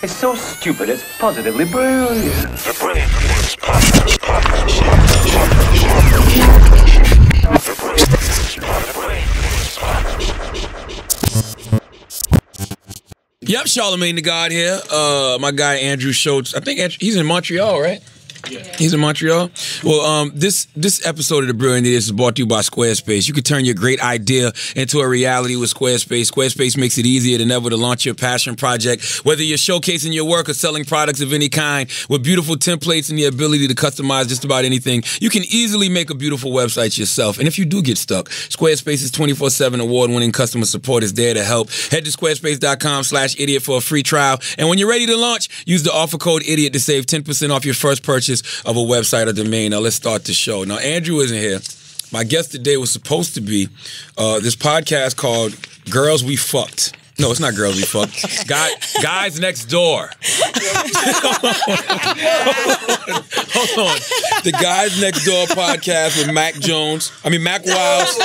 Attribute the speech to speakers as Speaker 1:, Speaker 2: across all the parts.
Speaker 1: It's so stupid, it's positively brilliant.
Speaker 2: The Brilliant Podcast. The Brilliant Idiots
Speaker 3: Yep, Charlamagne tha God here. Uh, my guy Andrew Schulz. I think Andrew, he's in Montreal, right? He's in Montreal. Well, um, this this episode of the Brilliant Idiots is brought to you by Squarespace. You can turn your great idea into a reality with Squarespace. Squarespace makes it easier than ever to launch your passion project, whether you're showcasing your work or selling products of any kind. With beautiful templates and the ability to customize just about anything, you can easily make a beautiful website yourself. And if you do get stuck, Squarespace's 24/7 award-winning customer support is there to help. Head to squarespace.com/idiot for a free trial, and when you're ready to launch, use the offer code idiot to save 10% off your first purchase of a website or domain. Now let's start the show. Now Andrew isn't here. My guest today was supposed to be uh, this podcast called "Girls We Fucked." No, it's not girls we fuck. Guy, guys next door. Hold on. The Guys Next Door podcast with Mac Jones. I mean Mac Wiles.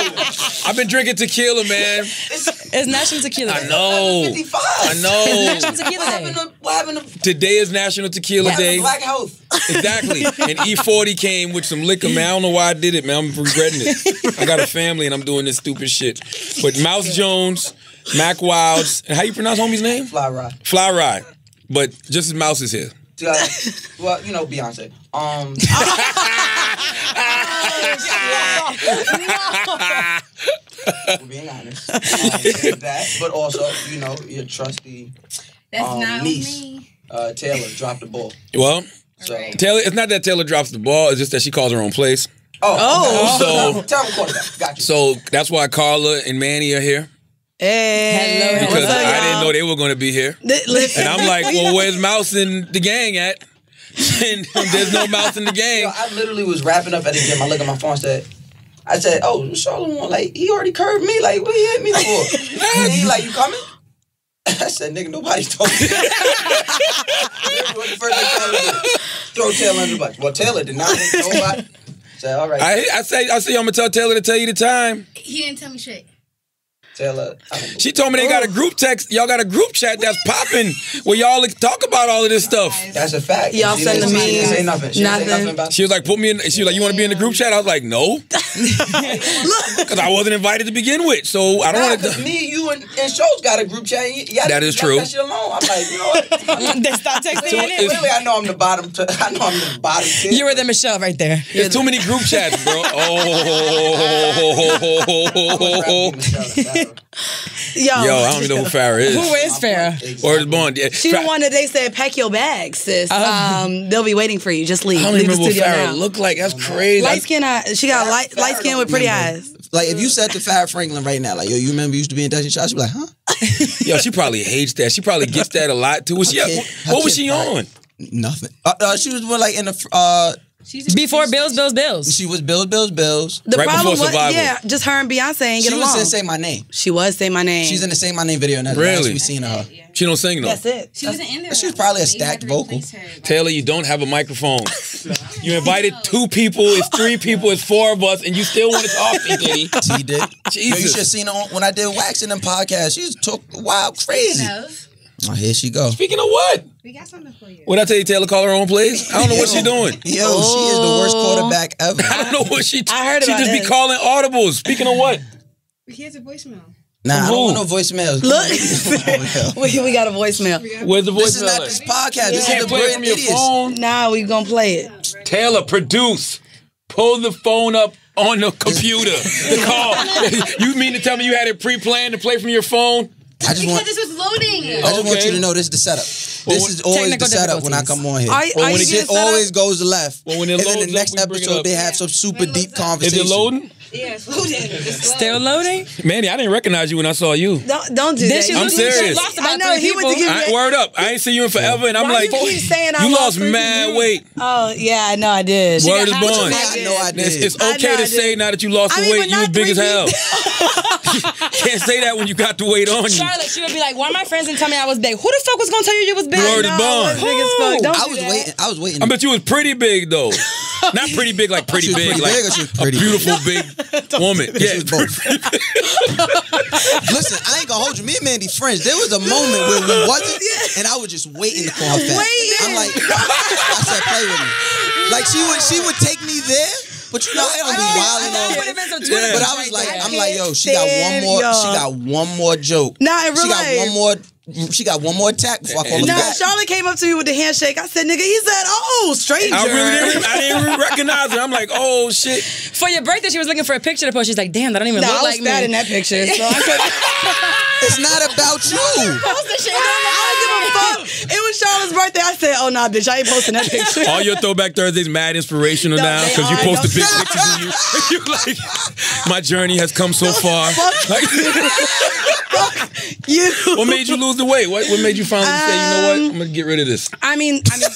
Speaker 3: I've been drinking tequila, man.
Speaker 4: It's National Tequila
Speaker 3: I know.
Speaker 5: 55.
Speaker 3: I
Speaker 4: It's
Speaker 3: know.
Speaker 4: National Tequila
Speaker 5: What happened
Speaker 4: Day.
Speaker 5: to, what happened to,
Speaker 3: Today is National Tequila
Speaker 5: what
Speaker 3: Day.
Speaker 5: Black Health?
Speaker 3: Exactly. And E40 came with some liquor, man. I don't know why I did it, man. I'm regretting it. I got a family and I'm doing this stupid shit. But Mouse Jones, Mac Wilds, and how you pronounce homie's name?
Speaker 5: Fly ride.
Speaker 3: Fly Ride. But just as Mouse is here.
Speaker 5: Uh, well, you know Beyonce. Um, we're being honest. Um, that, but also, you know, your trusty
Speaker 6: That's
Speaker 5: Um,
Speaker 6: not
Speaker 5: niece.
Speaker 6: me.
Speaker 5: uh, Taylor dropped the ball.
Speaker 3: Well,
Speaker 5: So,
Speaker 3: Taylor, it's not that Taylor drops the ball, it's just that she calls her own place.
Speaker 5: oh,
Speaker 4: Oh.
Speaker 3: So-
Speaker 5: okay. terrible quarterback. Got you.
Speaker 3: So that's why Carla and Mandi are here.
Speaker 4: Hey.
Speaker 6: Hello,
Speaker 3: Because
Speaker 4: up,
Speaker 3: I didn't know they were going to be here.
Speaker 4: Listen.
Speaker 3: And I'm like, well, where's Mouse and the gang at? and there's no Mouse in the gang.
Speaker 5: Yo, I literally was wrapping up at the gym. I look at my phone and said, I said, oh, Charlotte, like, he already curved me. Like, what he hit me for? and he like, you coming? I said, nigga, nobody's talking. What the first thing Taylor? Throw Taylor under the bus. Well, Taylor did not hit nobody. Said, all right,
Speaker 3: I, I say, I say, I'm gonna tell Taylor to tell you the time.
Speaker 6: He didn't tell me shit.
Speaker 5: Taylor. I.
Speaker 3: She told me they got a group text. Y'all got a group chat that's popping where y'all like, talk about all of this stuff.
Speaker 5: That's a fact.
Speaker 4: Y'all send
Speaker 5: didn't-
Speaker 4: the
Speaker 5: she didn't say nothing. She didn't say
Speaker 4: Nothing.
Speaker 5: nothing about
Speaker 3: She was like, put me in. She was like, you want to be in the group chat? I was like, no, because I wasn't invited to begin with. So I don't
Speaker 5: Nah,
Speaker 3: want
Speaker 5: 'cause
Speaker 3: to.
Speaker 5: me, you, and, and Schulz got a group chat. and Yeah,
Speaker 3: That is
Speaker 5: left
Speaker 3: true.
Speaker 5: That shit alone. I'm like, you know what?
Speaker 4: they stopped texting
Speaker 3: So
Speaker 4: me.
Speaker 3: it's-
Speaker 5: Clearly, I know I'm the bottom. T- I know I'm the bottom. Kid.
Speaker 4: You were the Michelle right there.
Speaker 3: There's too many group chats, bro. Oh,
Speaker 4: Yo,
Speaker 3: yo, I don't even know who Farrah is.
Speaker 4: Who is Farrah?
Speaker 3: Or is Bond? Yeah.
Speaker 7: She the one that they said, pack your bags, sis.
Speaker 4: Oh.
Speaker 7: Um, they'll be waiting for you. Just leave.
Speaker 3: I don't
Speaker 7: leave
Speaker 3: even
Speaker 7: the
Speaker 3: remember what
Speaker 7: studio
Speaker 3: Farrah
Speaker 7: now.
Speaker 3: looked like. That's crazy.
Speaker 7: Light skin, eye- she got
Speaker 5: Farrah-
Speaker 7: light
Speaker 5: Farrah
Speaker 7: light skin with pretty
Speaker 5: remember.
Speaker 7: eyes.
Speaker 5: Like if you said to Farrah Franklin right now, like yo, you remember you used to be in Destiny Child? She'd be like, huh?
Speaker 3: Yo, she probably hates that. She probably gets that a lot too. Was she?
Speaker 5: Kid- her
Speaker 3: what was she on?
Speaker 5: Nothing. Uh, uh, she was more like in the. Uh,
Speaker 4: Before Bills, Bills, Bills.
Speaker 5: she was Bills, Bills, Bills.
Speaker 7: The
Speaker 3: Right
Speaker 7: problem
Speaker 3: before
Speaker 7: was,
Speaker 3: Survival.
Speaker 7: yeah, just her and Beyonce ain't
Speaker 5: She
Speaker 7: get
Speaker 5: was
Speaker 7: along.
Speaker 5: in Say My Name.
Speaker 7: she was say my name.
Speaker 5: She's in the Say My Name video, and that's the
Speaker 3: Really?
Speaker 5: last we seen of her.
Speaker 3: She don't sing though.
Speaker 7: That's it.
Speaker 6: She wasn't in there.
Speaker 5: She was probably a stacked vocal.
Speaker 6: replace her.
Speaker 3: Taylor, you don't have a microphone. You invited two people, it's three people, it's four of us, and you still want to talk, P. Diddy.
Speaker 5: She did. Yo, you should have seen her on, when I did waxing them podcast. She took wild crazy.
Speaker 6: Those.
Speaker 5: Oh, here she go.
Speaker 3: Speaking of what?
Speaker 6: We got something for you.
Speaker 3: What I tell you, Taylor call her own plays? I don't know what she's doing.
Speaker 5: Yo, she is the worst quarterback ever.
Speaker 3: I don't know what she.
Speaker 7: I heard
Speaker 3: She
Speaker 7: about
Speaker 3: just be calling audibles. Speaking of what?
Speaker 6: Here's a voicemail.
Speaker 5: Nah, I don't want no voicemails.
Speaker 7: Look, oh, we, we got a voicemail.
Speaker 3: Where's the voicemail?
Speaker 5: This is not this podcast. This
Speaker 3: You
Speaker 5: is
Speaker 3: can't
Speaker 5: the
Speaker 3: play it from your
Speaker 5: idiots.
Speaker 3: phone.
Speaker 7: Nah, we gonna play it.
Speaker 3: Taylor, produce. Pull the phone up on the computer. the call. you mean to tell me you had it pre-planned to play from your phone?
Speaker 5: I just
Speaker 6: Because
Speaker 5: want.
Speaker 6: this was loading.
Speaker 5: I just want you to know this is the setup. This is always the
Speaker 4: Technical
Speaker 5: setup when I come on here.
Speaker 7: Are,
Speaker 3: Well, when
Speaker 7: you
Speaker 3: it
Speaker 5: Shit
Speaker 7: getting set up?
Speaker 5: always goes left.
Speaker 3: Well, when it
Speaker 5: and then
Speaker 3: loads
Speaker 5: the next
Speaker 3: we bring it
Speaker 5: episode,
Speaker 3: up.
Speaker 5: they have some super deep
Speaker 3: Is
Speaker 5: conversation.
Speaker 3: it loading?
Speaker 6: Yeah, it's loading. It's
Speaker 4: Still loading?
Speaker 3: Mandi, I didn't recognize you when I saw you.
Speaker 7: Don't don't do
Speaker 4: Then
Speaker 7: that. You
Speaker 3: I'm
Speaker 4: lost-
Speaker 7: keep-
Speaker 4: she
Speaker 3: serious.
Speaker 4: lost about
Speaker 7: I know, he went to
Speaker 4: people.
Speaker 7: give
Speaker 3: I, word up. I ain't seen you in forever, and I'm
Speaker 7: Why
Speaker 3: like,
Speaker 7: you keep saying I
Speaker 3: you
Speaker 7: lost
Speaker 3: lost mad
Speaker 7: people?
Speaker 3: weight.
Speaker 7: Oh yeah, I know I did.
Speaker 3: Word is
Speaker 4: got
Speaker 3: born.
Speaker 5: I had no idea.
Speaker 3: It's, it's okay
Speaker 7: know
Speaker 3: to
Speaker 7: I
Speaker 3: say now that you lost
Speaker 7: I
Speaker 3: the
Speaker 7: mean,
Speaker 3: weight, you was
Speaker 7: not
Speaker 3: big as hell. Can't say that when you got the weight on you.
Speaker 4: Charlotte, she would be like, why my friends didn't tell me I was big? Who the fuck was gonna tell you you was big?
Speaker 3: Word is
Speaker 7: No,
Speaker 3: born.
Speaker 7: I was big as fuck. Don't
Speaker 5: I was waiting. I was waiting.
Speaker 3: I bet you was pretty big though. Not pretty big, like pretty big,
Speaker 5: pretty
Speaker 3: like
Speaker 5: big she pretty
Speaker 3: a beautiful big woman.
Speaker 5: She
Speaker 3: Yeah,
Speaker 5: was both. Listen, I ain't gonna hold you. Me and Mandi friends. There was a moment where we wasn't, and I was just waiting for her fat.
Speaker 7: Waiting.
Speaker 5: I'm like, I said, play with me. Like she would, she would take me there, but you know I don't be wilding on.
Speaker 4: Put him in some Twitter
Speaker 5: But I was like. I'm like, yo, she got one more. She got one more joke.
Speaker 7: Nah, in real
Speaker 5: she got one more. She got one more attack before I call her
Speaker 7: Nah,
Speaker 5: back.
Speaker 7: Charlotte came up to me with the handshake. I said, nigga, he said, oh, stranger.
Speaker 3: I really didn't. I didn't even recognize her. I'm like, oh shit.
Speaker 4: For your birthday, she was looking for a picture to post. She's like, damn, that don't even
Speaker 7: Nah,
Speaker 4: look
Speaker 7: I was
Speaker 4: like
Speaker 7: fat
Speaker 4: me.
Speaker 7: in that picture. So I couldn't.
Speaker 5: It's not about you.
Speaker 4: Post the shit.
Speaker 7: I don't give a fuck. It was Charlotte's birthday. I said, oh, nah, bitch, I ain't posting that picture.
Speaker 3: All your throwback Thursdays mad inspirational
Speaker 7: No,
Speaker 3: now because you
Speaker 7: are.
Speaker 3: post the big pictures of you. you like, my journey has come so far. Like,
Speaker 7: you.
Speaker 3: what made you lose the weight? What, what made you finally say, you know what?
Speaker 7: Um,
Speaker 3: I'm gonna get rid of this.
Speaker 7: I mean, I mean,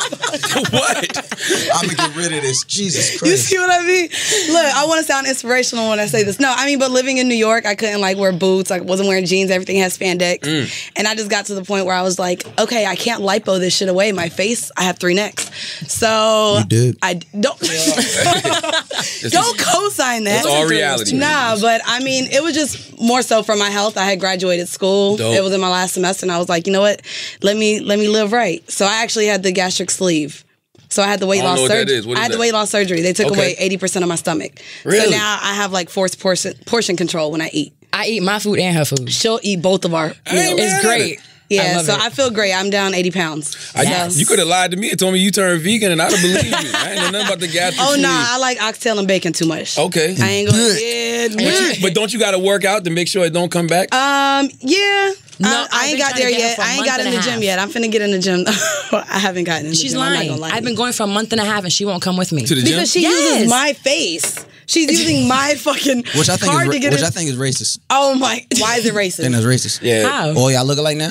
Speaker 3: what?
Speaker 5: I'm gonna get rid of this. Jesus Christ.
Speaker 7: you see what I mean? Look, I want to sound inspirational when I say this. No, I mean, but living in New York, I couldn't like wear boots. I wasn't wearing jeans. Everything has spandex,
Speaker 3: Mm.
Speaker 7: and I just got to the point where I was like, okay, I can't lipo this shit away. My face, I have three necks, so
Speaker 5: You did.
Speaker 7: I don't don't co-sign that.
Speaker 3: It's all reality.
Speaker 7: Nah, but I mean, it was just more so for my health. I had graduated school.
Speaker 3: Dope.
Speaker 7: It was in my last semester, and I was like, you know what? Let me let me live right. So I actually had the gastric sleeve. So I had the weight loss
Speaker 3: know what that
Speaker 7: surgery.
Speaker 3: is. What is
Speaker 7: I had
Speaker 3: that?
Speaker 7: the weight loss surgery. They took
Speaker 3: Okay.
Speaker 7: away eighty percent of my stomach. So
Speaker 3: Really?
Speaker 7: now I have like forced portion portion control when I eat.
Speaker 4: I eat my food and her food.
Speaker 7: She'll eat both of our
Speaker 3: ain't
Speaker 7: meals.
Speaker 3: mad
Speaker 4: It's great.
Speaker 7: Yeah,
Speaker 4: love
Speaker 7: so
Speaker 4: it.
Speaker 7: I feel great. I'm down eighty pounds.
Speaker 3: I,
Speaker 7: So-
Speaker 3: You could have lied to me and told me you turned vegan and I'd have believed you. I ain't know nothing about the gastric
Speaker 7: Oh
Speaker 3: sleeve.
Speaker 7: nah, I like oxtail and bacon too much.
Speaker 3: Okay.
Speaker 7: I ain't gonna.
Speaker 3: But, you- but don't you got to work out to make sure it don't come back?
Speaker 7: Um, yeah.
Speaker 4: No,
Speaker 7: I, I ain't got there yet. I ain't got in the
Speaker 4: a
Speaker 7: gym
Speaker 4: half.
Speaker 7: yet. I'm finna get in the gym. I haven't gotten in the
Speaker 4: She's
Speaker 7: gym. I'm not
Speaker 4: lying.
Speaker 7: gonna lie
Speaker 4: I've been going for a month and a half and she won't come with me.
Speaker 3: to the gym?
Speaker 7: because she
Speaker 4: Yes.
Speaker 7: uses my face. She's using my fucking
Speaker 5: Which I think
Speaker 7: card
Speaker 5: is
Speaker 7: to get
Speaker 5: which
Speaker 7: in.
Speaker 5: I think is racist.
Speaker 7: oh my! Why is it
Speaker 5: I think
Speaker 7: racist?
Speaker 5: that's racist.
Speaker 3: yeah.
Speaker 4: How?
Speaker 5: Oh, y'all look alike now?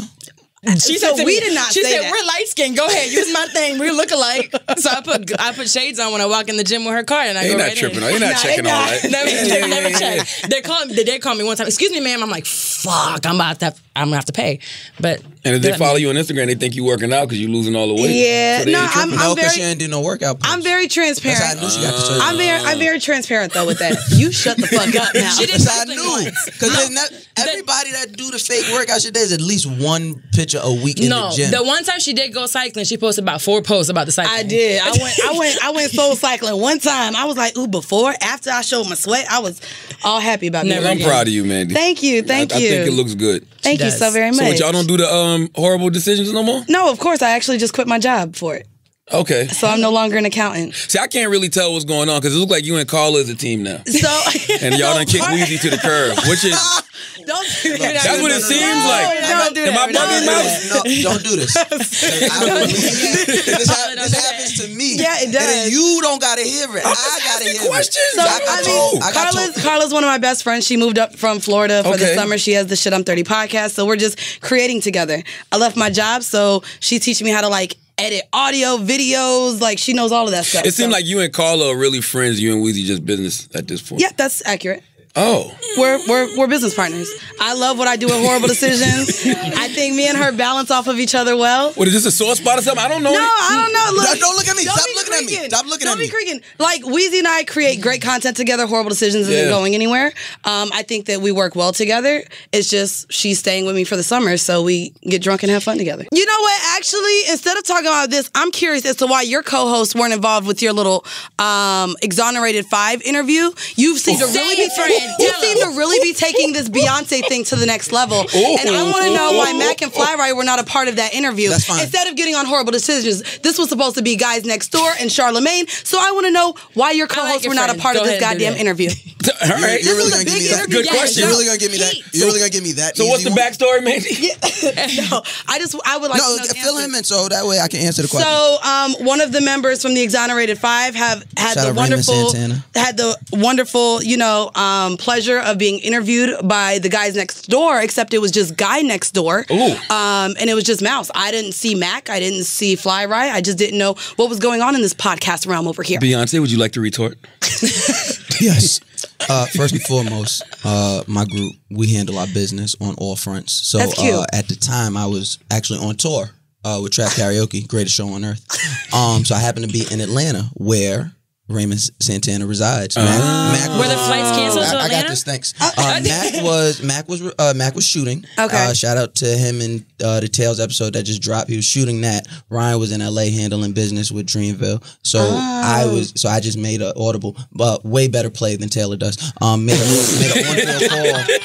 Speaker 4: She
Speaker 7: So
Speaker 4: said
Speaker 7: we
Speaker 4: me-
Speaker 7: did not
Speaker 4: She
Speaker 7: say
Speaker 4: said
Speaker 7: that.
Speaker 4: we're light skinned. Go ahead, use my thing. We look alike. So I put I put shades on when I walk in the gym with her card, and I
Speaker 3: They
Speaker 4: go
Speaker 3: not
Speaker 4: right
Speaker 3: tripping.
Speaker 4: in.
Speaker 3: You're not
Speaker 7: Nah,
Speaker 3: checking
Speaker 7: they
Speaker 3: all
Speaker 7: not.
Speaker 4: Never,
Speaker 3: Yeah, yeah,
Speaker 4: never
Speaker 3: yeah, yeah.
Speaker 4: check. They called. They did call me one time. Excuse me, ma'am. I'm like, fuck. I'm about to. Have, I'm gonna have to pay. But
Speaker 3: And if they
Speaker 4: that-
Speaker 3: follow you on Instagram, they think you're working out because you're losing all the weight.
Speaker 7: Yeah,
Speaker 3: So
Speaker 7: no, I'm, I'm
Speaker 5: because she
Speaker 7: very,
Speaker 5: didn't do no workout. posts.
Speaker 7: I'm very
Speaker 5: That's how I
Speaker 7: transparent.
Speaker 5: knew she got the uh, surgery.
Speaker 7: I'm very, I'm very transparent though with that. You shut the fuck up now.
Speaker 4: She did
Speaker 5: That's how I knew. Because everybody that do the fake workout shit, there's at least one picture a week in
Speaker 4: No,
Speaker 5: the gym.
Speaker 4: the one time she did go cycling, she posted about four posts about the cycling.
Speaker 7: I did. I went. I went. I went soul cycling one time. I was like, ooh. Before, after I showed my sweat, I was all happy about
Speaker 4: Never
Speaker 7: that.
Speaker 3: I'm proud of you, Mandi.
Speaker 7: Thank you. Thank
Speaker 3: I,
Speaker 7: you.
Speaker 3: I think it looks good.
Speaker 7: Thank you
Speaker 4: does.
Speaker 7: so very much.
Speaker 3: So what, y'all don't do the um horrible decisions no more?
Speaker 7: No, of course. I actually just quit my job for it,
Speaker 3: Okay.
Speaker 7: so I'm no longer an accountant.
Speaker 3: See, I can't really tell what's going on because it looks like you and Carla is a team now.
Speaker 7: So
Speaker 3: And y'all done kicked
Speaker 7: Don't-
Speaker 3: Weezy to the curb, which is
Speaker 7: Don't do that.
Speaker 3: that's what it seems like.
Speaker 7: Don't do
Speaker 3: Am I
Speaker 7: that. No,
Speaker 3: bugging
Speaker 7: no,
Speaker 3: Mouse?
Speaker 5: No, don't do this. I believe this, hap- this happens to me.
Speaker 7: Yeah, it
Speaker 5: And then
Speaker 7: does.
Speaker 5: you don't gotta hear it. I gotta hear
Speaker 3: questions.
Speaker 5: it.
Speaker 7: So,
Speaker 5: I got
Speaker 7: I
Speaker 5: told.
Speaker 7: mean,
Speaker 5: I got
Speaker 7: Carla's. Carla's one of my best friends. She moved up from Florida for the summer. She has the Shit I'm 30 podcast. So we're just creating together. I left my job, so she's teaching me how to like edit audio, videos. Like she knows all of that stuff.
Speaker 3: It seems
Speaker 7: So-
Speaker 3: like you and Carla are really friends. You and Weezy just business at this point.
Speaker 7: Yeah, that's accurate.
Speaker 3: Oh.
Speaker 7: We're, we're we're business partners. I love what I do with horrible decisions. I think me and her balance off of each other well.
Speaker 3: What is this a sore spot or something? I don't know.
Speaker 7: No, I don't know. Look,
Speaker 5: don't look at me.
Speaker 7: don't
Speaker 5: Stop
Speaker 7: be
Speaker 5: looking at me. Stop looking
Speaker 7: don't
Speaker 5: at
Speaker 7: be creaking. Like Weezy and I create great content together. Horrible decisions isn't
Speaker 3: Yeah.
Speaker 7: going anywhere. Um, I think that we work well together. It's just she's staying with me for the summer, so we get drunk and have fun together. You know what? Actually, instead of talking about this, I'm curious as to why your co-hosts weren't involved with your little um, exonerated five interview. You seem to
Speaker 4: Say
Speaker 7: really be
Speaker 4: it,
Speaker 7: you seem to really be taking this Beyonce thing to the next level. And I want to know why Mac and Fly Rye were not a part of that interview.
Speaker 5: That's fine.
Speaker 7: Instead of getting on horrible decisions, this was supposed to be Guys Next Door and Charlamagne. So I want to know why your co-hosts
Speaker 4: your
Speaker 7: were not a part
Speaker 4: Go
Speaker 7: of this
Speaker 4: ahead
Speaker 7: goddamn interview.
Speaker 3: All right.
Speaker 5: You're really
Speaker 7: was a
Speaker 5: gonna give
Speaker 7: big
Speaker 5: me that.
Speaker 7: interview.
Speaker 3: Good question.
Speaker 5: You're really gonna give me that. You're really gonna give me that.
Speaker 3: So what's the
Speaker 5: one?
Speaker 3: backstory, Mandi?
Speaker 7: no, I just I would like
Speaker 5: No,
Speaker 7: to know the
Speaker 5: fill
Speaker 7: answer.
Speaker 5: him in so that way I can answer the question.
Speaker 7: So, um, one of the members from the Exonerated Five have had
Speaker 5: Shout
Speaker 7: the wonderful, had the wonderful, you know, um, pleasure of being interviewed by the guys next door. Except it was just guy next door,
Speaker 3: Ooh.
Speaker 7: um, and it was just Mouse. I didn't see Mac. I didn't see Fly Rye. I just didn't know what was going on in this podcast realm over here.
Speaker 3: Beyonce, would you like to retort?
Speaker 5: yes. Uh, first and foremost, uh, my group we handle our business on all fronts. So
Speaker 7: That's cute.
Speaker 5: Uh, at the time, I was actually on tour uh, with Trap Karaoke, greatest show on earth. Um, so I happened to be in Atlanta where Raymond Santana resides. Mac, Mac
Speaker 4: Were the flights canceled to
Speaker 5: I, I got this. Thanks. Uh, Mac was Mac was uh, Mac was shooting.
Speaker 7: Okay.
Speaker 5: Uh, shout out to him in uh, the Tails episode that just dropped. He was shooting that. Ryan was in L.A. handling business with Dreamville. So I
Speaker 7: Oh.
Speaker 5: was. So I just made an audible, but way better play than Taylor does. Um, made a made an on-field call.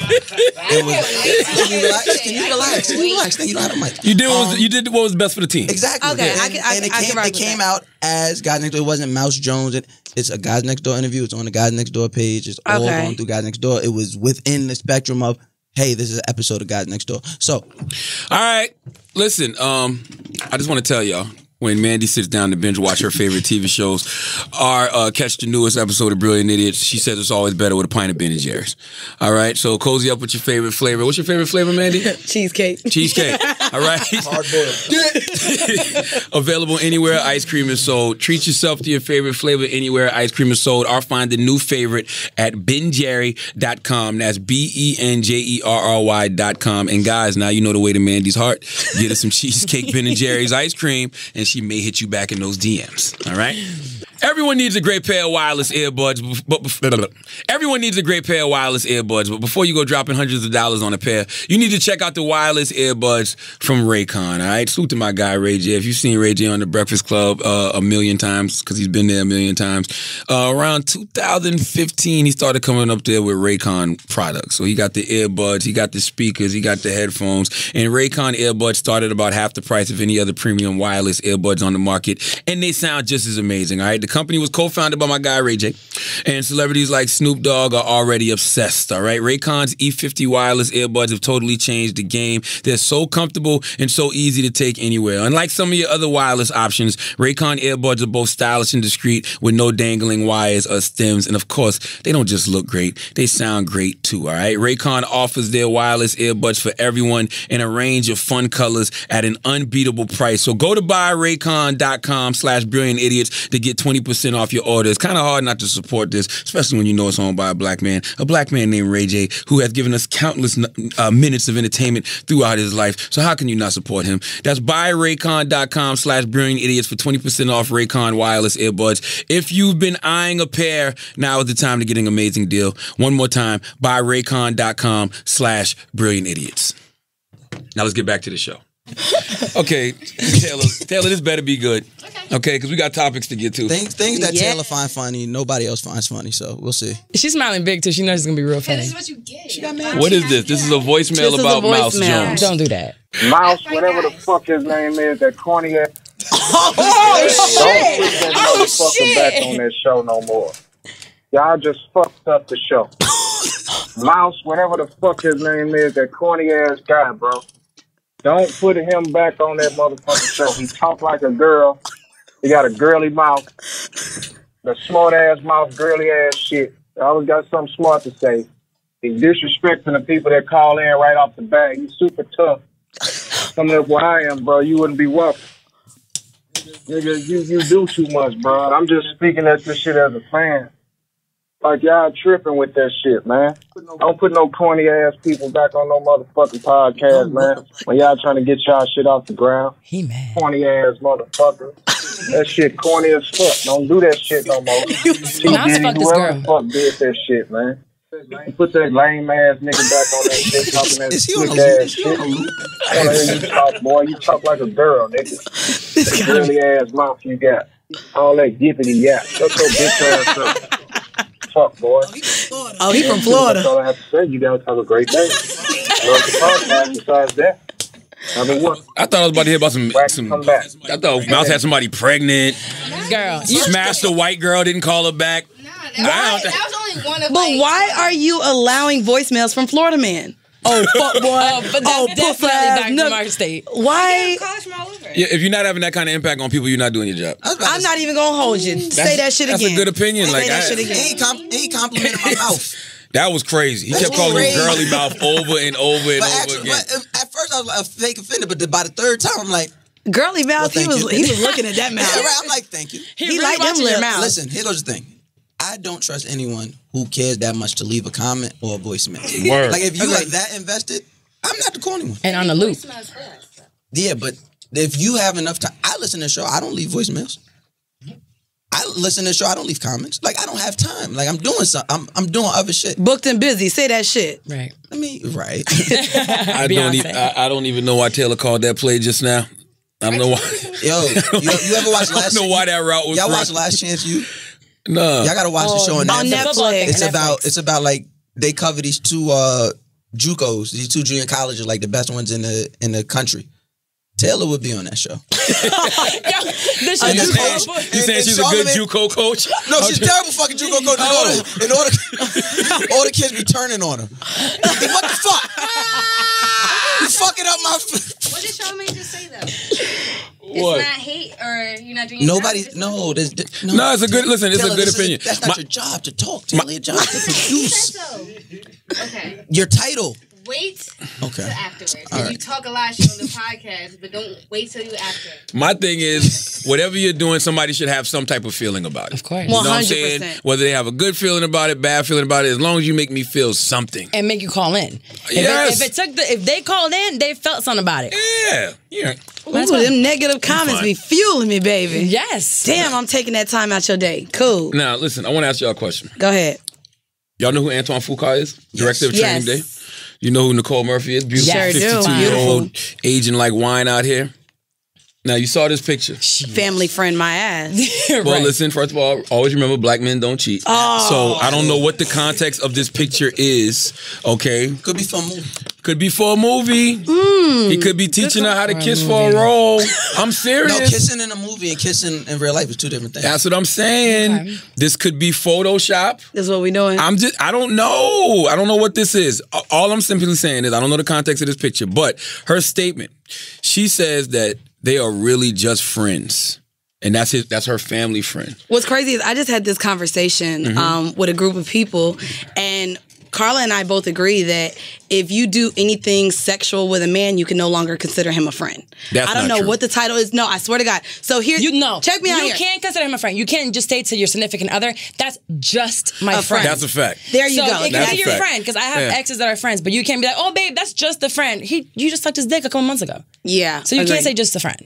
Speaker 5: It was. Can you relax? Can you relax? Can you relax? Then you don't have a mic.
Speaker 3: You did what was, you did what was best for the team.
Speaker 5: Exactly.
Speaker 7: Okay,
Speaker 5: and,
Speaker 7: I can- I
Speaker 5: and
Speaker 7: can-
Speaker 5: it
Speaker 7: I
Speaker 5: came,
Speaker 7: rock
Speaker 5: it
Speaker 7: with
Speaker 5: came
Speaker 7: that.
Speaker 5: out as Guys Next Door. It wasn't Mouse Jones. It, it's a Guys Next Door interview. It's on the Guys Next Door page. It's all
Speaker 7: Okay.
Speaker 5: going through Guys Next Door. It was within the spectrum of, hey, this is an episode of Guys Next Door. So
Speaker 3: All right, listen. Um, I just want to tell y'all when Mandi sits down to binge watch her favorite TV shows, or uh, catch the newest episode of Brilliant Idiots. She says it's always better with a pint of Ben and Jerry's. All right, so cozy up with your favorite flavor. What's your favorite flavor, Mandi?
Speaker 7: Cheesecake.
Speaker 3: Cheesecake. All right. Hard boiled. Available anywhere ice cream is sold. Treat yourself to your favorite flavor anywhere ice cream is sold or find the new favorite at benjerry.com. That's B E N J E R R Y.com. And guys, now you know the way to Mandi's heart. Get her some cheesecake Ben and Jerry's ice cream and she may hit you back in those DMs. All right? Everyone needs a great pair of wireless earbuds, but everyone needs a great pair of wireless earbuds. But before you go dropping hundreds of dollars on a pair, you need to check out the wireless earbuds from Raycon. All right, salute to my guy Ray J. If you've seen Ray J on the Breakfast Club uh, a million times, because he's been there a million times, uh, around 2015 he started coming up there with Raycon products. So he got the earbuds, he got the speakers, he got the headphones, and Raycon earbuds started about half the price of any other premium wireless earbuds on the market, and they sound just as amazing. All right, the company was co-founded by my guy Ray J, and celebrities like Snoop Dogg are already obsessed. All right, Raycon's E50 wireless earbuds have totally changed the game. They're so comfortable and so easy to take anywhere. Unlike some of your other wireless options, Raycon earbuds are both stylish and discreet with no dangling wires or stems, and of course, they don't just look great; they sound great too. All right, Raycon offers their wireless earbuds for everyone in a range of fun colors at an unbeatable price. So go to buyraycon.com slash brilliant idiots to get 20% off your order. It's kind of hard not to support this, especially when you know it's owned by a black man, a black man named Ray J, who has given us countless uh, minutes of entertainment throughout his life. So how can you not support him? That's buyraycon.com slash brilliant idiots for 20% off Raycon wireless earbuds. If you've been eyeing a pair, now is the time to get an amazing deal. One more time, buyraycon.com slash brilliant idiots. Now let's get back to the show. Okay, Taylor, Taylor, this better be good. Okay, because we got topics to get to.
Speaker 5: things things that
Speaker 7: Yeah.
Speaker 5: Taylor find funny, nobody else finds funny. So we'll see.
Speaker 4: She's smiling big too. She knows it's gonna be real
Speaker 6: Yeah,
Speaker 4: funny.
Speaker 6: this is what you get.
Speaker 3: What is this? This is a voicemail
Speaker 7: This is a
Speaker 3: about Mouse
Speaker 7: voicemail.
Speaker 3: Jones.
Speaker 4: Don't do that.
Speaker 8: Mouse, whatever the fuck his name is, that corny ass.
Speaker 6: Oh, oh
Speaker 8: Don't put that
Speaker 6: Oh,
Speaker 8: motherfucker
Speaker 6: shit.
Speaker 8: back on that show no more. Y'all just fucked up the show. Mouse, whatever the fuck his name is, that corny ass guy, bro. Don't put him back on that motherfucking show. He talk like a girl. He got a girly mouth. The smart ass mouth, girly ass shit. Always got something smart to say. He's disrespecting the people that call in right off the bat. He's super tough. Coming up where I am, bro, you wouldn't be welcome. Nigga, you, you do too much, bro. I'm just speaking at this shit as a fan. Like, y'all tripping with that shit, man. Don't put no corny ass people back on no motherfucking podcast, man. When y'all trying to get y'all shit off the ground.
Speaker 4: He mad.
Speaker 8: Corny ass motherfucker. That shit corny as fuck. Don't do that shit no more. Diddy,
Speaker 4: fuck this girl.
Speaker 8: fuck did that shit, man. Put that lame ass nigga back on that shit, talking that slick ass shit. I hear you talk, boy. You talk like a girl, nigga.
Speaker 7: This.
Speaker 8: Girly ass mouth you got. All that gippity yap. Shut your bitch ass up. Fuck, boy.
Speaker 7: Oh, he from Florida.
Speaker 8: Oh, That's
Speaker 7: Florida.
Speaker 8: all I have to say. You guys have a great day. Love the podcast. Besides that, I mean, what?
Speaker 3: I thought I was about to hear about some. Some. I thought Mouse had somebody pregnant.
Speaker 4: Girl, you
Speaker 3: Smashed a white girl, didn't call her back.
Speaker 6: Nah, that, was, that was only one of
Speaker 7: But
Speaker 6: like,
Speaker 7: why are you allowing voicemails from Florida man? Oh, fuck boy.
Speaker 4: Oh, but that's
Speaker 7: oh,
Speaker 4: definitely
Speaker 7: pussy ass
Speaker 4: back
Speaker 7: nigga.
Speaker 4: from our state.
Speaker 7: Why?
Speaker 6: college from all over?
Speaker 3: Yeah, if you're not having that kind of impact on people, you're not doing your job.
Speaker 5: I was about
Speaker 7: I'm not even gonna hold you. Say that shit again.
Speaker 3: that's a good opinion.
Speaker 7: Say
Speaker 3: Like,
Speaker 7: that
Speaker 3: I-
Speaker 7: shit again.
Speaker 5: ain't, com- he ain't complimenting my mouth.
Speaker 3: That was crazy. He
Speaker 5: That's
Speaker 3: kept calling
Speaker 5: crazy.
Speaker 3: you girly mouth over and over and
Speaker 5: But
Speaker 3: over
Speaker 5: actually,
Speaker 3: again.
Speaker 5: but uh, at first I was like a fake offended, but by the third time I'm like,
Speaker 7: Girly mouth.
Speaker 5: Well,
Speaker 7: he was
Speaker 5: you.
Speaker 7: he was looking at that
Speaker 5: yeah,
Speaker 7: mouth.
Speaker 5: right. I'm like, thank you.
Speaker 4: He,
Speaker 7: He
Speaker 4: really
Speaker 7: like them
Speaker 4: watching your
Speaker 7: lips.
Speaker 4: mouth.
Speaker 5: Listen, here goes the thing. I don't trust anyone who cares that much to leave a comment or a voicemail.
Speaker 3: Word.
Speaker 5: Like if you like that invested, I'm not the corny one.
Speaker 4: And on the loop.
Speaker 5: Yeah, but if you have enough time, I listen to the show. I don't leave voicemails. I listen to the show. I don't leave comments. Like I don't have time. Like I'm doing something. I'm I'm doing other shit.
Speaker 7: Booked and busy. Say that shit.
Speaker 4: Right.
Speaker 5: I mean, right.
Speaker 3: I don't even. I, I don't even know why Taylor called that play just now. I don't know why.
Speaker 5: Yo, you, you ever watch
Speaker 3: I
Speaker 5: Last?
Speaker 3: don't know why that route was.
Speaker 5: Y'all
Speaker 3: run.
Speaker 5: watch Last Chance U?
Speaker 3: No.
Speaker 5: Y'all gotta watch the show on
Speaker 7: On
Speaker 5: Netflix.
Speaker 7: Netflix.
Speaker 5: It's about it's about like they cover these two uh JUCOs, these two junior colleges, like the best ones in the in the country. Taylor would be on that show.
Speaker 4: This
Speaker 5: And
Speaker 4: shit
Speaker 5: the
Speaker 4: is
Speaker 5: coach-
Speaker 4: horrible.
Speaker 3: You saying
Speaker 5: and
Speaker 3: she's a good JUCO coach?
Speaker 5: No, she's terrible fucking JUCO coach. In order, in order, all the kids be turning on her. what the fuck? you fucking up my.
Speaker 6: What did Charlamagne just say though?
Speaker 3: What?
Speaker 6: It's not hate or you're not doing your
Speaker 5: Nobody,
Speaker 6: job,
Speaker 5: no, there's, no.
Speaker 3: No, it's a good- listen, it's a good
Speaker 5: this is-
Speaker 3: opinion.
Speaker 5: that's not
Speaker 3: My-
Speaker 5: your job to talk, Taylor. your job to
Speaker 6: He
Speaker 5: produce.
Speaker 6: so. Okay.
Speaker 5: Your title.
Speaker 6: Wait
Speaker 5: Okay.
Speaker 6: till afterwards.
Speaker 5: All
Speaker 6: And
Speaker 5: right.
Speaker 6: you talk a lot shit on the podcast, but don't wait till you after.
Speaker 3: My thing is, whatever you're doing, somebody should have some type of feeling about it.
Speaker 4: Of course.
Speaker 3: You know what I'm saying?
Speaker 7: 100%.
Speaker 3: Whether they have a good feeling about it, bad feeling about it, as long as you make me feel something.
Speaker 4: and make you call in. If,
Speaker 3: Yes.
Speaker 4: it, if it took the if they called in, they felt something about it.
Speaker 3: Yeah. Yeah.
Speaker 7: Ooh, them negative comments be fueling me, baby.
Speaker 4: Yes.
Speaker 7: Damn, I'm taking that time out your day. Cool.
Speaker 3: Now, listen, I want to ask y'all a question.
Speaker 7: Go ahead.
Speaker 3: Y'all know who Antoine Fuqua is? Director of Training
Speaker 7: Yes.
Speaker 3: Day. You know who Nicole Murphy is? Beautiful
Speaker 7: Sure do.
Speaker 3: 52 year old, aging like wine out here. Now, you saw this picture.
Speaker 7: Family friend, my ass.
Speaker 3: Well, listen, first of all, always remember black men don't cheat.
Speaker 7: Oh.
Speaker 3: So I don't know what the context of this picture is, okay?
Speaker 5: Could be fun movie.
Speaker 3: Could be for a movie.
Speaker 7: Hmm.
Speaker 3: He could be teaching her how to kiss for a role. I'm serious.
Speaker 5: No, kissing in a movie and kissing in real life is two different things.
Speaker 3: That's what I'm saying. This could be Photoshop.
Speaker 7: That's what we doing.
Speaker 3: I'm just, I don't know. I don't know what this is. All I'm simply saying is I don't know the context of this picture, but her statement, she says that they are really just friends. And that's his, that's her family friend.
Speaker 7: What's crazy is I just had this conversation
Speaker 3: Mm-hmm.
Speaker 7: um, with a group of people, and Carla and I both agree that if you do anything sexual with a man, you can no longer consider him a friend.
Speaker 3: That's
Speaker 7: I don't know
Speaker 3: true.
Speaker 7: what the title is. No, I swear to God. So here,
Speaker 4: You know,
Speaker 7: check me out
Speaker 4: You
Speaker 7: here.
Speaker 4: can't consider him a friend. You can't just say to your significant other, "That's just my friend."
Speaker 7: friend.
Speaker 3: That's a fact.
Speaker 7: There you
Speaker 4: so
Speaker 7: go.
Speaker 4: it
Speaker 3: That's
Speaker 4: can
Speaker 3: a
Speaker 4: be your
Speaker 3: fact.
Speaker 4: friend because I have
Speaker 3: Yeah.
Speaker 4: exes that are friends, but you can't be like, "Oh, babe, that's just the friend." He, you just sucked his dick a couple months ago,
Speaker 7: yeah.
Speaker 4: so you
Speaker 7: agreed.
Speaker 4: can't say just a friend.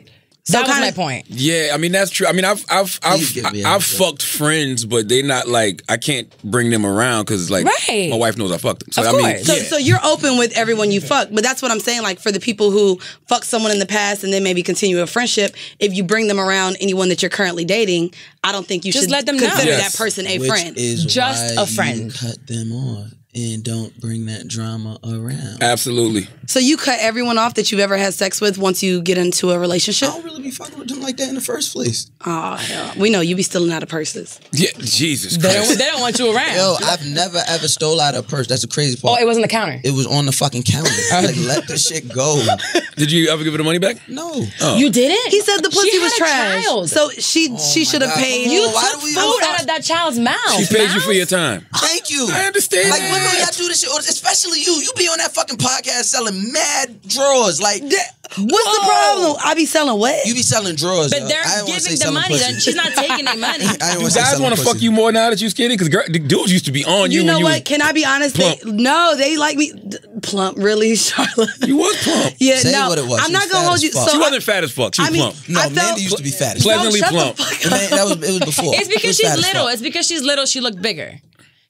Speaker 4: That was
Speaker 7: kinda-
Speaker 4: my point.
Speaker 3: Yeah, I mean that's true. I mean I've I've
Speaker 5: Please
Speaker 3: I've
Speaker 5: give me
Speaker 3: I've, fucked friends, but they're not like I can't bring them around because like
Speaker 4: Right.
Speaker 3: my wife knows I fucked them. So
Speaker 4: Of
Speaker 3: I mean,
Speaker 4: course.
Speaker 7: So,
Speaker 3: yeah.
Speaker 7: so you're open with everyone you fuck, but that's what I'm saying. Like for the people who fuck someone in the past and then maybe continue a friendship, if you bring them around anyone that you're currently dating, I don't think you
Speaker 4: Just
Speaker 7: should
Speaker 4: let them know.
Speaker 7: consider
Speaker 3: Yes.
Speaker 7: that person a
Speaker 5: Which
Speaker 7: friend.
Speaker 5: is
Speaker 4: Just
Speaker 5: why
Speaker 4: a friend.
Speaker 5: You cut them off and don't bring that drama around.
Speaker 3: absolutely.
Speaker 7: So you cut everyone off that you've ever had sex with once you get into a relationship?
Speaker 5: I don't really be fucking with them like that in the first place.
Speaker 7: Oh hell, we know you be stealing out of purses.
Speaker 3: Yeah, Jesus
Speaker 4: They don't, they don't want you around.
Speaker 5: Yo, I've never ever stole out a purse. That's the crazy part.
Speaker 4: oh, it was on the counter.
Speaker 5: It was on the fucking counter. like, let the shit go.
Speaker 3: Did you ever give her the money back?
Speaker 5: No. Oh.
Speaker 4: You didn't.
Speaker 7: He said the pussy
Speaker 4: She
Speaker 7: was
Speaker 4: a
Speaker 7: trash.
Speaker 4: child.
Speaker 7: So she oh she should have paid.
Speaker 4: You
Speaker 5: on,
Speaker 4: took food out of that child's mouth.
Speaker 3: She paid you for your time.
Speaker 5: Thank you.
Speaker 3: I understand.
Speaker 5: Like, when do y'all do this shit? Especially you. You be on that fucking podcast selling mad drawers. Like,
Speaker 7: What's the problem? I be selling what?
Speaker 5: you be selling drawers.
Speaker 4: But
Speaker 5: yo.
Speaker 4: they're
Speaker 5: I didn't wanna say
Speaker 4: giving the money.
Speaker 5: pussy.
Speaker 4: She's not taking their money.
Speaker 5: I
Speaker 3: You guys want to fuck you more now that you skinny? Because the dudes used to be on you.
Speaker 7: you know
Speaker 3: when you
Speaker 7: what?
Speaker 3: was-
Speaker 7: Can I be honest? They, no, they like me plump. Really, Charlotte?
Speaker 3: You was plump.
Speaker 7: Yeah,
Speaker 5: Say
Speaker 7: no.
Speaker 5: what it was.
Speaker 7: I'm
Speaker 5: She
Speaker 7: not gonna hold you.
Speaker 5: fuck.
Speaker 7: So
Speaker 3: She
Speaker 7: I-
Speaker 3: wasn't fat as fuck. She was
Speaker 7: I mean,
Speaker 3: plump.
Speaker 5: No,
Speaker 7: I Mandi
Speaker 5: used to be fat. fuck.
Speaker 3: Pleasantly plump.
Speaker 7: fuck up.
Speaker 5: Man, that was it was before.
Speaker 4: It's because she's little. It's because she's little. She looked bigger.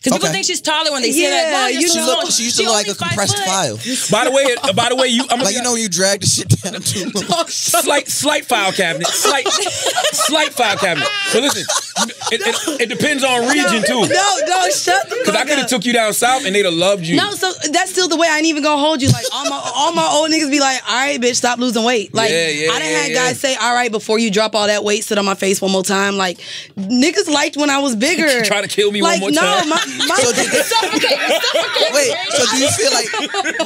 Speaker 4: Because people think she's taller when they see
Speaker 7: Yeah,
Speaker 4: that. Wow, you're
Speaker 7: you
Speaker 5: She
Speaker 4: small.
Speaker 5: She used to look like a compressed
Speaker 4: foot.
Speaker 5: file.
Speaker 3: By the way, uh, by the way, you I'm
Speaker 5: Like you know, when you drag the shit down too long.
Speaker 3: slight slight file cabinet, slight slight file cabinet. But listen, it, it, it depends on region too.
Speaker 7: No, no, shut the
Speaker 3: Because I could have took you down south and they'd have loved you.
Speaker 7: No, so that's still the way. I ain't even gonna hold you. Like all my all my old niggas be like, all right, bitch, stop losing weight. Like
Speaker 3: Yeah, yeah,
Speaker 7: I done
Speaker 3: yeah,
Speaker 7: had
Speaker 3: yeah.
Speaker 7: guys say, all right, before you drop all that weight, sit on my face one more time. Like niggas liked when I was bigger.
Speaker 3: Try to kill me one
Speaker 7: like,
Speaker 3: more
Speaker 7: no,
Speaker 3: time.
Speaker 7: My, my,
Speaker 5: So did wait, so do you feel like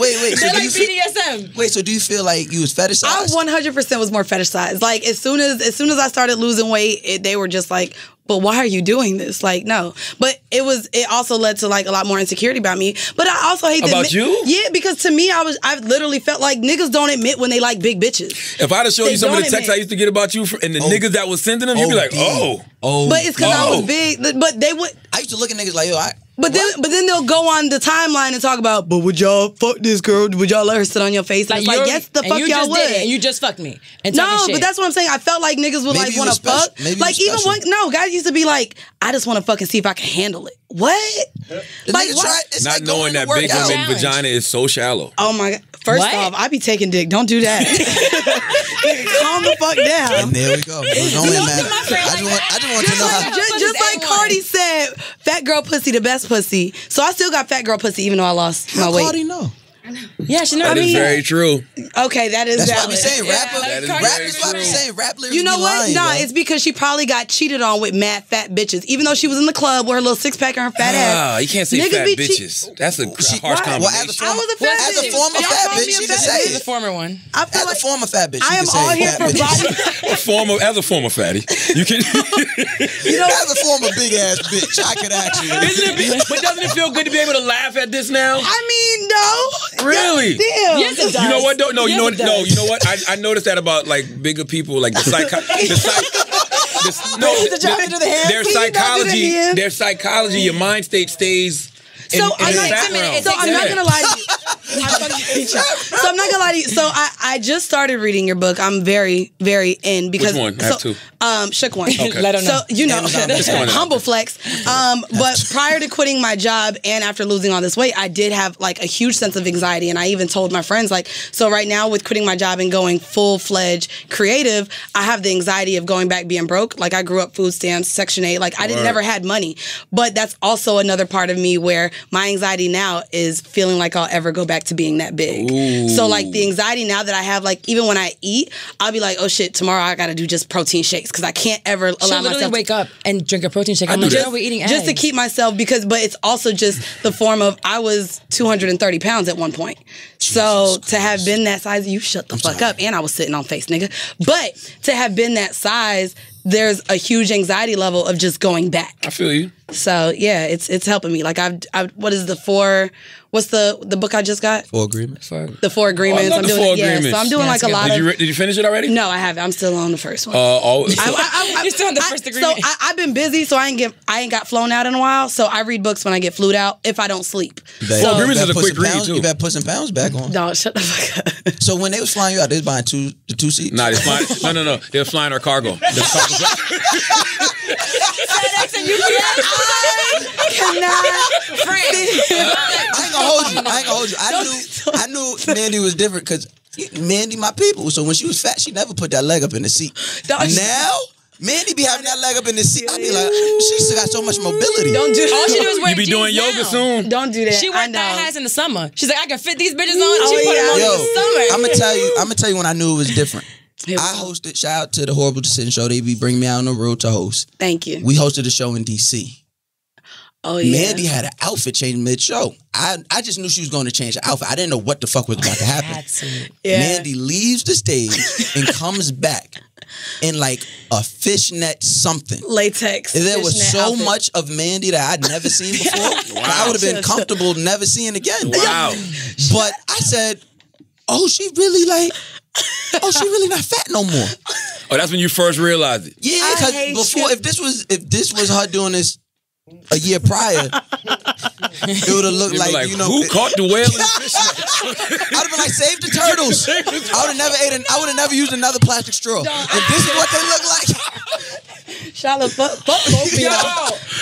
Speaker 5: wait, wait, so
Speaker 4: They're
Speaker 5: do
Speaker 4: like
Speaker 5: you feel,
Speaker 4: BDSM.
Speaker 5: wait, so do you feel like you was fetishized?
Speaker 7: I
Speaker 5: fetishized?
Speaker 7: 100 percent was more fetishized. Like as soon as as soon as I started losing weight, it, they were just like, "But why are you doing this?" Like no, but it was. It also led to like a lot more insecurity about me. But I also hate that
Speaker 3: About
Speaker 7: mi-
Speaker 3: you?
Speaker 7: Yeah, because to me, I was I literally felt like niggas don't admit when they like big bitches.
Speaker 3: If I'd have showed you some of the texts
Speaker 7: admit.
Speaker 3: I used to get about you from, and the oh. niggas that was sending them, you'd be like, oh.
Speaker 5: oh,
Speaker 7: But it's because I
Speaker 3: Oh.
Speaker 7: was big. But they would.
Speaker 5: I used to look at niggas like, yo, I,
Speaker 7: But then, but then they'll go on the timeline and talk about, but would y'all fuck this girl? Would y'all let her sit on your face? And it's like, yes, the fuck
Speaker 4: you
Speaker 7: y'all
Speaker 4: just
Speaker 7: would.
Speaker 4: and you just fucked me. And
Speaker 7: no,
Speaker 4: talking
Speaker 7: but that's what I'm saying. I felt like niggas would
Speaker 5: Maybe
Speaker 7: like want to fuck.
Speaker 5: special. Maybe
Speaker 7: like even
Speaker 5: special.
Speaker 7: one, no, guys used to be like, I just want to fucking see if I can handle it. What?
Speaker 5: The
Speaker 7: Like what?
Speaker 5: try- it's
Speaker 3: Not
Speaker 5: like
Speaker 3: knowing that big
Speaker 5: out.
Speaker 3: woman vagina is so shallow.
Speaker 7: Oh my god! First
Speaker 4: What?
Speaker 7: off, I be taking dick. Don't do that. Calm the fuck down.
Speaker 5: And there we go. It was only a matter. I just want, I just want to know how.
Speaker 7: Just, just like
Speaker 4: A1.
Speaker 7: Cardi said, fat girl pussy the best pussy. So I still got fat girl pussy even though I lost my
Speaker 5: How
Speaker 7: weight.
Speaker 5: Cardi know?
Speaker 4: Yeah, she know.
Speaker 3: That
Speaker 4: I
Speaker 3: is
Speaker 4: mean,
Speaker 3: very true.
Speaker 7: Okay, that is
Speaker 5: That's why I
Speaker 7: valid.
Speaker 5: be saying rapper.
Speaker 3: That is
Speaker 5: rap
Speaker 3: very
Speaker 5: is why I be
Speaker 3: true.
Speaker 5: saying rap lyrics
Speaker 7: You know what?
Speaker 5: lying,
Speaker 7: nah,
Speaker 5: bro.
Speaker 7: it's because she probably got cheated on with mad fat bitches. Even though she was in the club with her little six pack and her fat
Speaker 3: Ah,
Speaker 7: ass.
Speaker 3: you can't say
Speaker 7: Niggas
Speaker 3: fat
Speaker 7: be cheat-
Speaker 3: bitches. That's a
Speaker 5: She-
Speaker 3: harsh
Speaker 5: Well,
Speaker 3: combination.
Speaker 5: as a former,
Speaker 7: I was a fat
Speaker 5: as a former
Speaker 7: Y'all
Speaker 5: fat
Speaker 7: call me
Speaker 5: bitch,
Speaker 7: a
Speaker 5: she can say
Speaker 4: the
Speaker 5: it.
Speaker 4: former one.
Speaker 7: I feel
Speaker 5: As a former fat bitch,
Speaker 7: I am all here for
Speaker 5: bitch.
Speaker 7: body.
Speaker 3: former, as a former fatty, you can.
Speaker 5: you know, As a former big ass bitch, I could actually.
Speaker 3: Isn't it? But doesn't it feel good to be able to laugh at this now?
Speaker 7: I mean, no.
Speaker 3: Really?
Speaker 7: Damn.
Speaker 4: Yes, it does.
Speaker 3: You know what? Though? No, you
Speaker 4: Yes,
Speaker 3: know what? No, you know what? I, I noticed that about like bigger people, like the psycho, the psych, the, no,
Speaker 7: the job the hand.
Speaker 3: their
Speaker 7: Please the
Speaker 3: psychology, their psychology, your mind state stays. In,
Speaker 7: So
Speaker 3: in
Speaker 7: I'm
Speaker 3: the
Speaker 7: not,
Speaker 3: background.
Speaker 7: so I'm not gonna lie to you. So I'm not gonna lie to you. So I, I just started reading your book. I'm very very in because
Speaker 3: Which one? I have
Speaker 7: so,
Speaker 3: two.
Speaker 7: Um, shook one.
Speaker 3: Okay.
Speaker 4: Let her know.
Speaker 7: So you know,
Speaker 5: Amazon.
Speaker 3: Just one.
Speaker 7: humble flex. Um, but prior to quitting my job and after losing all this weight, I did have like a huge sense of anxiety, and I even told my friends like, so right now with quitting my job and going full fledged creative, I have the anxiety of going back being broke. Like I grew up food stamps, Section Eight. Like I didn't never had money, but that's also another part of me where my anxiety now is feeling like I'll ever go back to being that big. So like the anxiety now that I have, like even when I eat, I'll be like, oh shit, tomorrow I got to do just protein shakes because I can't ever allow
Speaker 4: She'll
Speaker 7: myself. to-
Speaker 4: wake up and drink a protein shake. I'm like. "Girl, we're eating
Speaker 7: just to keep myself because but it's also just the form of I was 230 pounds at one point. So to have been that size, you shut the fuck up. And I was sitting on face, nigga. But to have been that size, there's a huge anxiety level of just going back.
Speaker 3: I feel you.
Speaker 7: So yeah, it's it's helping me. Like I've, I've what is the four? What's the the book I just got?
Speaker 5: For agreement.
Speaker 7: The four agreements.
Speaker 3: Oh, I love
Speaker 7: I'm
Speaker 3: the
Speaker 7: doing
Speaker 3: four
Speaker 7: yeah.
Speaker 3: agreements.
Speaker 7: So I'm doing
Speaker 4: Yeah,
Speaker 7: like a
Speaker 4: it's
Speaker 7: lot
Speaker 3: Did
Speaker 7: of.
Speaker 3: you re- did you finish it already?
Speaker 7: no, I haven't. I'm still on the first one.
Speaker 3: Uh, all,
Speaker 7: I, I, I,
Speaker 4: You're still on the
Speaker 7: I-
Speaker 4: first
Speaker 7: So
Speaker 4: agreement.
Speaker 7: I, I've been busy, so I ain't get I ain't got flown out in a while. So I read books when I get flued out if I don't sleep.
Speaker 5: So
Speaker 3: agreements is a quick read, too.
Speaker 5: You better put some pounds back on.
Speaker 7: No, shut the fuck up.
Speaker 5: So when they was flying you out, they was buying two two seats.
Speaker 3: Nah, they flying. No, no, no. They're flying our cargo. They're cargo-
Speaker 7: Cannot.
Speaker 5: I ain't gonna hold you. I ain't gonna hold you. I knew I knew Mandi was different because Mandi my people. So when she was fat, she never put that leg up in the seat. Now Mandi be having that leg up in the seat. I be like, she still got so much mobility.
Speaker 7: Don't do
Speaker 4: All she do is wear
Speaker 3: you be
Speaker 4: jeans
Speaker 3: doing yoga
Speaker 4: now.
Speaker 3: soon.
Speaker 7: Don't do that.
Speaker 4: She
Speaker 7: I
Speaker 4: worked
Speaker 7: know.
Speaker 4: that highs in the summer. She's like, I can fit these bitches on.
Speaker 7: Oh,
Speaker 4: she put them on
Speaker 5: Yo,
Speaker 4: in the summer.
Speaker 5: I'm gonna tell you. I'm gonna tell you when I knew it was different.
Speaker 7: Here we
Speaker 5: I hosted. Shout out to the Horrible Decision Show. They be bring me out on the road to host.
Speaker 7: Thank you.
Speaker 5: We hosted a show in DC.
Speaker 7: Oh yeah.
Speaker 5: Mandi had an outfit change mid show. I I just knew she was going to change the outfit. I didn't know what the fuck was about to happen.
Speaker 7: Yeah.
Speaker 5: Mandi leaves the stage and comes back in like a fishnet something.
Speaker 7: Latex.
Speaker 5: And there was so
Speaker 7: outfit.
Speaker 5: much of Mandi that I'd never seen before. I would have been comfortable never seeing again.
Speaker 3: Wow.
Speaker 5: But I said, "Oh, she really like." Oh, she really not fat no more.
Speaker 3: Oh, that's when you first realized it.
Speaker 5: Yeah,
Speaker 7: I
Speaker 5: because
Speaker 7: hate
Speaker 5: before,
Speaker 7: you.
Speaker 5: if this was if this was her doing this a year prior, it would have looked like,
Speaker 3: like,
Speaker 5: you know.
Speaker 3: who
Speaker 5: it-
Speaker 3: caught the whale in the fish?
Speaker 5: I'd have been like, save the turtles. I would have never ate. An, I would have never used another plastic straw. If this is what they look like,
Speaker 7: Charlotte, fuck, fuck both of y'all.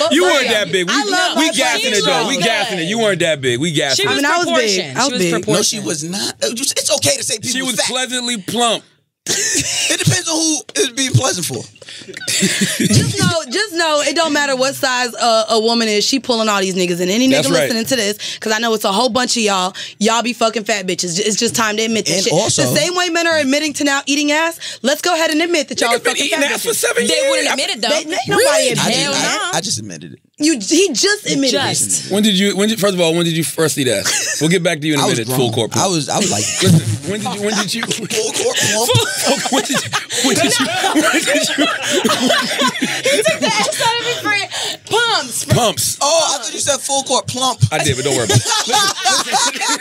Speaker 7: Fuck
Speaker 3: You
Speaker 7: both
Speaker 3: weren't
Speaker 7: of y'all.
Speaker 3: that big. We,
Speaker 7: I love
Speaker 3: we
Speaker 7: my
Speaker 3: gassing it though. We
Speaker 4: She's
Speaker 3: gassing it. You weren't that big. We gassing
Speaker 4: She
Speaker 3: it.
Speaker 4: was
Speaker 7: mean, I was big.
Speaker 4: proportion.
Speaker 7: I was
Speaker 4: she was
Speaker 7: big.
Speaker 4: proportion.
Speaker 5: no, she was not. It's okay to say people
Speaker 3: She was
Speaker 5: fat.
Speaker 3: pleasantly plump.
Speaker 5: It depends on who is being pleasant for.
Speaker 7: just know, just know, it don't matter what size uh, a woman is. She pulling all these niggas, and any nigga
Speaker 3: That's right.
Speaker 7: listening to this, because I know it's a whole bunch of y'all. Y'all be fucking fat bitches. It's just time to admit that
Speaker 5: And
Speaker 7: shit.
Speaker 5: also-
Speaker 7: the same way men are admitting to now eating ass. Let's go ahead and admit that y'all are
Speaker 3: Niggas been
Speaker 7: fucking
Speaker 3: eating
Speaker 7: fat
Speaker 3: ass for
Speaker 7: bitches.
Speaker 3: seven
Speaker 4: They
Speaker 3: years.
Speaker 4: wouldn't admit it though.
Speaker 7: They- they- nobody admit
Speaker 4: Hell.
Speaker 5: I just admitted it.
Speaker 7: You, he just admitted it.
Speaker 4: Just.
Speaker 3: When did you? When did? First of all, when did you first eat ass? We'll get back to you in a
Speaker 5: I
Speaker 3: minute. Full court.
Speaker 5: I was. I was like.
Speaker 3: Listen, when did you? When did you?
Speaker 5: Full court plump.
Speaker 3: when did you? When did you? When did you?
Speaker 4: Pumps.
Speaker 3: Pumps.
Speaker 5: Oh, I thought you said full court plump.
Speaker 3: I did, but don't worry about it.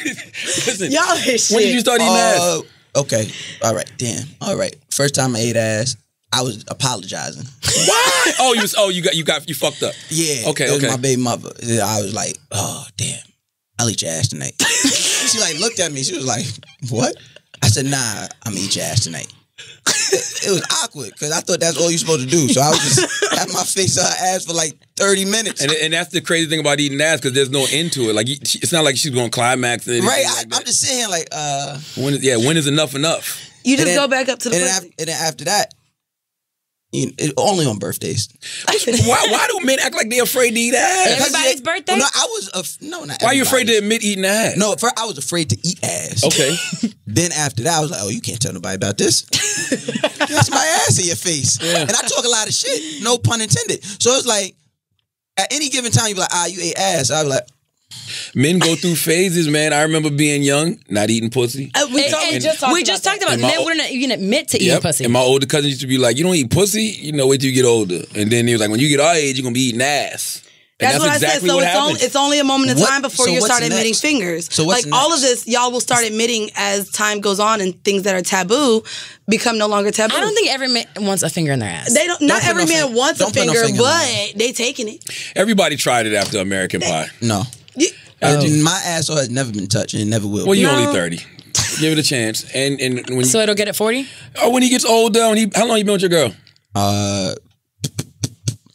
Speaker 3: Listen, listen.
Speaker 7: Y'all is shit.
Speaker 3: When did you start eating ass?
Speaker 5: Uh, okay. All right. Damn. All right. First time I ate ass. I was apologizing.
Speaker 3: Why? Oh, you was, oh you got you got you fucked up.
Speaker 5: Yeah.
Speaker 3: Okay,
Speaker 5: It was
Speaker 3: okay.
Speaker 5: my baby mother. I was like, oh damn, I'll eat your ass tonight. she like looked at me. She was like, what? I said, nah, I'm gonna eat your ass tonight. it was awkward because I thought that's all you're supposed to do. So I was just had my face on her ass for like 30 minutes.
Speaker 3: And, and that's the crazy thing about eating ass because there's no end to it. Like it's not like she's going to climax. Or
Speaker 5: right,
Speaker 3: like
Speaker 5: I,
Speaker 3: that.
Speaker 5: I'm just saying, like, uh,
Speaker 3: When is, yeah, when is enough enough?
Speaker 7: You just
Speaker 5: then-
Speaker 7: go back up to the
Speaker 5: and then,
Speaker 7: pussy.
Speaker 5: after, and then after that, you know, it, only on birthdays.
Speaker 3: why why do men act like they're afraid to eat ass?
Speaker 4: Everybody's birthday.
Speaker 5: No, I was af- no, not
Speaker 3: Why are you afraid to admit eating ass?
Speaker 5: No, at first I was afraid to eat ass.
Speaker 3: Okay.
Speaker 5: Then after that, I was like, "Oh, you can't tell nobody about this. That's my ass in your face." Yeah. And I talk a lot of shit, no pun intended. So it's like, at any given time, you be like, "Ah, you ate ass." I was like,
Speaker 3: Men go through phases, man. I remember being young, not eating pussy.
Speaker 7: Uh, we,
Speaker 4: And-
Speaker 7: talked- we
Speaker 4: and
Speaker 7: just talked
Speaker 4: we
Speaker 7: about
Speaker 4: just talked about
Speaker 3: And
Speaker 4: men
Speaker 3: o-
Speaker 4: wouldn't even admit to eating pussy.
Speaker 3: And my older cousin used to be like, "You don't eat pussy, you know, wait till you get older." And then he was like, "When you get our age, you're gonna be eating ass." And
Speaker 7: That's, what I said. So
Speaker 3: what
Speaker 7: it's only, it's only a moment in
Speaker 5: What-
Speaker 7: time before
Speaker 5: so
Speaker 7: you
Speaker 5: what's
Speaker 7: start admitting
Speaker 5: next?
Speaker 7: fingers.
Speaker 5: So what's
Speaker 7: like all of this, y'all will start admitting as time goes on and things that are taboo become no longer taboo.
Speaker 4: I don't think every man wants a finger in their ass.
Speaker 7: they don't. Not
Speaker 5: put
Speaker 7: every
Speaker 5: no
Speaker 7: man
Speaker 5: fing-
Speaker 7: wants a
Speaker 5: don't put no
Speaker 7: finger,
Speaker 5: finger in my
Speaker 7: but they taking it.
Speaker 3: Everybody tried it after American Pie.
Speaker 5: "No,
Speaker 7: You-
Speaker 5: Uh, my asshole has never been touched and it never will."
Speaker 3: Well,
Speaker 5: be.
Speaker 3: you're
Speaker 7: No.
Speaker 3: only thirty. Give it a chance. And and when
Speaker 4: so it'll get at forty.
Speaker 3: oh, when he gets older, when he, how long you been with your girl?
Speaker 5: uh,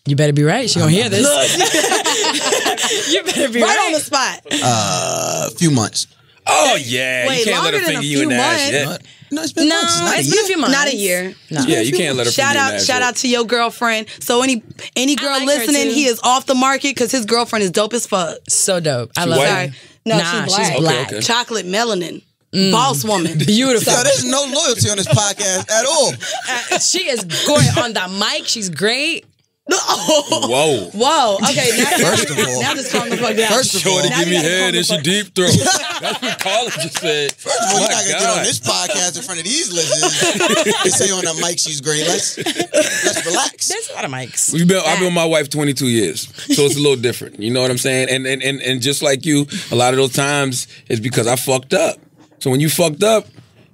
Speaker 4: You better be right. She gonna hear this. you better be
Speaker 7: right
Speaker 4: right.
Speaker 7: on the spot.
Speaker 5: uh, a few months.
Speaker 3: Oh yeah,
Speaker 7: Wait,
Speaker 3: you can't let her
Speaker 7: longer than
Speaker 3: finger
Speaker 7: a
Speaker 3: you in the
Speaker 7: few
Speaker 3: ass
Speaker 7: months.
Speaker 3: yet.
Speaker 5: No, it's been
Speaker 4: No,
Speaker 5: months. Not
Speaker 4: it's
Speaker 5: a
Speaker 4: been a
Speaker 5: year.
Speaker 4: few months.
Speaker 7: Not a year.
Speaker 4: No.
Speaker 3: Yeah, you can't let her.
Speaker 7: Shout
Speaker 3: finger you in
Speaker 7: out, shout out to your girlfriend. So any any girl
Speaker 4: like
Speaker 7: listening, he is off the market because his girlfriend is dope as fuck.
Speaker 4: So dope. I
Speaker 3: She
Speaker 4: love
Speaker 3: white?
Speaker 4: her.
Speaker 7: Sorry, no,
Speaker 4: Nah,
Speaker 7: she's
Speaker 4: she's
Speaker 7: black.
Speaker 4: black.
Speaker 3: Okay, okay.
Speaker 7: Chocolate melanin, boss woman.
Speaker 4: Beautiful.
Speaker 5: Yo, there's no loyalty on this podcast at all.
Speaker 4: Uh, she is going on the mic. She's great.
Speaker 3: Whoa.
Speaker 7: whoa. Okay, now,
Speaker 5: First of all,
Speaker 7: now just calm the fuck down.
Speaker 5: First of all,
Speaker 3: Shorty
Speaker 7: Now
Speaker 3: give
Speaker 7: you
Speaker 3: me
Speaker 7: gotta
Speaker 3: head
Speaker 7: calm
Speaker 3: and
Speaker 7: the
Speaker 3: she
Speaker 7: fuck-
Speaker 3: deep throat. That's what Colin just said.
Speaker 5: First of all, you're not gonna get on this podcast in front of these listeners and say on the mic she's great. Let's let's relax.
Speaker 4: There's a lot of mics.
Speaker 3: We've been, I've been with my wife 22 years, so it's a little different. You know what I'm saying? And and and and just like you, a lot of those times it's because I fucked up. So when you fucked up,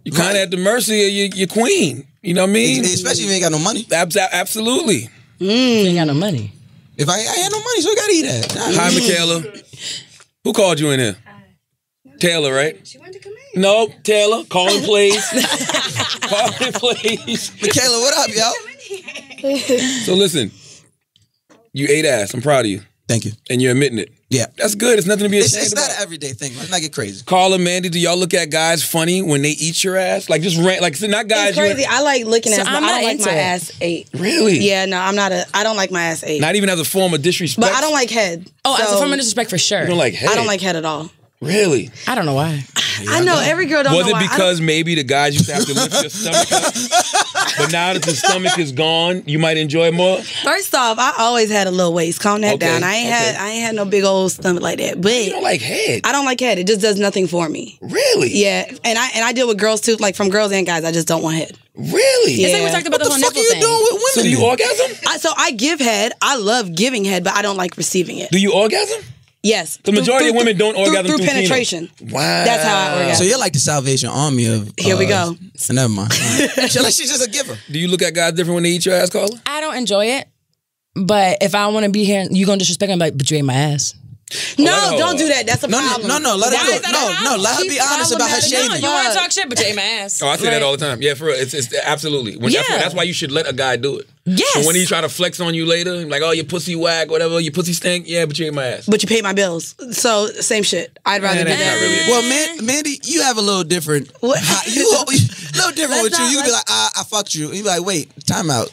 Speaker 3: you kind of
Speaker 5: Right.
Speaker 3: at the mercy of your, your queen. You know what I mean?
Speaker 5: Especially if you ain't got no money.
Speaker 3: Abs- absolutely. Mm.
Speaker 4: You ain't got no money.
Speaker 5: If I, I had no money, so I gotta eat that. Nah,
Speaker 3: Hi, mm. Michaela. Who called you in here? Taylor, right?
Speaker 6: She wanted to come in.
Speaker 3: No, Taylor. Call in, please. Call in, please.
Speaker 5: Michaela, what up, y'all?
Speaker 3: So listen, you ate ass. I'm proud of you,
Speaker 5: Thank you.
Speaker 3: and you're admitting it.
Speaker 5: Yeah.
Speaker 3: That's good. It's nothing to be
Speaker 5: It's,
Speaker 3: ashamed
Speaker 5: it's
Speaker 3: about.
Speaker 5: not an everyday thing. Let's not get crazy.
Speaker 3: Carla, Mandi, do y'all look at guys funny when they eat your ass? Like just rant, like so not guys.
Speaker 7: It's crazy. I like looking
Speaker 4: So
Speaker 7: at. but
Speaker 4: I'm
Speaker 7: I don't like my
Speaker 4: it.
Speaker 7: ass ate.
Speaker 3: really?
Speaker 7: Yeah, no, I'm not a. I don't like my ass ate.
Speaker 3: Not even as a form of disrespect.
Speaker 7: but I don't like head.
Speaker 4: Oh, as a form of disrespect for sure.
Speaker 3: You don't like head.
Speaker 7: I don't like head at all.
Speaker 3: Really?
Speaker 4: I don't know why.
Speaker 7: I know every girl don't
Speaker 3: Was
Speaker 7: know
Speaker 3: it
Speaker 7: why.
Speaker 3: Because maybe the guys used to have to lift your stomach up? But now that the stomach is gone, you might enjoy it more?
Speaker 7: First off, I always had a little waist. Calm that
Speaker 3: Okay,
Speaker 7: down. I ain't had. I ain't had no big old stomach like that. But
Speaker 3: You don't like head.
Speaker 7: I don't like head. It just does nothing for me.
Speaker 3: Really?
Speaker 7: Yeah, and I and I deal with girls too, like from girls and guys. I just don't want head.
Speaker 3: Really?
Speaker 7: Yeah.
Speaker 4: It's like we talked about
Speaker 5: What
Speaker 4: the
Speaker 5: the fuck are you
Speaker 4: thing.
Speaker 5: doing with women?
Speaker 3: So do you orgasm?
Speaker 7: I, so I give head. I love giving head, but I don't like receiving it.
Speaker 3: Do you orgasm?
Speaker 7: Yes,
Speaker 3: The majority of women don't
Speaker 7: through,
Speaker 3: orgasm
Speaker 7: through
Speaker 3: through penile.
Speaker 7: penetration.
Speaker 3: Wow.
Speaker 7: That's how I orgasm.
Speaker 5: So you're like the Salvation Army of.
Speaker 7: Here we
Speaker 5: uh,
Speaker 7: go.
Speaker 5: So never mind. she's like she's just a giver.
Speaker 3: Do you look at guys different when they eat your ass, Carla?
Speaker 4: I don't enjoy it. But if I want to be here, you're gonna disrespect me? I'm like, but you ate my ass.
Speaker 7: No,
Speaker 3: Oh.
Speaker 7: don't do that. That's a
Speaker 5: No, no,
Speaker 7: problem.
Speaker 5: no, no. Let her
Speaker 4: Why
Speaker 5: do
Speaker 4: is
Speaker 5: it.
Speaker 4: that a
Speaker 5: No, no. Let her be honest about her
Speaker 7: problematic.
Speaker 4: No,
Speaker 5: shaving.
Speaker 4: you want to talk shit, but you ate my ass.
Speaker 3: Oh, I say that all the time. Yeah, for real. It's, it's absolutely. When,
Speaker 4: Yeah.
Speaker 3: why, that's why you should let a guy do it.
Speaker 4: Yes.
Speaker 3: So when he try to flex on you later, like, oh, your pussy whack, whatever, your pussy stink, yeah, but you ate my ass.
Speaker 7: But you pay my bills, so same shit. I'd rather
Speaker 3: Man,
Speaker 7: do that.
Speaker 3: not really
Speaker 5: Well, man, Mandi, you have a little different.
Speaker 7: What?
Speaker 5: How, you a little different
Speaker 7: Let's
Speaker 5: with you. You can be like,
Speaker 7: let's-
Speaker 5: ah, I fucked you. You be like, wait, time out.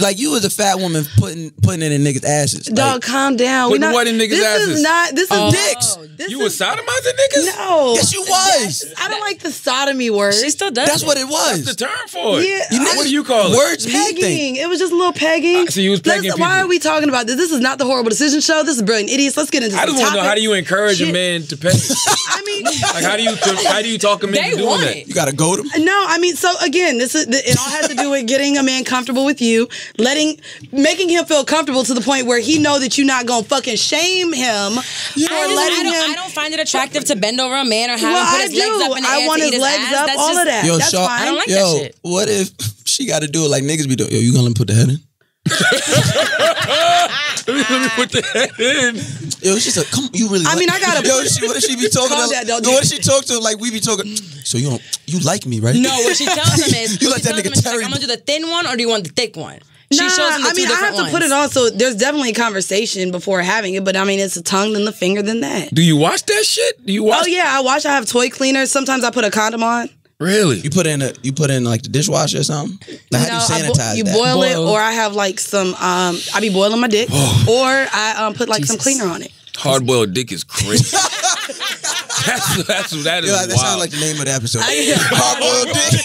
Speaker 5: Like you was a fat woman putting putting it in niggas' asses.
Speaker 7: Dog,
Speaker 5: Like,
Speaker 7: calm down.
Speaker 3: Putting
Speaker 7: We not,
Speaker 3: what in niggas'
Speaker 7: this
Speaker 3: asses?
Speaker 7: is not. This is
Speaker 4: Oh.
Speaker 5: Dicks.
Speaker 7: This
Speaker 3: you
Speaker 7: is,
Speaker 3: was sodomizing niggas?
Speaker 7: no.
Speaker 5: yes, you was.
Speaker 7: I don't like the sodomy word.
Speaker 4: She still does.
Speaker 5: That's
Speaker 4: it.
Speaker 5: what it was.
Speaker 3: What's the term for it?
Speaker 7: Yeah,
Speaker 5: You know
Speaker 7: I-
Speaker 3: What do you call it?
Speaker 5: Words
Speaker 7: pegging. It was just a little pegging.
Speaker 3: Uh, so you was
Speaker 7: Let's-
Speaker 3: pegging
Speaker 7: Why are we talking about this? This is not the horrible decision show. This is brilliant idiots. Let's get into.
Speaker 3: I
Speaker 7: some
Speaker 3: just want to know how do you encourage a man to pay?
Speaker 7: I mean,
Speaker 3: like how do you how do you talk him
Speaker 4: They
Speaker 3: into doing that?
Speaker 5: You gotta go to them.
Speaker 7: No, I mean, so again, this is it. All has to do with getting a man comfortable with you, letting, making him feel comfortable to the point where he know that you're not gonna fucking shame him for
Speaker 4: I, just, I,
Speaker 7: letting
Speaker 4: don't,
Speaker 7: him.
Speaker 4: I don't find it attractive to bend over a man or have
Speaker 7: well,
Speaker 4: him put
Speaker 7: I
Speaker 4: his
Speaker 7: do.
Speaker 4: legs up in the
Speaker 7: I
Speaker 4: air
Speaker 7: want
Speaker 4: to
Speaker 7: his
Speaker 4: eat his
Speaker 7: legs
Speaker 4: ass.
Speaker 7: up.
Speaker 4: That's
Speaker 7: all
Speaker 4: just,
Speaker 7: of that.
Speaker 5: Yo,
Speaker 7: That's
Speaker 5: Shaw,
Speaker 7: fine.
Speaker 4: I don't like that
Speaker 5: Yo,
Speaker 4: shit.
Speaker 5: what if She got to do it like niggas be doing. Yo, you gonna let me put the head in?
Speaker 3: Let me put the head in.
Speaker 5: Yo, she said, "Come, you really."
Speaker 7: I
Speaker 5: like-
Speaker 7: mean, I gotta-
Speaker 5: Yo, she, what does she be talking?
Speaker 7: Calm
Speaker 5: to,
Speaker 7: down, don't
Speaker 5: yo, what does she talk to? him Like we be talking. So you don't, you like me, right?
Speaker 4: No, what she tells him is,
Speaker 5: You
Speaker 4: like
Speaker 5: that
Speaker 4: tells
Speaker 5: nigga
Speaker 4: is, she's like,
Speaker 5: Terry-
Speaker 4: I'm gonna do the thin one, or do you want the thick one? She
Speaker 7: Nah,
Speaker 4: shows him the
Speaker 7: I mean, I
Speaker 4: different
Speaker 7: have to put it
Speaker 4: ones.
Speaker 7: on. So there's definitely a conversation before having it, but I mean, it's a tongue, than the finger, than that.
Speaker 3: Do you watch that shit? Do you watch?
Speaker 7: Oh yeah, I watch. I have toy cleaners. Sometimes I put a condom on.
Speaker 3: Really?
Speaker 5: You put in a, you put in like the dishwasher or something. Like, how do
Speaker 7: I
Speaker 5: you
Speaker 7: bo-
Speaker 5: sanitize
Speaker 7: you
Speaker 5: that?
Speaker 7: boil, it,
Speaker 4: Boil.
Speaker 7: or I have like some. Um, I be boiling my dick, or I um put like some cleaner on it.
Speaker 3: Hard boiled dick is crazy. that's that's that is
Speaker 5: Yo, that
Speaker 3: wild.
Speaker 5: sounds like the name of the episode. Hard-boiled dick.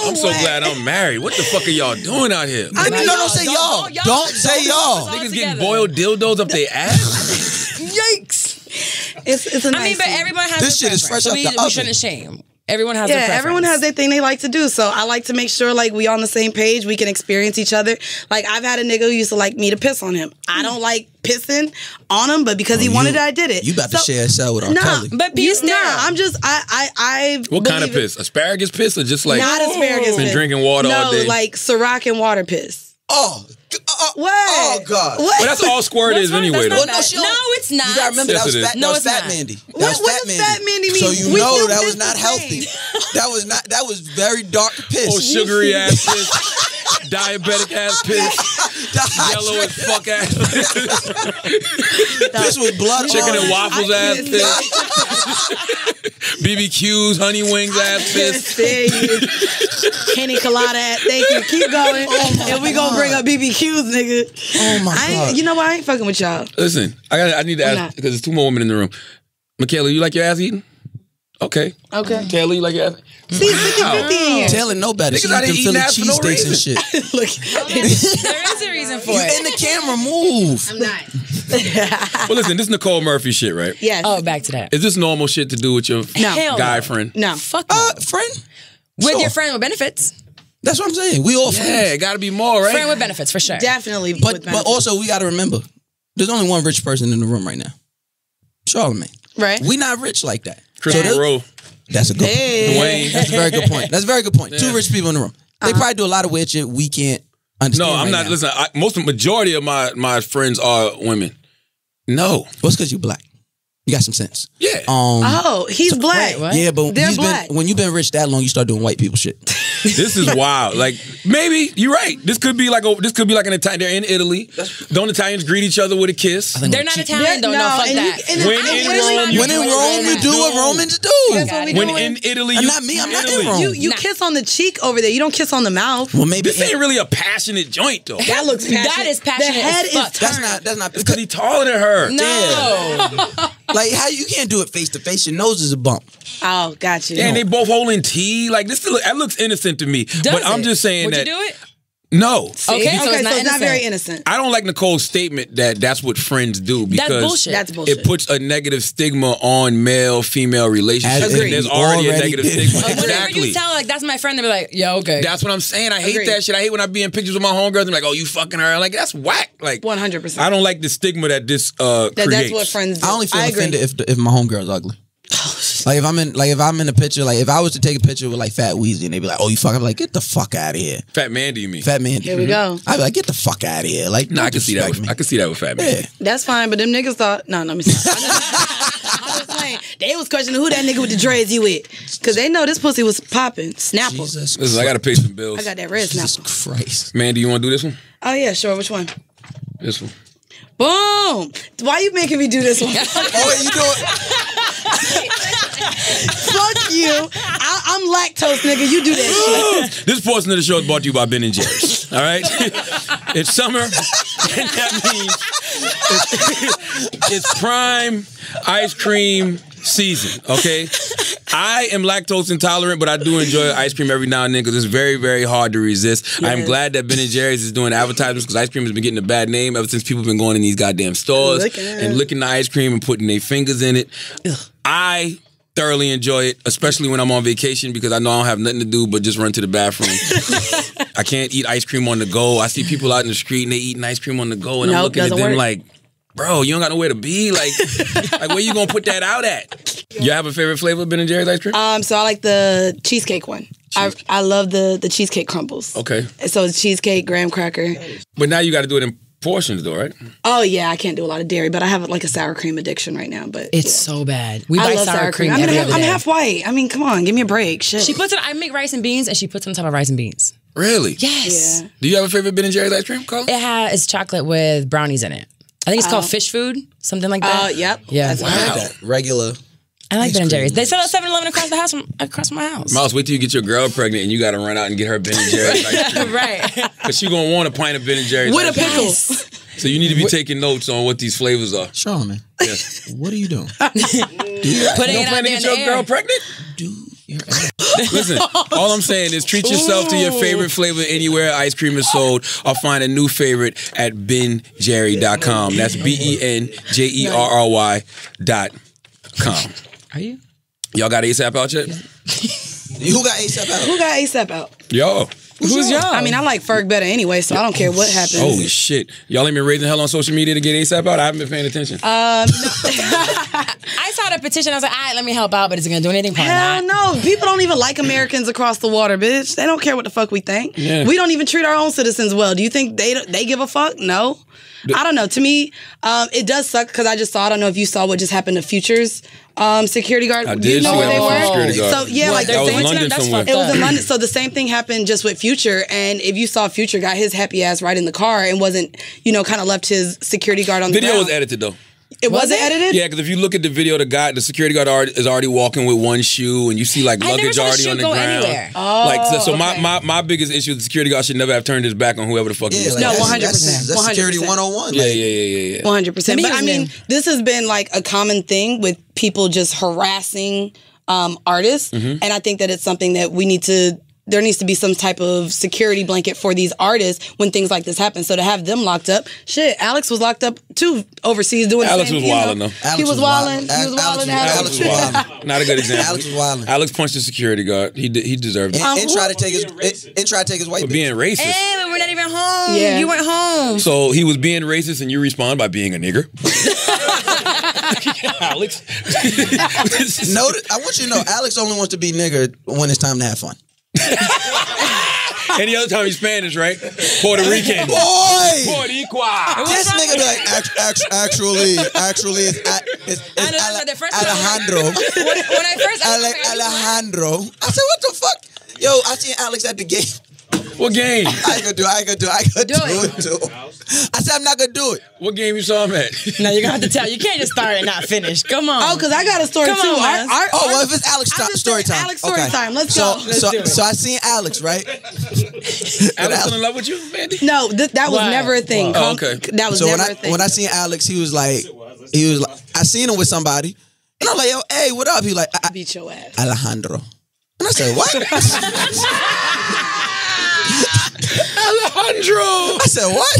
Speaker 7: Go
Speaker 3: I'm so glad I'm married. What the fuck are y'all doing out here?
Speaker 5: no, no, don't say y'all.
Speaker 4: Don't- y'all-
Speaker 5: Don't say y'all.
Speaker 3: Niggas getting boiled dildos up their ass.
Speaker 7: Yikes! It's it's a nice.
Speaker 4: I mean, but
Speaker 7: scene.
Speaker 4: everyone has
Speaker 5: This
Speaker 4: their
Speaker 5: shit is fresh
Speaker 4: so
Speaker 5: out
Speaker 4: we,
Speaker 5: the
Speaker 4: we shouldn't shame. Everyone has their
Speaker 7: Yeah,
Speaker 4: preference.
Speaker 7: everyone has their thing they like to do. So I like to make sure like we on the same page. We can experience each other. Like I've had a nigga who used to like me to piss on him. I hmm. don't like pissing on him, but because oh, he
Speaker 5: Oh, you-
Speaker 7: wanted it, I did it.
Speaker 5: You about to share a cell with R.
Speaker 7: Nah,
Speaker 5: Kelly.
Speaker 4: But be
Speaker 7: you,
Speaker 4: sterile.
Speaker 7: nah, I'm just I I I.
Speaker 3: What kind of
Speaker 7: believe it-
Speaker 3: piss? Asparagus piss or just like
Speaker 7: Not asparagus.
Speaker 3: Been
Speaker 7: piss.
Speaker 3: drinking water
Speaker 7: no,
Speaker 3: all day.
Speaker 7: like Ciroc and water piss.
Speaker 5: oh, oh,
Speaker 7: What?
Speaker 5: oh God.
Speaker 7: What?
Speaker 3: Well, that's all squirt
Speaker 4: That's
Speaker 3: is
Speaker 4: fine,
Speaker 3: anyway,
Speaker 4: that's
Speaker 3: though.
Speaker 4: not bad.
Speaker 5: she don't-
Speaker 4: No, it's not.
Speaker 5: You gotta remember
Speaker 3: Yes,
Speaker 5: that was
Speaker 3: it is.
Speaker 5: fat.
Speaker 4: No,
Speaker 5: that was
Speaker 4: it's
Speaker 5: fat
Speaker 4: not.
Speaker 5: Mandi. That
Speaker 7: What-
Speaker 5: was
Speaker 7: what
Speaker 5: fat
Speaker 7: does
Speaker 5: Mandi.
Speaker 7: fat Mandi mean?
Speaker 5: So you
Speaker 7: We
Speaker 5: know
Speaker 7: still
Speaker 5: that
Speaker 7: piss
Speaker 5: was
Speaker 7: the
Speaker 5: not healthy. That was not. That was very dark piss.
Speaker 3: Oh, sugary ass piss, diabetic ass piss, yellow as fuck ass piss,
Speaker 5: piss with blood.
Speaker 3: chicken
Speaker 5: on
Speaker 3: and waffles
Speaker 7: I
Speaker 3: ass
Speaker 7: can't-
Speaker 3: piss, BBQs, honey wings ass piss.
Speaker 7: There you Henny colada. at- Thank you. Keep going. and we gonna bring up BBQs, nigga.
Speaker 5: Oh my
Speaker 7: I ain't,
Speaker 5: God.
Speaker 7: you know what? I ain't fucking with y'all.
Speaker 3: Listen, I got. I need to
Speaker 7: I'm
Speaker 3: ask because there's two more women in the room. Michaela, you like your ass eaten? Okay.
Speaker 7: Okay.
Speaker 3: Taylor, you like your ass?
Speaker 7: See, 50 50 in here.
Speaker 5: Taylor know better. She
Speaker 3: Niggas out
Speaker 5: eat
Speaker 3: here
Speaker 5: them
Speaker 3: eating
Speaker 5: Philly
Speaker 3: ass for no
Speaker 5: cheesesteaks and shit.
Speaker 7: Look,
Speaker 4: there is a reason for
Speaker 5: You
Speaker 4: it.
Speaker 5: in the camera, move.
Speaker 6: I'm not.
Speaker 3: Well, listen, this Nicole Murphy shit, right?
Speaker 7: yes.
Speaker 4: Oh, back to that.
Speaker 3: Is this normal shit to do with your
Speaker 7: No.
Speaker 4: Hell
Speaker 3: guy
Speaker 4: no.
Speaker 3: friend?
Speaker 7: no.
Speaker 4: Fuck no.
Speaker 5: Uh, friend.
Speaker 4: with
Speaker 5: sure.
Speaker 4: your friend with benefits.
Speaker 5: That's what I'm saying. We all friends.
Speaker 3: Yeah, it got to be more, right?
Speaker 4: Friend with benefits for sure.
Speaker 7: Definitely.
Speaker 5: But
Speaker 7: with
Speaker 5: but
Speaker 7: benefits.
Speaker 5: also we got to remember, there's only one rich person in the room right now. Charlamagne.
Speaker 7: right?
Speaker 5: We not rich like that.
Speaker 3: Chris
Speaker 5: So that-
Speaker 3: Monroe,
Speaker 5: That's a good.
Speaker 7: Hey.
Speaker 3: Dwayne.
Speaker 5: That's a very good point. That's a very good point. Two rich people in the room. They
Speaker 7: Uh-huh.
Speaker 5: probably do a lot of weird shit we can't understand.
Speaker 3: No, I'm
Speaker 5: right
Speaker 3: not.
Speaker 5: now.
Speaker 3: Listen, I, most majority of my my friends are women. No.
Speaker 5: What's because you black? You got some sense.
Speaker 3: Yeah.
Speaker 5: Um.
Speaker 7: Oh, he's black.
Speaker 4: Wait, what?
Speaker 5: Yeah, but
Speaker 7: They're
Speaker 5: he's
Speaker 7: black.
Speaker 5: been when you've been rich that long, you start doing white people shit.
Speaker 3: This is wild. Like maybe you're right. This could be like a this could be like an Italian. They're in Italy. Don't Italians greet each other with a kiss?
Speaker 4: They're not Italian though. No, fuck
Speaker 7: and you-
Speaker 4: that.
Speaker 7: and
Speaker 3: When in Rome,
Speaker 7: it?
Speaker 3: you
Speaker 5: when in Rome, you do what Romans do.
Speaker 7: That's what we
Speaker 3: When
Speaker 7: doing.
Speaker 3: in Italy, you,
Speaker 5: not me, I'm not in
Speaker 3: Italy.
Speaker 5: Rome.
Speaker 7: you you
Speaker 4: Nah.
Speaker 7: kiss on the cheek over there. You don't kiss on the mouth.
Speaker 5: Well, maybe
Speaker 3: This ain't really a passionate joint though.
Speaker 7: That looks passionate.
Speaker 4: That is passionate
Speaker 7: The head
Speaker 4: as fuck.
Speaker 7: is
Speaker 5: that's not that's not
Speaker 3: Because he's taller than her.
Speaker 4: No.
Speaker 5: like how you can't do it face to face. Your nose is a bump.
Speaker 7: Oh, got you.
Speaker 3: Yeah, and they both holding tea. Like this, still, that looks innocent to me.
Speaker 4: Does
Speaker 3: but I'm
Speaker 4: it?
Speaker 3: just saying
Speaker 4: Would
Speaker 3: that.
Speaker 4: you do it?
Speaker 3: No,
Speaker 4: Okay,
Speaker 7: okay,
Speaker 4: so
Speaker 7: so
Speaker 4: it's not
Speaker 7: it's not very innocent.
Speaker 3: I don't like Nicole's statement that that's what friends do because
Speaker 4: That's bullshit.
Speaker 7: That's bullshit.
Speaker 3: it puts a negative stigma on male female relationships.
Speaker 5: As
Speaker 3: And
Speaker 7: Agreed.
Speaker 3: there's
Speaker 5: we
Speaker 3: already, a negative
Speaker 5: did.
Speaker 3: stigma.
Speaker 4: Whenever
Speaker 3: exactly.
Speaker 4: you tell like that's my friend, they be like, yeah, okay.
Speaker 3: That's what I'm saying. I hate
Speaker 7: Agreed.
Speaker 3: that shit. I hate when I be in pictures with my homegirls and like, oh, you fucking her. I'm like, that's whack. Like,
Speaker 7: 100%.
Speaker 3: I don't like the stigma that this uh,
Speaker 7: That,
Speaker 3: creates.
Speaker 7: that's what friends do.
Speaker 5: I only feel
Speaker 7: agree.
Speaker 5: offended if the, if my homegirl's ugly. Like if I'm in like if I'm in a picture like if I was to take a picture with like Fat Weezy and they'd be like oh you fuck I'm like get the fuck out of here
Speaker 3: Fat Mandi, you mean?
Speaker 5: Fat man
Speaker 7: Here we go.
Speaker 5: I'd be like get the fuck out of here like
Speaker 3: Nah, I can see that. With. I can see that with Fat Mandi.
Speaker 5: yeah
Speaker 7: That's fine, but them niggas thought no, let me stop. I'm just, I'm just saying they was questioning who that nigga with the dreads you with, cause they know this pussy was popping. Snapple.
Speaker 5: Jesus
Speaker 3: Listen, I got to pay some bills.
Speaker 7: I got that red
Speaker 5: Jesus
Speaker 7: snapple.
Speaker 5: Christ
Speaker 3: Mandi, you want to do this one?
Speaker 7: Oh yeah, sure. Which one?
Speaker 3: This one.
Speaker 7: Boom. Why you making me do this one?
Speaker 5: oh wait you doing
Speaker 7: Fuck you. I, I'm lactose, nigga. You do that shit.
Speaker 3: This portion of the show is brought to you by Ben and Jerry's. All right, it's summer, and that means it's, it's prime ice cream season. Okay, I am lactose intolerant, but I do enjoy ice cream every now and then because it's very, very hard to resist. I'm glad that Ben and Jerry's is doing advertisements because ice cream has been getting a bad name ever since people have been going in these goddamn stores
Speaker 7: Licking it.
Speaker 3: and licking the ice cream and putting their fingers in it. I thoroughly enjoy it, especially when I'm on vacation because I know I don't have nothing to do but just run to the bathroom. I can't eat ice cream on the go. I see people out in the street and they eating ice cream on the go, and I'm looking at them
Speaker 7: work.
Speaker 3: like, bro, you don't got nowhere to be. Like, like where you gonna put that out at? You have a favorite flavor of Ben and Jerry's ice cream?
Speaker 7: Um, so I like the cheesecake one. I, I love the the cheesecake crumbles.
Speaker 3: Okay,
Speaker 7: So it's cheesecake, graham cracker.
Speaker 3: but now you got to do it in portions, though, right?
Speaker 7: Oh yeah, I can't do a lot of dairy, but I have like a sour cream addiction right now. But
Speaker 4: It's so bad. We
Speaker 7: I
Speaker 4: buy
Speaker 7: love
Speaker 4: sour, cream,
Speaker 7: I mean,
Speaker 4: every
Speaker 7: I'm, I'm half white. I mean, come on, give me a break. Shit.
Speaker 4: She puts it. I make rice and beans, and she puts it on top of rice and beans.
Speaker 3: Really?
Speaker 4: Yes.
Speaker 7: yeah.
Speaker 3: Do you have a favorite Ben and Jerry's ice cream, Carla?
Speaker 4: It has chocolate with brownies in it. I think it's called oh. Phish Food, something like uh, that.
Speaker 7: Oh, yep.
Speaker 4: Yeah.
Speaker 7: That's what
Speaker 5: That regular.
Speaker 4: I like
Speaker 5: Ice
Speaker 4: Ben and. Jerry's. They sell at 7-Eleven across the house from across my house.
Speaker 3: Miles, wait till you get your girl pregnant and you got to run out and get her Ben and Jerry's ice cream.
Speaker 4: right.
Speaker 3: Because she going to want a pint of Ben and Jerry's
Speaker 7: With a
Speaker 3: ice cream.
Speaker 7: pickle.
Speaker 3: So you need to be taking notes on what these flavors are.
Speaker 5: Charlamagne,
Speaker 3: Yes.
Speaker 5: what are you doing?
Speaker 4: Putting
Speaker 3: You
Speaker 4: it
Speaker 3: don't
Speaker 4: out
Speaker 3: plan to get your
Speaker 4: the
Speaker 3: girl pregnant?
Speaker 5: Do your
Speaker 3: Listen, all I'm saying is treat yourself to your favorite flavor anywhere ice cream is sold or find a new favorite at benjerry.com. That's B E N J E R R Y dot com.
Speaker 4: Are you?
Speaker 3: Y'all got ASAP out yet?
Speaker 5: Who got ASAP out?
Speaker 7: Who got ASAP out?
Speaker 3: Yo.
Speaker 4: Who's y'all?
Speaker 7: I mean, I like Ferg better anyway, so I don't care what happens.
Speaker 3: Holy shit. Y'all ain't been raising hell on social media to get ASAP out? I haven't been paying attention.
Speaker 7: Um,
Speaker 4: I saw the petition. I was like, all right, let me help out, but is it going to do anything? Probably
Speaker 7: Hell
Speaker 4: not.
Speaker 7: no. People don't even like Americans across the water, bitch. They don't care what the fuck we think.
Speaker 3: Yeah.
Speaker 7: We don't even treat our own citizens well. Do you think they they give a fuck? No. I don't know. To me, um, it does suck because I just saw. I don't know if you saw what just happened to Futures um, security guard.
Speaker 3: I
Speaker 7: Do you know where they were? So yeah,
Speaker 5: What,
Speaker 7: like
Speaker 3: that
Speaker 7: the
Speaker 3: was
Speaker 7: same-
Speaker 3: London
Speaker 4: that's
Speaker 3: somewhere.
Speaker 7: It was in London. So the same thing happened just with Future. And if you saw Future got his happy ass right in the car and wasn't, you know, kind of left his security guard on the
Speaker 3: Video
Speaker 7: ground.
Speaker 3: was edited though.
Speaker 7: It
Speaker 4: Was
Speaker 7: wasn't
Speaker 4: it?
Speaker 7: edited.
Speaker 3: Yeah, because if you look at the video, the guy, the security guard already, is already walking with one shoe, and you see like
Speaker 4: I
Speaker 3: luggage
Speaker 4: saw the
Speaker 3: already on the
Speaker 4: go
Speaker 3: ground.
Speaker 4: anywhere.
Speaker 3: like so, so my,
Speaker 7: okay.
Speaker 3: my my biggest issue is the security guard should never have turned his back on whoever the fuck
Speaker 5: Yeah,
Speaker 3: was.
Speaker 5: like,
Speaker 7: No, 100%,
Speaker 5: That's, that's security
Speaker 7: 100%.
Speaker 5: 101.
Speaker 3: yeah,
Speaker 5: Like,
Speaker 3: yeah, yeah, yeah, yeah.
Speaker 7: One hundred percent. But I mean, this has been like a common thing with people just harassing um, artists,
Speaker 3: Mm-hmm.
Speaker 7: and I think that it's something that we need to. There needs to be some type of security blanket for these artists when things like this happen. So to have them locked up, shit. Alex was locked up too overseas doing.
Speaker 3: Alex
Speaker 7: same,
Speaker 3: was
Speaker 7: you know.
Speaker 3: wilding, though.
Speaker 5: Alex
Speaker 7: he was
Speaker 5: was
Speaker 7: wilding.
Speaker 5: wildin'.
Speaker 7: He was
Speaker 5: Alex
Speaker 7: wilding.
Speaker 5: was-
Speaker 3: Alex
Speaker 5: Alex
Speaker 3: was
Speaker 5: was
Speaker 3: wild. Not a good example.
Speaker 5: Alex was wilding.
Speaker 3: Alex punched the security guard. He did, he deserved it.
Speaker 5: Uh, and, and
Speaker 7: who-
Speaker 5: try to take his and, and try to take his white
Speaker 3: For
Speaker 5: bitch.
Speaker 3: being racist.
Speaker 4: Hey, but we're not even home.
Speaker 7: Yeah.
Speaker 4: You went home.
Speaker 3: So he was being racist, and you respond by being a nigger. Alex.
Speaker 5: Notice, I want you to know, Alex only wants to be nigger when it's time to have fun.
Speaker 3: Any other time he's Spanish, right? Puerto Rican.
Speaker 5: Boy,
Speaker 3: Boricua.
Speaker 5: this nigga be like, act, act, actually, actually, it's, it's, it's
Speaker 4: I know, that's
Speaker 5: Ale-
Speaker 4: what the first time-
Speaker 5: Alejandro.
Speaker 4: when, when I first I was
Speaker 5: Ale-
Speaker 4: like, I was like,
Speaker 5: Alejandro. I said, what the fuck? Yo, I seen Alex at the game.
Speaker 3: What game?
Speaker 5: I ain't gonna do it. I ain't gonna do it. I ain't gonna do,
Speaker 4: Do
Speaker 5: it. too. I said, I'm not gonna do it.
Speaker 3: What game you saw him at?
Speaker 4: No, you're gonna have to tell. You can't just start and not finish. Come on.
Speaker 7: Oh, because I got a story
Speaker 4: Come
Speaker 7: too.
Speaker 4: on,
Speaker 7: Our- our-
Speaker 5: Oh, well, if it's Alex
Speaker 7: I'm
Speaker 5: sto- story time.
Speaker 7: Alex story
Speaker 5: okay.
Speaker 7: time. Let's
Speaker 5: so,
Speaker 7: go. Let's
Speaker 5: so,
Speaker 7: do it.
Speaker 5: so I seen Alex, right?
Speaker 3: Alex still in love with you, Mandi?
Speaker 7: no, th- that was
Speaker 4: Wow.
Speaker 7: never a thing.
Speaker 3: Wow. Oh, okay.
Speaker 7: That was
Speaker 5: so
Speaker 7: never
Speaker 5: when I
Speaker 7: a thing.
Speaker 5: when I seen Alex, he was like, he was like, I seen him with somebody, and I'm like, yo, hey, what up? He like, I, I,
Speaker 7: beat your ass.
Speaker 5: Alejandro, and I said, what?
Speaker 3: Alejandro.
Speaker 5: I said, what?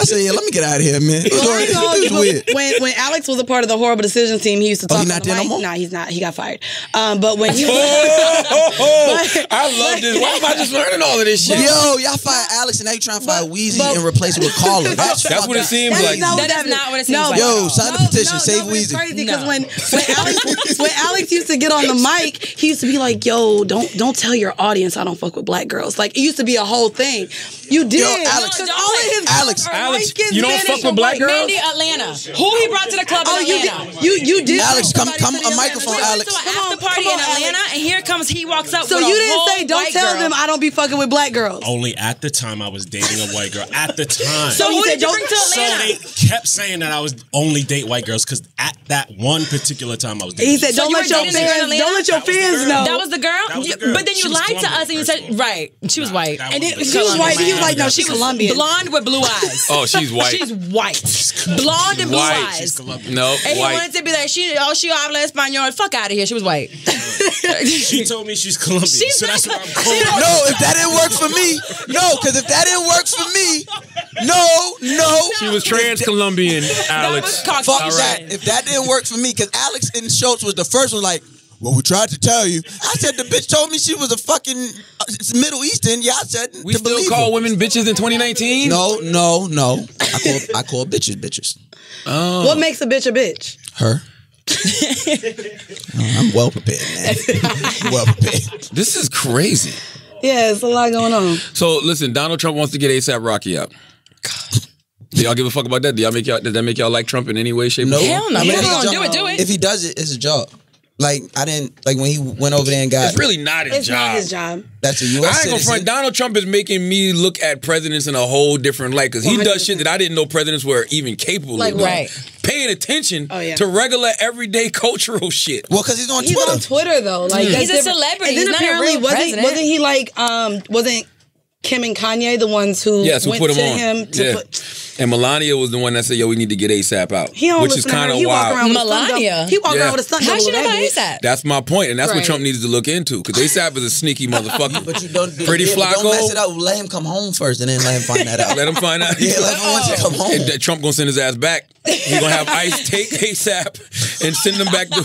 Speaker 5: I said, yeah, let me get out of here, man. It was,
Speaker 7: Well, I ain't gonna-
Speaker 5: it was weird.
Speaker 7: When when Alex was a part of the horrible decisions team, he used to
Speaker 5: Oh,
Speaker 7: talk.
Speaker 5: he not
Speaker 7: on the
Speaker 5: there no
Speaker 7: mic.
Speaker 5: more?
Speaker 7: Nah, he's not. He got fired. Um, but when he was,
Speaker 3: Oh, I love this. Why am I just learning all of this shit?
Speaker 5: Yo, y'all fired Alex, and now you trying to fire Weezy
Speaker 7: but-
Speaker 5: and replace it with Carla. That's,
Speaker 3: That's what it seems
Speaker 7: That
Speaker 3: like.
Speaker 7: is not
Speaker 4: That is
Speaker 7: happened.
Speaker 4: not what it seems
Speaker 7: no,
Speaker 4: like.
Speaker 5: Yo, sign the petition, save
Speaker 7: no, it's
Speaker 5: Weezy.
Speaker 7: crazy because
Speaker 4: No.
Speaker 7: when when Alex when Alex used to get on the mic, he used to be like, "Yo, don't don't tell your audience I don't fuck with black girls." Like it used to be a whole thing. You did,
Speaker 5: Alex.
Speaker 7: because
Speaker 4: No,
Speaker 7: all of his
Speaker 5: Alex.
Speaker 3: Alex, you don't fuck with black girls?
Speaker 4: Mandi Atlanta. Who he brought to the club
Speaker 7: Oh,
Speaker 4: in
Speaker 7: you
Speaker 4: Atlanta?
Speaker 7: did. You you did.
Speaker 5: Alex, come- come a microphone, Alex.
Speaker 4: went to an
Speaker 7: Come on,
Speaker 4: after party in Atlanta, and here comes he walks up.
Speaker 7: So you didn't say don't tell
Speaker 4: girl.
Speaker 7: them I don't be fucking with black girls.
Speaker 6: Only at the time I was dating a white girl. At the time.
Speaker 4: So
Speaker 7: he
Speaker 4: who
Speaker 7: said
Speaker 4: did you
Speaker 7: don't-
Speaker 4: bring to
Speaker 6: So they kept saying that I was only date white girls because at that one particular time I was dating.
Speaker 7: He said don't
Speaker 4: you
Speaker 7: let
Speaker 4: were
Speaker 7: your
Speaker 4: dating this girl in
Speaker 7: fans don't let your
Speaker 6: That
Speaker 7: fans
Speaker 6: girl.
Speaker 7: know.
Speaker 4: That was the girl?
Speaker 6: That was the girl.
Speaker 4: But then you
Speaker 6: She
Speaker 4: lied to us and you
Speaker 6: first.
Speaker 4: said, right, she was white.
Speaker 6: That
Speaker 7: and it,
Speaker 6: the
Speaker 7: she was white. and He was like, no, she's
Speaker 6: was
Speaker 7: Colombian.
Speaker 4: Blonde with blue eyes.
Speaker 3: Oh, she's white.
Speaker 4: She's white. Blonde and blue
Speaker 3: White.
Speaker 4: eyes.
Speaker 6: She's Colombian.
Speaker 3: no,
Speaker 4: And he
Speaker 3: white.
Speaker 4: wanted to be like, she, oh, she habla español. Fuck out of here. She was white.
Speaker 6: She told me she's Colombian,
Speaker 4: She's
Speaker 6: so that's
Speaker 4: not-
Speaker 6: what I'm calling.
Speaker 5: No, if that didn't work for me, no, because if that didn't work for me, no, no.
Speaker 3: She was trans Colombian, Alex.
Speaker 4: was
Speaker 5: Fuck
Speaker 4: Caucasian.
Speaker 5: that. If that didn't work for me, because Alex and Schulz was the first one, like, well, we tried to tell you. I said the bitch told me she was a fucking uh, Middle Eastern. Yeah, I said
Speaker 3: We
Speaker 5: to
Speaker 3: still
Speaker 5: believe
Speaker 3: call
Speaker 5: her.
Speaker 3: women bitches in 2019?
Speaker 5: No, no, no. I call I call bitches bitches. Oh.
Speaker 7: What makes a bitch a bitch?
Speaker 5: Her. I'm well prepared, man. well prepared.
Speaker 3: This is crazy.
Speaker 7: Yeah, it's a lot going on.
Speaker 3: So listen, Donald Trump wants to get ASAP Rocky out. Do y'all give a fuck about that? Do y'all make y'all did that make y'all like Trump in any way, shape, or
Speaker 5: No.
Speaker 3: form?
Speaker 4: Hell no.
Speaker 5: I mean,
Speaker 4: If he
Speaker 5: a
Speaker 4: gonna do it, do it.
Speaker 5: If he does it, it's a job. Like I didn't like when he went over there and got
Speaker 3: It's really not his
Speaker 7: It's
Speaker 3: job.
Speaker 7: not his job.
Speaker 5: that's a U.S.
Speaker 3: I ain't gonna
Speaker 5: citizen.
Speaker 3: front. Donald Trump is making me look at presidents in a whole different light because he does
Speaker 7: 100%.
Speaker 3: shit that I didn't know presidents were even capable
Speaker 7: Like
Speaker 3: of. doing.
Speaker 4: Right.
Speaker 3: Paying attention
Speaker 7: Oh, yeah.
Speaker 3: to regular, everyday cultural shit.
Speaker 5: Well, because he's on
Speaker 7: He's
Speaker 5: Twitter.
Speaker 7: on Twitter though. Like that's
Speaker 4: He's a
Speaker 7: different.
Speaker 4: celebrity.
Speaker 7: And then
Speaker 4: He's not a
Speaker 7: apparently
Speaker 4: real
Speaker 7: wasn't
Speaker 4: president.
Speaker 7: wasn't he like um wasn't Kim and Kanye the ones who
Speaker 3: Yes, who
Speaker 7: went
Speaker 3: put him
Speaker 7: to
Speaker 3: on?
Speaker 7: him to
Speaker 3: yeah.
Speaker 7: put
Speaker 3: and Melania was the one that said, "Yo, we need to get ASAP out,"
Speaker 7: he don't
Speaker 3: which is
Speaker 7: listen to her.
Speaker 3: kind of wild.
Speaker 7: around with a stunt
Speaker 4: Melania?
Speaker 7: He walked
Speaker 3: Yeah.
Speaker 7: around with a stunt
Speaker 4: How she know about. ASAP?
Speaker 3: That's my point, and that's what Trump needs to look into because ASAP is a sneaky motherfucker.
Speaker 5: But you don't
Speaker 3: Pretty
Speaker 5: yeah, but
Speaker 3: Flacko.
Speaker 5: Don't mess it up. Let him come home first, and then let him find that out.
Speaker 3: Let him find out.
Speaker 5: Yeah, let him once oh. come home.
Speaker 3: And Trump gonna send his ass back. He gonna have ICE take ASAP and send him back to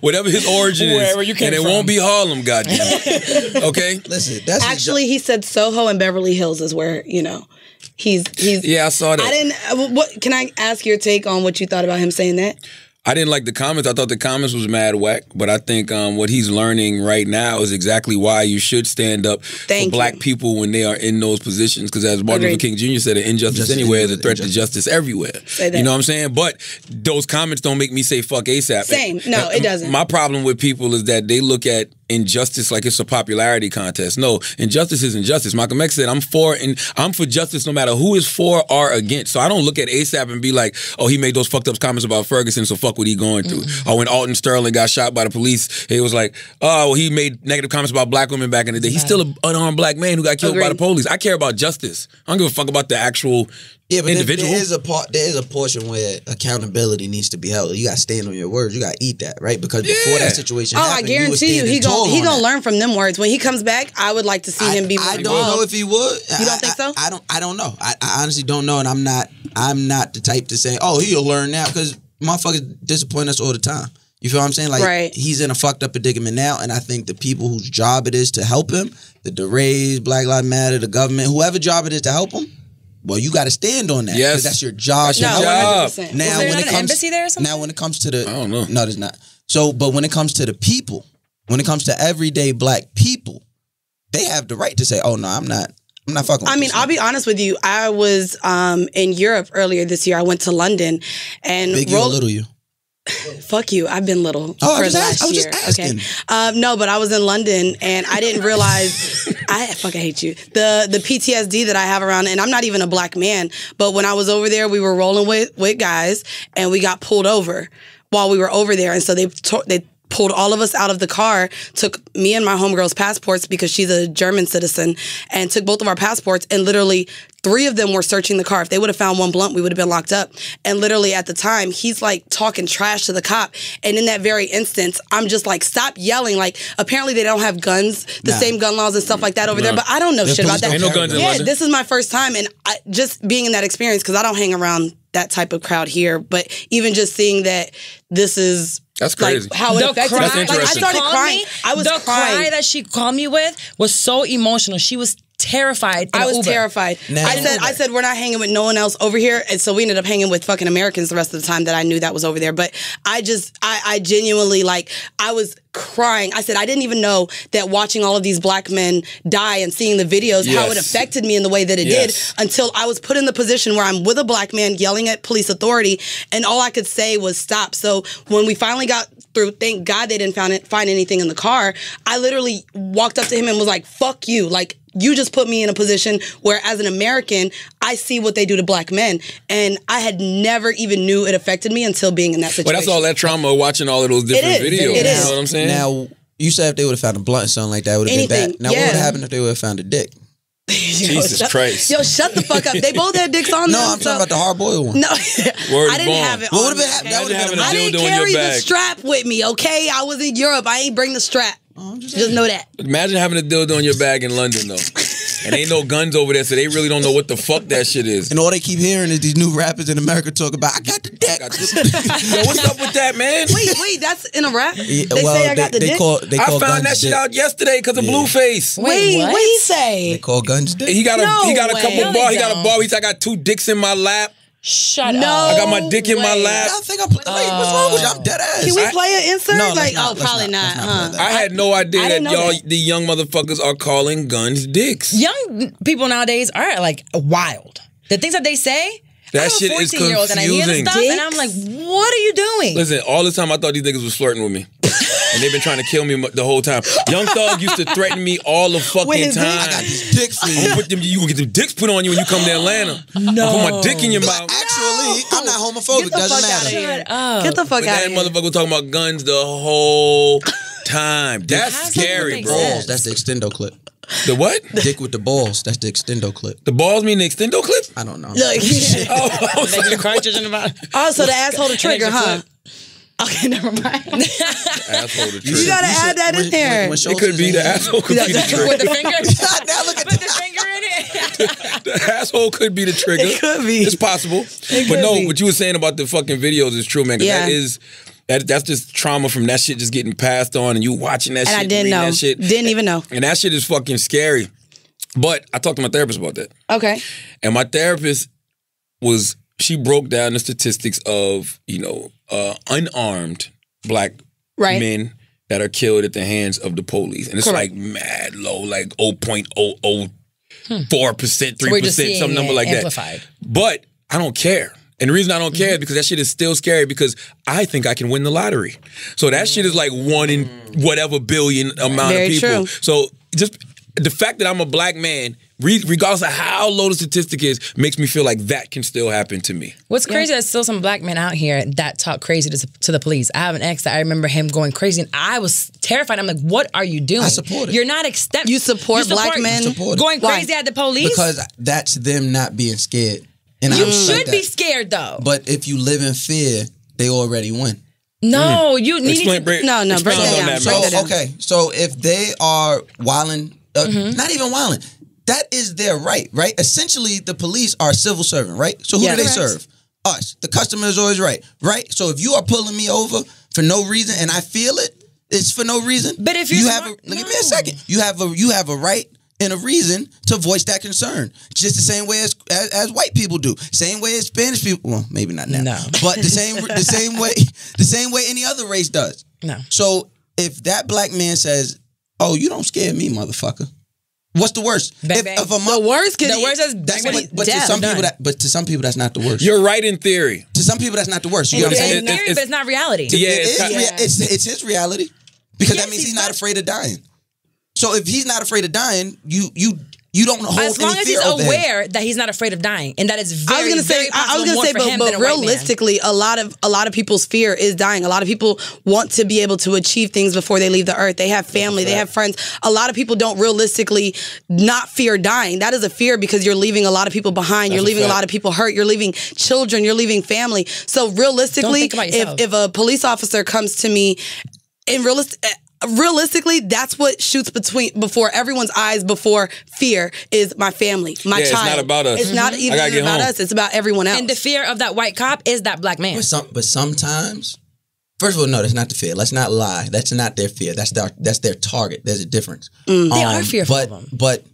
Speaker 3: whatever his origin
Speaker 4: Wherever
Speaker 3: is,
Speaker 4: you came
Speaker 3: and it
Speaker 4: from.
Speaker 3: won't be Harlem, goddamn. Okay.
Speaker 5: Listen, that's
Speaker 7: Actually, he said Soho and Beverly Hills is where you know he's he's.
Speaker 3: Yeah, I saw that.
Speaker 7: I didn't. uh, What can I ask your take on what you thought about him saying that?
Speaker 3: I didn't like the comments. I thought the comments was mad whack, but I think um, what he's learning right now is exactly why you should stand up
Speaker 7: Thank
Speaker 3: for black
Speaker 7: you.
Speaker 3: people when they are in those positions. Because as Martin Luther King Jr. said, an injustice
Speaker 5: Justice
Speaker 3: anywhere is a
Speaker 5: anywhere,
Speaker 3: threat to justice everywhere.
Speaker 7: Say that.
Speaker 3: You know what I'm saying? But those comments don't make me say fuck ASAP.
Speaker 7: Same. No, it doesn't.
Speaker 3: My problem with people is that they look at injustice like it's a popularity contest. No, injustice is injustice. Malcolm X said, "I'm for and I'm for justice no matter who is for or against." So I don't look at ASAP and be like, "Oh, he made those fucked up comments about Ferguson, so fuck what he going through."
Speaker 7: Mm-hmm.
Speaker 3: Or when Alton Sterling got shot by the police, it was like, "Oh, well, he made negative comments about black women back in the day." He's still an unarmed black man who got killed by the police. I care about justice. I don't give a fuck about the actual
Speaker 5: Yeah, but there, there is a part. There is a portion where accountability needs to be held. You got to stand on your words. You got to eat that, right? Because before that situation
Speaker 7: Oh,
Speaker 5: happened,
Speaker 7: I guarantee you,
Speaker 5: was
Speaker 7: he gonna he gonna
Speaker 5: that.
Speaker 7: learn from them words when he comes back. I would like to see
Speaker 5: I,
Speaker 7: him be.
Speaker 5: I
Speaker 7: more
Speaker 5: don't know if he would.
Speaker 7: You don't
Speaker 5: I-
Speaker 7: think
Speaker 5: I-
Speaker 7: so?
Speaker 5: I, don't. I don't know. I, I honestly don't know, and I'm not. I'm not the type to say, "Oh, he'll learn now," because motherfuckers disappoint us all the time. You feel what I'm saying? Like
Speaker 7: Right.
Speaker 5: he's in a fucked up predicament now, and I think the people whose job it is to help him, the DeRays, Black Lives Matter, the government, whoever job it is to help him, well, you got to stand on that. 'cause
Speaker 3: Yes.
Speaker 5: that's your job.
Speaker 3: That's your
Speaker 7: No,
Speaker 3: job.
Speaker 7: 100%.
Speaker 5: now,
Speaker 4: there
Speaker 5: when
Speaker 4: not
Speaker 5: it
Speaker 4: an
Speaker 5: comes
Speaker 4: embassy there or something?
Speaker 5: now when it comes to the
Speaker 3: I don't know.
Speaker 5: no, there's not. So, but when it comes to the people, when it comes to everyday black people, they have the right to say, "Oh no, I'm not. I'm not fucking."
Speaker 7: I mean, I'll be honest with you. I was um, in Europe earlier this year. I went to London and
Speaker 5: big you or little you.
Speaker 7: Fuck you. I've been little
Speaker 5: Oh, I
Speaker 7: for
Speaker 5: was
Speaker 7: the
Speaker 5: just
Speaker 7: last
Speaker 5: ask- I was
Speaker 7: year.
Speaker 5: just asking.
Speaker 7: Okay. Um, no, but I was in London and I didn't realize. I fucking hate you. The the PTSD that I have around, and I'm not even a black man. But when I was over there, we were rolling with with guys, and we got pulled over while we were over there, and so they they pulled all of us out of the car, took me and my homegirl's passports because she's a German citizen, and took both of our passports, and literally three of them were searching the car. If they would have found one blunt, we would have been locked up. And literally at the time, he's like talking trash to the cop. And in that very instance, I'm just like, stop yelling. Like, apparently they don't have guns, the
Speaker 5: Nah.
Speaker 7: same gun laws and stuff like that over there, but I don't know
Speaker 5: The
Speaker 7: shit about that.
Speaker 3: no guns
Speaker 7: yeah,
Speaker 3: London.
Speaker 7: this is my first time, and I, just being in that experience because I don't hang around that type of crowd here. But even just seeing that this is
Speaker 3: That's
Speaker 7: like
Speaker 3: crazy.
Speaker 7: how it
Speaker 4: The
Speaker 7: affected
Speaker 4: cry,
Speaker 7: me.
Speaker 3: That's
Speaker 7: Like I started crying.
Speaker 4: me,
Speaker 7: I was
Speaker 4: the
Speaker 7: crying.
Speaker 4: cry that she called me with was so emotional. She was terrified.
Speaker 7: I was
Speaker 4: Uber.
Speaker 7: terrified.
Speaker 5: Now-
Speaker 7: I said, I said, we're not hanging with no one else over here, and so we ended up hanging with fucking Americans the rest of the time that I knew that was over there. But I just, I, I genuinely like, I was crying. I said, I didn't even know that watching all of these black men die and seeing the videos, how it affected me in the way that it
Speaker 3: Yes.
Speaker 7: did, until I was put in the position where I'm with a black man yelling at police authority, and all I could say was stop. So when we finally got through, thank God they didn't find it, find anything in the car. I literally walked up to him and was like, "Fuck you!" Like you just put me in a position where, as an American, I see what they do to black men, and I had never even knew it affected me until being in that situation.
Speaker 3: Well, that's all that trauma watching all of those different
Speaker 7: is.
Speaker 3: videos.
Speaker 7: It
Speaker 3: you know what I'm saying?
Speaker 5: Now, you said if they would have found a blunt or something like that, would have been
Speaker 7: Anything,
Speaker 5: bad. Now, what would
Speaker 7: yeah.
Speaker 5: have happened if they would have found a dick?
Speaker 3: Jesus
Speaker 7: shut-
Speaker 3: Christ.
Speaker 7: Yo, shut the fuck up. They both had dicks on
Speaker 5: No,
Speaker 7: them.
Speaker 5: No, I'm
Speaker 7: so-
Speaker 5: talking about the hard boiled one.
Speaker 7: No,
Speaker 3: Word
Speaker 7: I didn't
Speaker 3: born.
Speaker 7: have it.
Speaker 5: What would've been
Speaker 7: me,
Speaker 5: that would've been
Speaker 3: having a
Speaker 7: I didn't carry
Speaker 3: your
Speaker 7: the strap with me, okay? I was in Europe. I ain't bring the strap.
Speaker 5: Oh,
Speaker 7: Just know that.
Speaker 3: Imagine having a dildo in your bag in London though, and ain't no guns over there, so they really don't know what the fuck that shit is.
Speaker 5: And all they keep hearing is these new rappers in America talk about, I got the dick.
Speaker 3: Got this- Yo, what's up with that, man?
Speaker 7: Wait, wait, that's in a rap?
Speaker 5: Yeah,
Speaker 7: they
Speaker 5: well,
Speaker 7: say I got the
Speaker 5: they,
Speaker 7: dick.
Speaker 5: call they
Speaker 3: I found
Speaker 5: guns
Speaker 3: that shit
Speaker 5: dick.
Speaker 3: out yesterday because of Blueface.
Speaker 7: wait,
Speaker 4: what?
Speaker 7: what he say?
Speaker 5: They call guns dick.
Speaker 3: He got a
Speaker 7: No
Speaker 3: he got a couple
Speaker 4: No,
Speaker 3: bars. He got a
Speaker 4: don't.
Speaker 3: bar. He's I got two dicks in my lap.
Speaker 4: Shut
Speaker 7: No.
Speaker 4: up.
Speaker 3: I got my dick in my
Speaker 4: way.
Speaker 3: lap.
Speaker 5: Y'all think I'm. Wait, what's wrong with you? I'm uh, dead ass.
Speaker 7: Can we
Speaker 5: I-
Speaker 7: play an insert?
Speaker 5: No, let's
Speaker 7: like,
Speaker 5: not,
Speaker 7: oh,
Speaker 5: let's
Speaker 7: probably
Speaker 5: not,
Speaker 7: not,
Speaker 5: let's not
Speaker 7: huh?
Speaker 3: I had no idea that y'all,
Speaker 7: that.
Speaker 3: the young motherfuckers, are calling guns dicks.
Speaker 4: Young people nowadays are like wild. The things that they say.
Speaker 3: That
Speaker 4: I'm
Speaker 3: shit
Speaker 4: a
Speaker 3: is
Speaker 4: 14 year old and I hear
Speaker 3: confusing.
Speaker 4: this stuff and I'm like, what are you doing?
Speaker 3: Listen, all the time I thought these niggas was flirting with me. And they've been trying to kill me the whole time. Young Thug used to threaten me all the fucking
Speaker 7: With his dick?
Speaker 3: time.
Speaker 5: I got these dicks for you.
Speaker 3: put them, you gonna get them dicks put on you when you come to Atlanta. No. I'll put my dick in your
Speaker 5: But
Speaker 3: mouth.
Speaker 5: actually, I'm not homophobic.
Speaker 7: Get the
Speaker 5: Doesn't
Speaker 7: fuck
Speaker 5: matter.
Speaker 7: outta here. Get the fuck
Speaker 3: But
Speaker 7: out
Speaker 3: that
Speaker 7: of here.
Speaker 3: motherfucker was talking about guns the whole time. That's scary,
Speaker 4: make
Speaker 3: bro.
Speaker 4: sense?
Speaker 5: Balls. That's the extendo clip.
Speaker 3: The what?
Speaker 5: Dick with the balls. That's the extendo clip.
Speaker 3: The balls mean the extendo clip?
Speaker 5: I don't know.
Speaker 7: Look,
Speaker 3: Oh, I was like,
Speaker 4: your cartridge in the bottom.
Speaker 7: oh, so the asshole the trigger, huh?
Speaker 4: clip.
Speaker 7: Okay, never mind.
Speaker 3: asshole the
Speaker 7: You gotta add that in there.
Speaker 5: when- when
Speaker 3: It could be the asshole could be the
Speaker 4: With
Speaker 3: trigger.
Speaker 4: the finger.
Speaker 5: now look at
Speaker 4: Put the finger in it.
Speaker 3: The asshole could be the trigger.
Speaker 7: It could be.
Speaker 3: It's possible. but
Speaker 7: could
Speaker 3: no,
Speaker 7: be.
Speaker 3: what you were saying about the fucking videos is true, man.
Speaker 7: Yeah.
Speaker 3: That is that that's just trauma from that shit just getting passed on and you watching that
Speaker 7: and
Speaker 3: shit.
Speaker 7: I didn't know.
Speaker 3: That shit.
Speaker 7: Didn't even know.
Speaker 3: And that shit is fucking scary. But I talked to my therapist about that.
Speaker 7: Okay.
Speaker 3: And my therapist was she broke down the statistics of, you know, uh, unarmed black
Speaker 7: Right.
Speaker 3: men that are killed at the hands of the police. And it's
Speaker 7: Correct.
Speaker 3: like mad low, like 0.004%, 3%,
Speaker 4: Hmm. We're just
Speaker 3: some number like
Speaker 4: amplified.
Speaker 3: that. But I don't care. And the reason I don't care
Speaker 4: Mm-hmm.
Speaker 3: is because that shit is still scary because I think I can win the lottery. So that shit is like one in whatever billion amount
Speaker 7: Very
Speaker 3: of people.
Speaker 7: true.
Speaker 3: So just the fact that I'm a black man, re- regardless of how low the statistic is, makes me feel like that can still happen to me.
Speaker 4: What's crazy? There's still some black men out here that talk crazy to, to the police. I have an ex that I remember him going crazy, and I was terrified. I'm like, "What are you doing?
Speaker 5: I support it.
Speaker 4: You're not extent.
Speaker 7: You support black men?
Speaker 5: Support it.
Speaker 4: going
Speaker 7: Why?
Speaker 4: crazy at the police
Speaker 5: Because that's them not being scared. And I
Speaker 4: you
Speaker 5: respect
Speaker 4: should
Speaker 5: that.
Speaker 4: be scared though.
Speaker 5: But if you live in fear, they already win.
Speaker 4: no, mm. you need
Speaker 3: Explain,
Speaker 4: to.
Speaker 3: break,
Speaker 7: No, no, break that down.
Speaker 3: that,
Speaker 7: Break
Speaker 3: man.
Speaker 7: that
Speaker 5: So
Speaker 7: oh,
Speaker 5: okay, so if they are wilding, uh,
Speaker 7: Mm-hmm.
Speaker 5: not even wilding, that is their right, right? Essentially, the police are civil servant, right? So who
Speaker 7: Yeah.
Speaker 5: do they
Speaker 7: Correct.
Speaker 5: serve? Us. The customer is always right, right? So if you are pulling me over for no reason and I feel it, it's for no reason.
Speaker 4: But if you're
Speaker 5: have
Speaker 4: smart-
Speaker 5: a, look, give me a second. You have a you have a right and a reason to voice that concern, just the same way as, as as white people do, same way as Spanish people. Well, maybe not now,
Speaker 4: No.
Speaker 5: but the same the same way the same way any other race does.
Speaker 4: No.
Speaker 5: So if that black man says, "Oh, you don't scare me, motherfucker," what's the worst?
Speaker 4: Bang,
Speaker 5: if,
Speaker 4: bang.
Speaker 5: if a
Speaker 7: The worst could
Speaker 4: The worst is
Speaker 5: that's
Speaker 4: bang,
Speaker 5: but,
Speaker 4: bang,
Speaker 5: but to
Speaker 7: death.
Speaker 5: some people that but to some people that's not the worst.
Speaker 3: You're right in theory.
Speaker 5: to some people that's not the worst. You
Speaker 4: It's,
Speaker 5: know what I'm saying?
Speaker 4: theory,
Speaker 3: it's-
Speaker 4: but it's not reality.
Speaker 3: Yeah,
Speaker 5: It
Speaker 3: it's
Speaker 5: is
Speaker 3: kind-
Speaker 5: it's it's his reality because
Speaker 4: Yes,
Speaker 5: that means
Speaker 4: he's
Speaker 5: he's not
Speaker 4: not-
Speaker 5: afraid of dying. So if he's not afraid of dying, you you you don't hold
Speaker 4: as long as he's aware that he's not afraid of dying, and that is very,
Speaker 7: I was gonna say, I was gonna say, but, but
Speaker 4: than a
Speaker 7: realistically, a lot of a lot of people's fear is dying. A lot of people want to be able to achieve things before they leave the earth. They have family, they have friends. A lot of people don't realistically not fear dying. That is a fear because you're leaving a lot of people behind. you're leaving a
Speaker 3: fact.
Speaker 7: lot of people hurt. You're leaving children. You're leaving family. So realistically, if if a police officer comes to me, in realist. Realistically, that's what shoots between before everyone's eyes. Before fear is my family, my
Speaker 3: Yeah, it's
Speaker 7: child.
Speaker 3: not about us.
Speaker 7: It's not
Speaker 3: Mhm. I
Speaker 7: even about
Speaker 3: home.
Speaker 7: us. It's about everyone else.
Speaker 4: And the fear of that white cop is that black man.
Speaker 5: But some, but sometimes, first of all, no, that's not the fear. Let's not lie. That's not their fear. That's their that's their target. There's a difference.
Speaker 7: Mm.
Speaker 4: They are fearful
Speaker 5: but,
Speaker 4: of them.
Speaker 5: But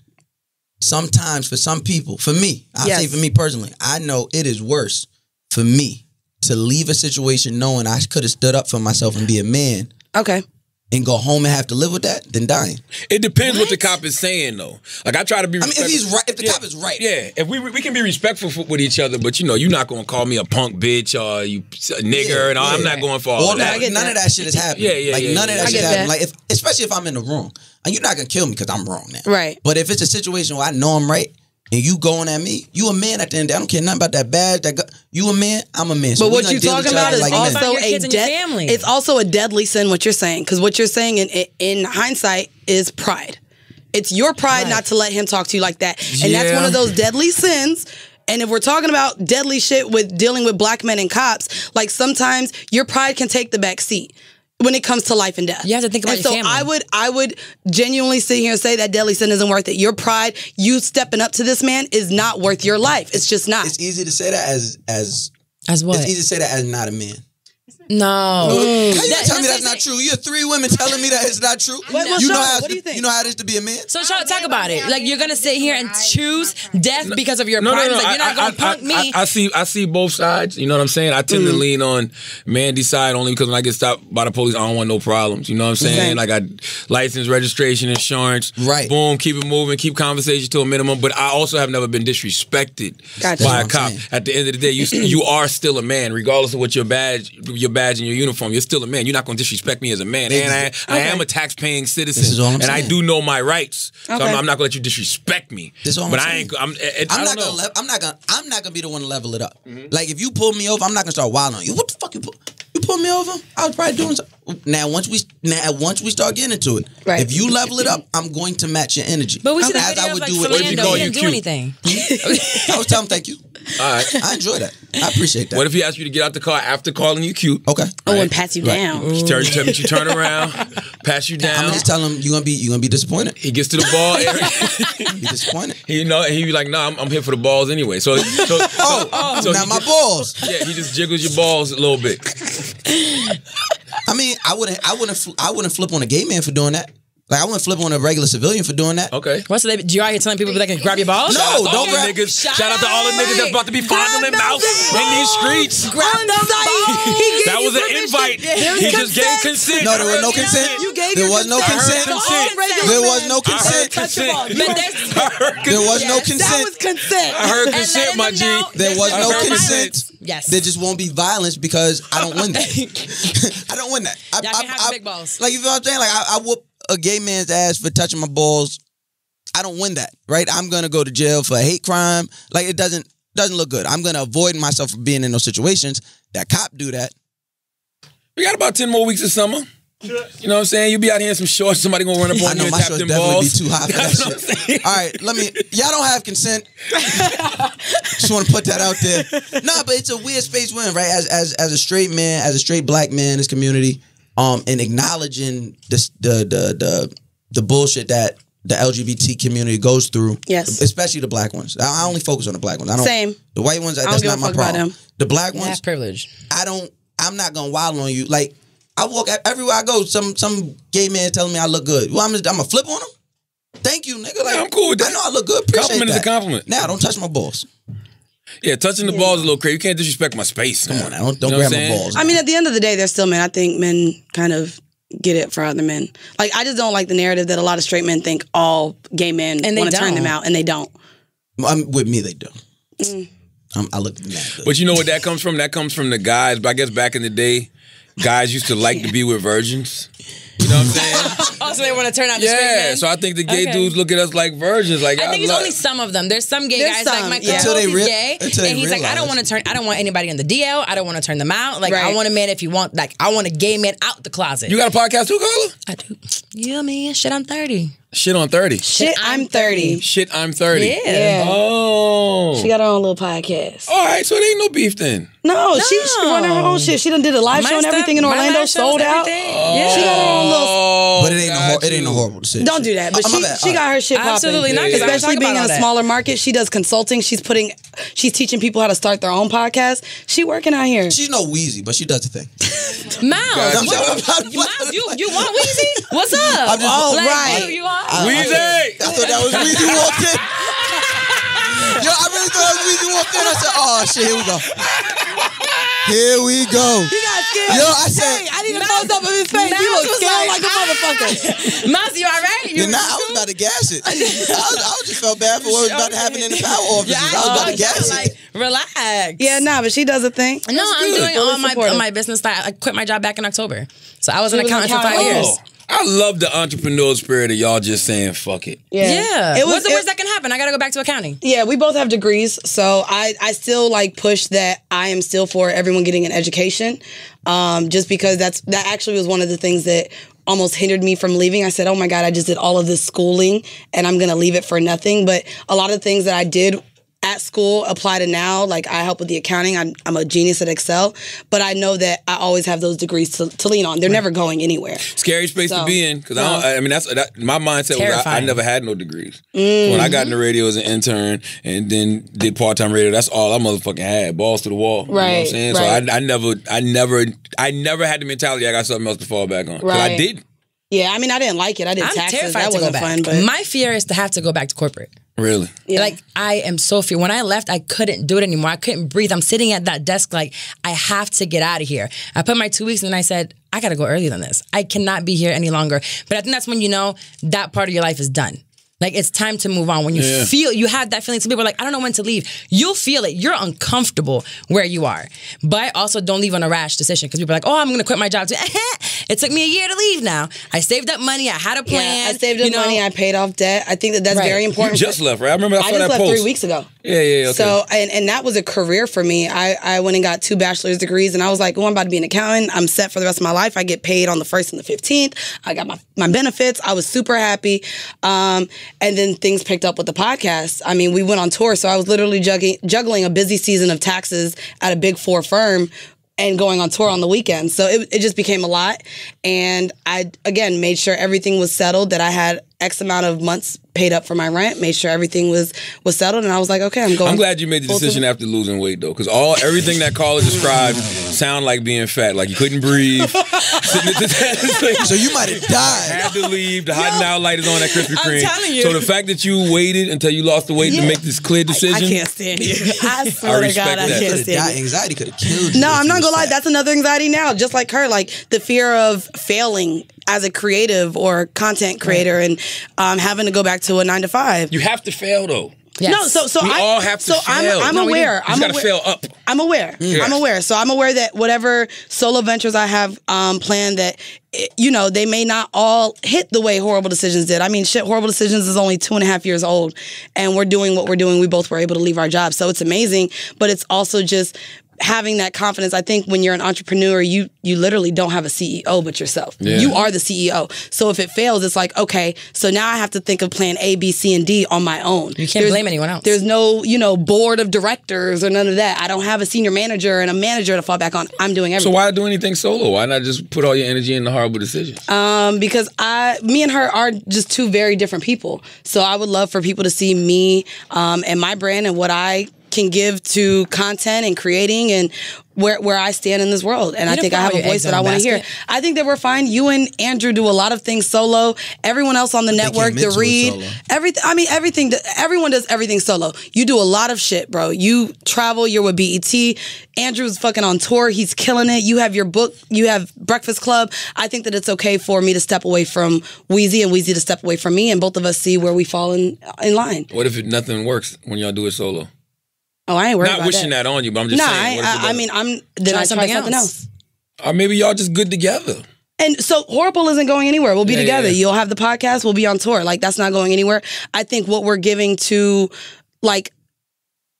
Speaker 5: sometimes, for some people, for me, I'll say for me personally, I know it is worse for me to leave a situation knowing I could have stood up for myself and be a man
Speaker 7: okay.
Speaker 5: And go home and have to live with that than dying.
Speaker 3: It depends what? the cop is saying, though. Like I try to be.
Speaker 5: I mean, if he's right, if the
Speaker 3: Yeah.
Speaker 5: cop is right,
Speaker 3: Yeah, if we we can be respectful for, with each other, but you know, you're not gonna call me a punk bitch or you a nigger,
Speaker 5: Yeah,
Speaker 3: and all. I'm not going for all
Speaker 5: All
Speaker 3: of
Speaker 5: that,
Speaker 3: that.
Speaker 5: none
Speaker 7: that.
Speaker 5: of that shit is happening.
Speaker 3: Yeah, yeah,
Speaker 5: Like
Speaker 3: yeah,
Speaker 5: none
Speaker 3: yeah.
Speaker 5: of that
Speaker 7: I
Speaker 5: shit
Speaker 7: get
Speaker 5: happening.
Speaker 7: that.
Speaker 5: Like if, especially if I'm in the wrong, and you're not gonna kill me because I'm wrong now.
Speaker 7: Right.
Speaker 5: But if it's a situation where I know I'm right and you going at me, you a man at the end. of the day. I don't care nothing about that badge. That gu- you a man. I'm a man. So
Speaker 7: But what you're talking about is
Speaker 5: like
Speaker 4: all
Speaker 5: men.
Speaker 4: about
Speaker 7: also a
Speaker 4: kids and your
Speaker 7: dead-
Speaker 4: family.
Speaker 7: It's also a deadly sin. What you're saying, because what you're saying in in hindsight is pride. It's your pride not to let him talk to you like that, and that's one of those deadly sins. And if we're talking about deadly shit with dealing with black men and cops, like sometimes your pride can take the back seat when it comes to life and death.
Speaker 4: You have to think about
Speaker 7: and
Speaker 4: your
Speaker 7: so
Speaker 4: family.
Speaker 7: I would I would genuinely sit here and say that deadly sin isn't worth it. Your pride, you stepping up to this man is not worth your life. It's just not.
Speaker 5: It's easy to say that as as
Speaker 4: As what?
Speaker 5: it's easy to say that as not a man.
Speaker 4: No.
Speaker 5: How you mm.
Speaker 4: That-
Speaker 5: gonna tell me
Speaker 4: that's
Speaker 5: that's not true? You're three women telling me that it's not true.
Speaker 7: Wait, well,
Speaker 5: you know how
Speaker 7: what do you think?
Speaker 5: know how it is to be a man.
Speaker 4: So, Sean, talk about it. Like, you're gonna sit here and choose death because of your
Speaker 3: No, no,
Speaker 4: pride.
Speaker 3: no.
Speaker 4: Like, you're not
Speaker 3: I-
Speaker 4: gonna
Speaker 3: I-
Speaker 4: punk
Speaker 3: I-
Speaker 4: me.
Speaker 3: I, I see. I see both sides. You know what I'm saying. I tend to mm. lean on Mandi's side only because when I get stopped by the police, I don't want no problems. You know what I'm saying?
Speaker 7: Okay.
Speaker 3: Like I, license, registration, insurance.
Speaker 5: Right.
Speaker 3: Boom. Keep it moving. Keep conversation to a minimum. But I also have never been disrespected
Speaker 7: Gotcha.
Speaker 3: by a
Speaker 5: That's what I'm
Speaker 3: cop. At the end of the day, you you are still a man, regardless of what your badge, your badge and your uniform. You're still a man. You're not going to disrespect me as a man. And I, I am a tax-paying citizen,
Speaker 5: This is all I'm
Speaker 3: and I do know my rights. So
Speaker 7: Okay.
Speaker 3: I'm, I'm not going to let you disrespect me.
Speaker 5: This is all I'm
Speaker 3: but I ain't. I'm, it, I
Speaker 5: I'm
Speaker 3: don't
Speaker 5: gonna. Le- I'm not gonna. I'm not gonna be the one to level it up.
Speaker 3: Mm-hmm.
Speaker 5: Like if you pull me over, I'm not gonna start wilding on you. What the fuck you pull? You pull me over? I was probably doing. Something. Now once we now once we start getting into it,
Speaker 7: Right.
Speaker 5: if you level it up, I'm going to match your energy.
Speaker 4: but we see the
Speaker 5: as I
Speaker 4: videos
Speaker 5: would
Speaker 4: like
Speaker 5: do with
Speaker 3: What if he call you
Speaker 4: didn't do anything.
Speaker 5: I was telling him thank you.
Speaker 3: All right.
Speaker 5: I enjoy that. I appreciate that.
Speaker 3: What if he asked you to get out the car after calling you cute?
Speaker 5: okay.
Speaker 7: oh, and pat you down.
Speaker 3: He turn, tell me you turn around, pass you down.
Speaker 5: I'm
Speaker 3: down.
Speaker 5: gonna just tell him you're gonna be you're gonna be disappointed.
Speaker 3: He gets to the ball area.
Speaker 5: Be disappointed.
Speaker 3: he you know, and he be like, "No, nah, I'm, I'm here for the balls anyway." So, so,
Speaker 5: Oh,
Speaker 3: so
Speaker 5: now
Speaker 3: he
Speaker 5: my
Speaker 3: just-
Speaker 5: balls.
Speaker 3: yeah, he just jiggles your balls a little bit.
Speaker 5: I mean, I wouldn't I wouldn't I wouldn't flip on a gay man for doing that. Like I wouldn't flip on a regular civilian for doing that.
Speaker 3: Okay.
Speaker 4: What's the? Do you out here telling people that can grab your balls?
Speaker 5: No,
Speaker 3: Shout out to all
Speaker 5: don't grab-
Speaker 3: niggas.
Speaker 4: Shout
Speaker 3: Shout out to all the niggas that's about to be fondling
Speaker 7: Grab
Speaker 3: mouth in these streets.
Speaker 7: Grab them balls.
Speaker 3: That was an invite. He just gave consent.
Speaker 5: No, there was no consent.
Speaker 7: You gave
Speaker 5: There was no
Speaker 7: consent.
Speaker 5: consent.
Speaker 3: I heard
Speaker 7: consent.
Speaker 5: There was no consent.
Speaker 3: consent.
Speaker 4: But there's-
Speaker 3: I heard
Speaker 5: There was no consent.
Speaker 7: That was consent.
Speaker 3: I heard consent, my G.
Speaker 5: There was no consent.
Speaker 4: Yes.
Speaker 5: There just won't be violence because I don't win that. I don't win that. I,
Speaker 4: Y'all
Speaker 5: I,
Speaker 4: can have
Speaker 5: I-
Speaker 4: big balls.
Speaker 5: Like you know what I'm saying? Like I, I whoop a gay man's ass for touching my balls. I don't win that, right? I'm gonna go to jail for a hate crime. Like it doesn't doesn't look good. I'm gonna avoid myself from being in those situations. That cop do that.
Speaker 3: We got about 10 more weeks of summer. You know what I'm saying? You'll be out here in some shorts, somebody gonna run up
Speaker 5: I
Speaker 3: on
Speaker 5: know
Speaker 3: you and
Speaker 5: my
Speaker 3: tap
Speaker 5: shorts
Speaker 3: them
Speaker 5: definitely
Speaker 3: balls.
Speaker 5: be too hot for that
Speaker 3: That's what I'm
Speaker 5: shit. All right, let me. Y'all don't have consent. Just want to put that out there. No, but it's a weird space we're in, right? As as as a straight man, as a straight black man in this community, um, and acknowledging this the the the the bullshit that the LGBT community goes through.
Speaker 7: Yes.
Speaker 5: especially the black ones. I I only focus on the black ones. I don't.
Speaker 7: Same.
Speaker 5: The white ones,
Speaker 7: don't
Speaker 5: that's
Speaker 7: give
Speaker 5: not
Speaker 7: a
Speaker 5: my
Speaker 7: fuck about
Speaker 5: problem.
Speaker 7: them.
Speaker 5: The black ones,
Speaker 4: have privilege.
Speaker 5: I don't. I'm not gonna wild on you. Like I walk everywhere I go. Some some gay man telling me I look good. Well, I'm just, I'm a flip on him. Thank you, nigga. Like
Speaker 3: Yeah, I'm cool with that.
Speaker 5: I know I look good. Appreciate
Speaker 3: Compliment is a compliment.
Speaker 5: Now don't touch my balls.
Speaker 3: Yeah, touching the balls is a little crazy. You can't disrespect my space. Come on
Speaker 5: Now, don't don't
Speaker 3: You know
Speaker 5: grab
Speaker 3: I'm
Speaker 5: my
Speaker 3: saying?
Speaker 5: balls.
Speaker 7: I mean, at the end of the day, they're still men. I think men kind of get it for other men. Like, I just don't like the narrative that a lot of straight men think all gay men
Speaker 4: And they
Speaker 7: want to turn them out, and they don't.
Speaker 5: I'm, with me, they do.
Speaker 7: Mm.
Speaker 5: I'm, I look mad.
Speaker 3: But you know what that comes from? That comes from the guys. But I guess back in the day, guys used to like to be with virgins. You know what I'm saying?
Speaker 4: Also, they want to turn out the straight
Speaker 3: yeah.
Speaker 4: men.
Speaker 3: So I think the gay
Speaker 4: Okay.
Speaker 3: dudes look at us like virgins. Like
Speaker 4: I think it's
Speaker 3: love-
Speaker 4: only some of them. There's some gay
Speaker 7: There's
Speaker 4: guys
Speaker 7: some,
Speaker 4: like my
Speaker 7: yeah.
Speaker 4: co-host,
Speaker 5: Until they
Speaker 4: he's
Speaker 5: real-
Speaker 4: gay,
Speaker 5: until they
Speaker 4: and he's like, I don't
Speaker 5: realize.
Speaker 4: want to turn, I don't want anybody in the DL. I don't want to turn them out. Like, I
Speaker 7: Right.
Speaker 4: want a man if you want, like, I want a gay man out the closet.
Speaker 3: You got a podcast too, Carla?
Speaker 4: I do. Yeah, man. Shit, I'm 30.
Speaker 3: Shit on thirty.
Speaker 7: Shit, I'm 30.
Speaker 3: Shit, I'm thirty.
Speaker 4: Yeah.
Speaker 7: Yeah.
Speaker 3: Oh.
Speaker 7: She got her own little podcast.
Speaker 3: All right, so it ain't no beef then.
Speaker 7: No, she she running her own shit. She done did a live
Speaker 4: My
Speaker 7: show and
Speaker 4: stuff-
Speaker 7: everything in Orlando, sold out.
Speaker 4: everything.
Speaker 7: She got her own little.
Speaker 3: Oh,
Speaker 5: but it ain't a hor- it ain't a horrible decision.
Speaker 7: Don't do that. But
Speaker 5: Oh,
Speaker 7: she she got her shit popping.
Speaker 4: Absolutely not, 'cause I don't
Speaker 7: Especially being in a
Speaker 4: all that.
Speaker 7: smaller market, she does consulting. She's putting, she's teaching people how to start their own podcast. She working out here.
Speaker 5: She's no Weezy, but she does the thing.
Speaker 4: Miles,
Speaker 5: I'm
Speaker 4: what-
Speaker 5: sorry, I'm not-
Speaker 4: Miles, you, you want Weezy? What's up?
Speaker 5: I'm just- oh,
Speaker 4: Like,
Speaker 7: right.
Speaker 4: You, you want?
Speaker 3: Weezy.
Speaker 5: I thought that was Weezy walked in. Yo, I really thought that was Weezy walked in. I said, oh shit, here we go. Here we go.
Speaker 7: He got scared.
Speaker 5: Yo, I said,
Speaker 7: I need a close up of his face. He was
Speaker 4: was
Speaker 7: scared
Speaker 4: like,
Speaker 7: like, a ah. motherfucker.
Speaker 4: Miles, you all right? You,
Speaker 5: Then now I was about to gas it. I, was, I was just felt bad for what was about to happen in the power offices. I was about to gas it.
Speaker 4: like,
Speaker 5: it.
Speaker 4: relax.
Speaker 7: Yeah, nah, but she does a thing.
Speaker 4: No, I'm
Speaker 5: good.
Speaker 4: doing all my my business. Style. I quit my job back in October, so I was an
Speaker 7: an
Speaker 4: accountant for five years.
Speaker 3: Oh. I love the entrepreneur spirit of y'all just saying fuck it.
Speaker 4: Yeah,
Speaker 7: It was-
Speaker 4: what's the
Speaker 7: it-
Speaker 4: worst that can happen? I got to go back to accounting.
Speaker 7: Yeah, we both have degrees, so I I still like push that I am still for everyone getting an education, um, just because that's that actually was one of the things that almost hindered me from leaving. I said, "Oh my god, I just did all of this schooling and I'm going to leave it for nothing." But a lot of things that I did at school apply to now. Like I help with the accounting. I'm, I'm a genius at Excel, but I know that I always have those degrees to, to lean on. They're never going anywhere.
Speaker 3: Scary space to be in because I, don't- I mean that's that, my mindset was I, I never had no degrees. Mm-hmm. When I got in the radio as an intern and then did part time radio, that's all I motherfucking had. Balls to the wall. You know what I'm
Speaker 7: Right,
Speaker 3: saying?
Speaker 7: right.
Speaker 3: So I, I never, I never, I never had the mentality I got something else to fall back on. 'Cause I
Speaker 7: Right.
Speaker 3: did.
Speaker 7: Yeah, I mean, I didn't like it. I did
Speaker 4: I'm
Speaker 7: taxes.
Speaker 4: terrified
Speaker 7: That
Speaker 4: to go
Speaker 7: wasn't
Speaker 4: back.
Speaker 7: fun, but
Speaker 4: My fear is to have to go back to corporate.
Speaker 3: Really.
Speaker 7: yeah.
Speaker 4: Like I am so fear. When I left, I couldn't do it anymore. I couldn't breathe. I'm sitting at that desk like I have to get out of here. I put my two weeks and then I said I got to go earlier than this. I cannot be here any longer. But I think that's when you know that part of your life is done. Like it's time to move on. When you
Speaker 3: Yeah.
Speaker 4: feel you have that feeling, some people are like, I don't know when to leave. You'll feel it. You're uncomfortable where you are. But also don't leave on a rash decision because people are like, oh, I'm gonna quit my job too. it took me a year to leave now. I saved up money. I had a plan.
Speaker 7: yeah, I saved up
Speaker 4: you know?
Speaker 7: money. I paid off debt. I think that that's
Speaker 4: Right.
Speaker 7: very
Speaker 3: You
Speaker 7: important.
Speaker 3: just left, right? I remember I saw
Speaker 7: I just
Speaker 3: that
Speaker 7: left
Speaker 3: post.
Speaker 7: three weeks ago.
Speaker 3: Yeah, yeah, yeah. Okay.
Speaker 7: So and, and that was a career for me. I, I went and got two bachelor's degrees and I was like, oh, I'm about to be an accountant. I'm set for the rest of my life. I get paid on the first and the fifteenth. I got my, my benefits. I was super happy. Um, and then things picked up with the podcast. I mean, we went on tour, so I was literally juggling juggling a busy season of taxes at a big four firm and going on tour on the weekends. So it, it just became a lot. And I again made sure everything was settled, that I had X amount of months paid up for my rent, made sure everything was was settled, and I was like, okay, I'm going.
Speaker 3: I'm glad you made the decision
Speaker 7: time.
Speaker 3: after losing weight though, because all everything that Carla described sound like being fat. Like you couldn't breathe. sitting at the desk.
Speaker 5: So you might have died.
Speaker 3: had to leave. The hot and out light is on that Krispy
Speaker 4: I'm
Speaker 3: Kreme.
Speaker 4: telling you.
Speaker 3: So the fact that you waited until you lost the weight to make this clear decision.
Speaker 7: I I can't stand you. I swear to
Speaker 3: respect
Speaker 7: God, I
Speaker 3: that.
Speaker 7: can't stand
Speaker 5: died.
Speaker 7: you.
Speaker 5: Anxiety could have killed you.
Speaker 7: No, I'm not gonna lie.
Speaker 5: fat.
Speaker 7: That's another anxiety now. Just like her, like the fear of failing as a creative or content creator and um, having to go back to a nine to five.
Speaker 3: You have to fail though.
Speaker 4: Yes.
Speaker 7: No, so so
Speaker 3: We
Speaker 7: I
Speaker 3: all have to
Speaker 7: so
Speaker 3: fail.
Speaker 7: I'm, I'm
Speaker 3: No, we
Speaker 7: aware.
Speaker 3: do. You
Speaker 7: I'm
Speaker 3: gotta
Speaker 7: aware.
Speaker 3: fail up.
Speaker 7: I'm aware.
Speaker 3: Yes.
Speaker 7: I'm aware. So I'm aware that whatever solo ventures I have um, planned, that eh, you know they may not all hit the way Horrible Decisions did. I mean, shit, Horrible Decisions is only two and a half years old, and we're doing what we're doing. We both were able to leave our jobs, so it's amazing. But it's also just having that confidence. I think when you're an entrepreneur, you you literally don't have a CEO but yourself.
Speaker 3: Yeah.
Speaker 7: You are the CEO. So if it fails, it's like okay, so now I have to think of plan A, B, C, and D on my own.
Speaker 4: You can't blame anyone else.
Speaker 7: There's no, you know, board of directors or none of that. I don't have a senior manager and a manager to fall back on. I'm doing everything.
Speaker 3: So why do anything solo? Why not just put all your energy in the horrible decisions?
Speaker 7: um, because I, me and her are just two very different people. So I would love for people to see me um, and my brand and what I can give to content and creating and where where I stand in this world. And I think I have a voice that I want to hear. I think that we're fine. You and Andrew do a lot of things solo. Everyone else on the network, the read, everything. I mean, everything. Everyone does everything solo. You do a lot of shit, bro. You travel. You're with BET. Andrew's fucking on tour. He's killing it. You have your book. You have Breakfast Club. I think that it's okay for me to step away from Weezy and Weezy to step away from me, and both of us see where we fall in in line.
Speaker 3: What if nothing works when y'all do it solo?
Speaker 7: Oh, I ain't worried
Speaker 3: Not
Speaker 7: about
Speaker 3: wishing
Speaker 7: that.
Speaker 3: that. on you, but I'm just
Speaker 7: Nah,
Speaker 3: saying.
Speaker 7: I,
Speaker 3: what if it
Speaker 7: I, I mean, I'm then
Speaker 4: Try
Speaker 7: I try
Speaker 4: something
Speaker 7: something
Speaker 4: else.
Speaker 7: else.
Speaker 3: or maybe y'all just good together.
Speaker 7: And so horrible isn't going anywhere. We'll be
Speaker 3: Yeah,
Speaker 7: together.
Speaker 3: yeah.
Speaker 7: You'll have the podcast. We'll be on tour. Like that's not going anywhere. I think what we're giving to like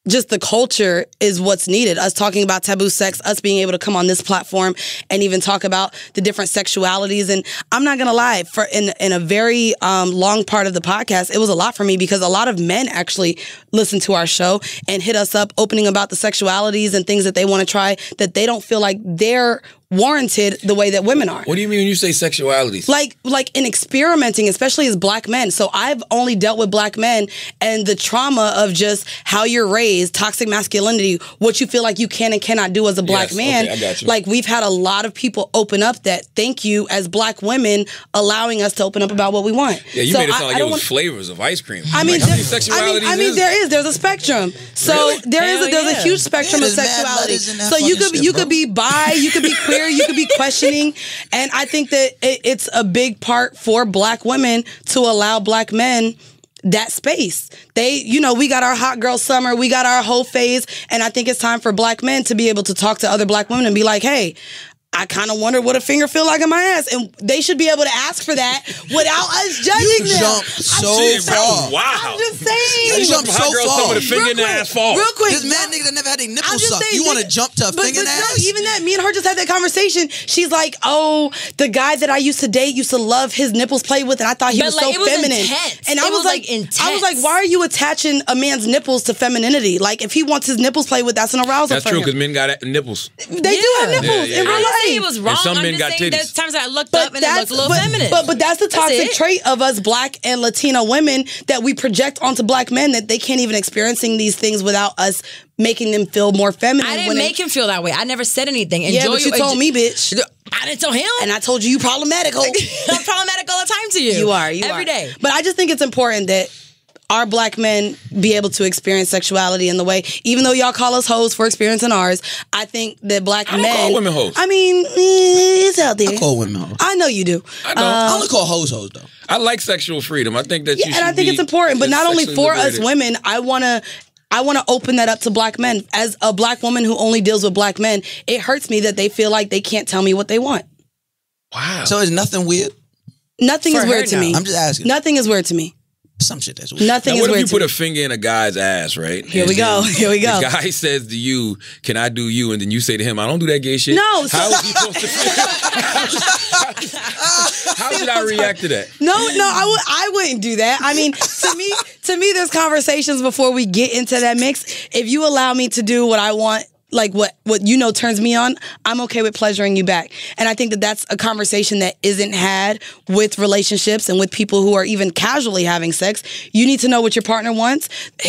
Speaker 7: just the culture is what's needed. Us talking about taboo sex, us being able to come on this platform and even talk about the different sexualities. And I'm not gonna lie, for in in a very um, long part of the podcast, it was a lot for me because a lot of men actually listen to our show and hit us up, opening about the sexualities and things that they want to try that they don't feel like they're warranted the way that women are
Speaker 3: What do you mean when you say sexualities?
Speaker 7: like like in experimenting especially as black men so i've only dealt with black men and the trauma of just how you're raised toxic masculinity what you feel like you can and cannot do as a black
Speaker 3: Yes,
Speaker 7: man
Speaker 3: okay, I got you.
Speaker 7: like we've had a lot of people open up that thank you as black women allowing us to open up about what we want
Speaker 3: yeah, you
Speaker 7: So
Speaker 3: made it sound
Speaker 7: I
Speaker 3: like it was
Speaker 7: want-
Speaker 3: flavors of ice cream.
Speaker 7: I mean,
Speaker 3: like, how many
Speaker 7: there-
Speaker 3: sexualities
Speaker 7: I mean, I mean, there is. There's a spectrum. So
Speaker 3: Really?
Speaker 7: there is. A,
Speaker 4: Hell
Speaker 7: there's a
Speaker 4: yeah.
Speaker 7: huge spectrum
Speaker 5: Yeah,
Speaker 7: of sexuality.
Speaker 5: letters in that
Speaker 7: So you could
Speaker 5: shit,
Speaker 7: you
Speaker 5: bro.
Speaker 7: could be bi, you could be queer, you could be questioning, and I think that it, it's a big part for Black women to allow Black men that space. They, you know, we got our hot girl summer, we got our whole phase, and I think it's time for black men to be able to talk to other black women and be like, hey, I kind of wonder what a finger feel like in my ass, and they should be able to ask for that without us judging
Speaker 5: You
Speaker 7: them.
Speaker 5: jumped
Speaker 7: I'm
Speaker 5: so
Speaker 7: just saying.
Speaker 3: Wow.
Speaker 7: I'm just saying.
Speaker 5: You You jump
Speaker 3: Hot
Speaker 5: so far.
Speaker 3: tell me to finger in the
Speaker 7: quick,
Speaker 3: ass fall.
Speaker 7: Real quick,
Speaker 5: This mad nigga that never had their
Speaker 7: I'm
Speaker 5: nipples sucked.
Speaker 7: saying,
Speaker 5: You want to jump to a
Speaker 7: but,
Speaker 5: finger in
Speaker 7: but
Speaker 5: the
Speaker 7: no,
Speaker 5: ass?
Speaker 7: even that, me and her just had that conversation. She's like, "Oh, the guy that I used to date used to love his nipples played with, and I thought he
Speaker 4: But,
Speaker 7: was
Speaker 4: like,
Speaker 7: so
Speaker 4: it was
Speaker 7: feminine."
Speaker 4: intense.
Speaker 7: And I
Speaker 4: It
Speaker 7: was,
Speaker 4: was,
Speaker 7: like,
Speaker 4: like,
Speaker 7: I was like, "Why are you attaching a man's nipples to femininity? Like, if he wants his nipples played with, that's an arousal
Speaker 3: That's
Speaker 7: for
Speaker 3: true because men got nipples.
Speaker 7: They do have nipples
Speaker 3: Yeah, yeah,
Speaker 7: in
Speaker 3: yeah.
Speaker 7: real
Speaker 4: I'm not saying
Speaker 7: life.
Speaker 4: it was wrong.
Speaker 3: some
Speaker 4: I'm
Speaker 3: men
Speaker 4: just
Speaker 3: got
Speaker 4: saying
Speaker 3: titties.
Speaker 4: there's times that I looked up and it looked a little
Speaker 7: but,
Speaker 4: feminine.
Speaker 7: But but that's the toxic
Speaker 4: it.
Speaker 7: trait of us black and Latino women that we project onto black men that they can't even experiencing these things without us making them feel more feminine.
Speaker 4: I didn't
Speaker 7: when
Speaker 4: make
Speaker 7: they,
Speaker 4: him feel that way. I never said anything.
Speaker 7: Yeah, but you
Speaker 4: your-
Speaker 7: told me, bitch.
Speaker 4: I didn't tell him.
Speaker 7: And I told you you problematic.
Speaker 4: I'm problematic all the time to you.
Speaker 7: You are. You
Speaker 4: every
Speaker 7: are.
Speaker 4: day.
Speaker 7: But I just think it's important that our black men be able to experience sexuality in the way, even though y'all call us hoes for experiencing ours. I think that black
Speaker 3: I don't
Speaker 7: men.
Speaker 3: call women hoes.
Speaker 7: I mean, eh, it's out there.
Speaker 5: I call women hoes.
Speaker 7: I know you do.
Speaker 3: I don't.
Speaker 5: I only call hoes hoes though.
Speaker 3: I like sexual freedom. I think that
Speaker 7: Yeah,
Speaker 3: you
Speaker 7: and I think
Speaker 3: be
Speaker 7: it's important, but not only
Speaker 3: sexually
Speaker 7: for us women. I want to. I want to open that up to black men. As a black woman who only deals with black men, it hurts me that they feel like they can't tell me what they want.
Speaker 3: Wow.
Speaker 5: So it's nothing weird.
Speaker 7: Nothing
Speaker 4: For
Speaker 7: is
Speaker 4: her,
Speaker 7: weird to
Speaker 4: no.
Speaker 7: me.
Speaker 5: I'm just asking.
Speaker 7: Nothing is weird to me.
Speaker 5: Some shit that's weird.
Speaker 7: Nothing
Speaker 3: Now,
Speaker 7: is
Speaker 3: what if
Speaker 7: weird
Speaker 3: you put
Speaker 7: me.
Speaker 3: a finger in a guy's ass, right?
Speaker 7: Here
Speaker 3: And
Speaker 7: we go.
Speaker 3: then
Speaker 7: Here we go.
Speaker 3: The guy says to you, "Can I do you?" And then you say to him, "I don't do that gay shit."
Speaker 7: No, so-
Speaker 3: How is he supposed to? How should I react to that?
Speaker 7: No, no, I would I wouldn't do that. I mean, to me, to me, there's conversations before we get into that mix. If you allow me to do what I want, like what what you know turns me on, I'm okay with pleasuring you back. And I think that that's a conversation that isn't had with relationships and with people who are even casually having sex. You need to know what your partner wants,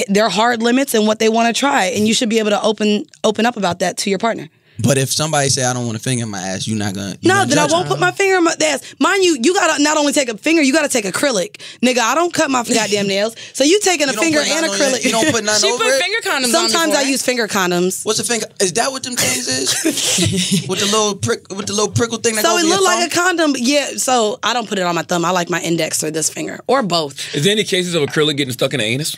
Speaker 7: their hard limits, and what they want to try, and you should be able to open open up about that to your partner.
Speaker 5: But if somebody say I don't want a finger in my ass, you're not gonna. you
Speaker 7: No,
Speaker 5: gonna
Speaker 7: then I won't
Speaker 5: them.
Speaker 7: put my finger in my ass. Mind you, you gotta not only take a finger, you gotta take acrylic. Nigga, I don't cut my goddamn nails. So you taking a
Speaker 5: You don't
Speaker 7: finger and
Speaker 5: none on your-
Speaker 7: acrylic.
Speaker 5: You don't put nothing
Speaker 4: She
Speaker 5: over
Speaker 4: put
Speaker 5: it.
Speaker 4: finger condoms on
Speaker 7: Sometimes
Speaker 4: before.
Speaker 7: I use finger condoms.
Speaker 5: What's a finger? Is that what them things is? with the little prick, with the little prickle thing that
Speaker 7: So
Speaker 5: goes
Speaker 7: it
Speaker 5: over
Speaker 7: looked like a condom. Yeah, so I don't put it on my thumb. I like my index or this finger or both.
Speaker 3: Is there any cases of acrylic getting stuck in the anus?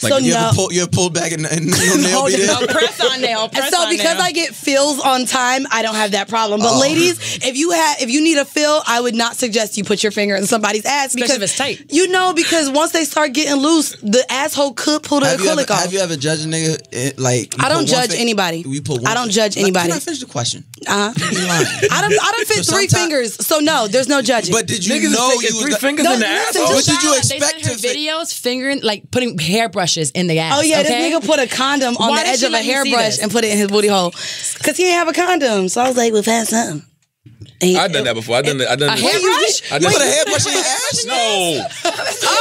Speaker 3: Like,
Speaker 7: so
Speaker 5: You
Speaker 7: no.
Speaker 5: ever pull, you ever pulled back and, and your nail
Speaker 7: Hold
Speaker 5: be
Speaker 7: it
Speaker 5: there?
Speaker 4: press on nail. Press
Speaker 7: so
Speaker 4: on
Speaker 7: because
Speaker 4: nail.
Speaker 7: I get fills on time, I don't have that problem. But
Speaker 5: Oh.
Speaker 7: ladies, if you have if you need a fill, I would not suggest you put your finger in somebody's ass because
Speaker 4: if it's tight.
Speaker 7: You know, because once they start getting loose, the asshole could pull the
Speaker 5: Have you, ever,
Speaker 7: acrylic off.
Speaker 5: have you ever judged a nigga eh, like?
Speaker 7: I don't judge
Speaker 5: fin-
Speaker 7: anybody.
Speaker 5: You put one
Speaker 7: I don't judge
Speaker 5: Let-
Speaker 7: anybody.
Speaker 5: Can I finish the question?
Speaker 7: Uh-huh. I don't I don't fit
Speaker 5: So
Speaker 7: three fingers, so no, there's no judging.
Speaker 5: But did you
Speaker 3: Niggas is
Speaker 5: know you
Speaker 3: three fingers
Speaker 7: No,
Speaker 3: in the
Speaker 7: listen,
Speaker 3: asshole.
Speaker 5: What did you
Speaker 4: They
Speaker 5: expect
Speaker 4: sent her videos fingering like putting in the ass.
Speaker 7: Oh yeah,
Speaker 4: okay?
Speaker 7: this nigga put a condom on
Speaker 4: Why
Speaker 7: the edge of a
Speaker 4: let me see
Speaker 7: hairbrush and put it in his booty hole because he didn't have a condom. So I was like, "Well, find something." And
Speaker 3: I've done that before. I've done that. I've done
Speaker 4: A
Speaker 3: this.
Speaker 4: hairbrush?
Speaker 3: I
Speaker 5: You
Speaker 3: done
Speaker 5: put a hairbrush in your ass?
Speaker 3: No.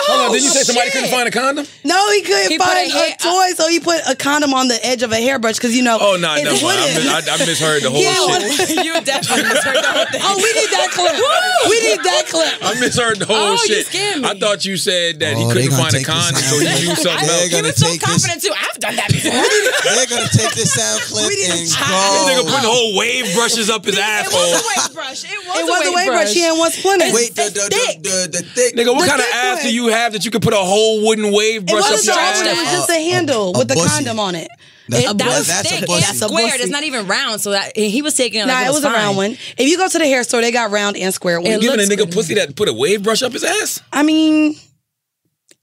Speaker 3: Hold on. Didn't you say somebody couldn't oh, find a condom?
Speaker 7: No, he couldn't
Speaker 4: He
Speaker 7: find
Speaker 4: a
Speaker 7: a, toy, so he put a condom on the edge of a hairbrush because you know.
Speaker 3: Oh no,
Speaker 7: it's
Speaker 3: never mind. I, I, I misheard the whole
Speaker 7: Yeah,
Speaker 3: shit.
Speaker 4: you definitely misheard the whole thing.
Speaker 7: Oh, we need that clip. we need that clip.
Speaker 3: I misheard the whole
Speaker 4: Oh, you
Speaker 3: shit.
Speaker 4: scared me.
Speaker 3: I thought you said that he
Speaker 5: Oh, they
Speaker 3: couldn't find a condom,
Speaker 5: out.
Speaker 3: so he used something
Speaker 5: They're
Speaker 3: else.
Speaker 4: He was so confident too. I've done that before.
Speaker 5: They're gonna take this sound clip
Speaker 7: We need to
Speaker 5: and
Speaker 7: chop
Speaker 3: This nigga
Speaker 5: go.
Speaker 3: putting whole wave brushes up his
Speaker 4: It
Speaker 3: asshole.
Speaker 4: Was a wave brush. It was,
Speaker 7: It was a wave brush. She had one splinter.
Speaker 5: Wait, the the,
Speaker 7: thick.
Speaker 5: the, the, the thick.
Speaker 3: Nigga, what
Speaker 7: The
Speaker 3: kind of
Speaker 7: thick
Speaker 3: ass
Speaker 7: one.
Speaker 3: do you have that you could put a whole wooden wave brush up your
Speaker 7: ass? It was just a handle
Speaker 5: a
Speaker 7: with the condom on it.
Speaker 5: That's
Speaker 7: It-
Speaker 5: a
Speaker 4: That
Speaker 5: bussy.
Speaker 4: was
Speaker 5: That's
Speaker 4: thick.
Speaker 5: bussy.
Speaker 4: It's
Speaker 7: That's a
Speaker 4: square.
Speaker 7: bussy.
Speaker 4: It's not even round. So that he was taking it.
Speaker 7: Nah,
Speaker 4: like
Speaker 7: it was a round one. If you go to the hair store, they got round and square Ones.
Speaker 3: You giving a nigga
Speaker 4: good.
Speaker 3: pussy that put a wave brush up his ass?
Speaker 7: I mean,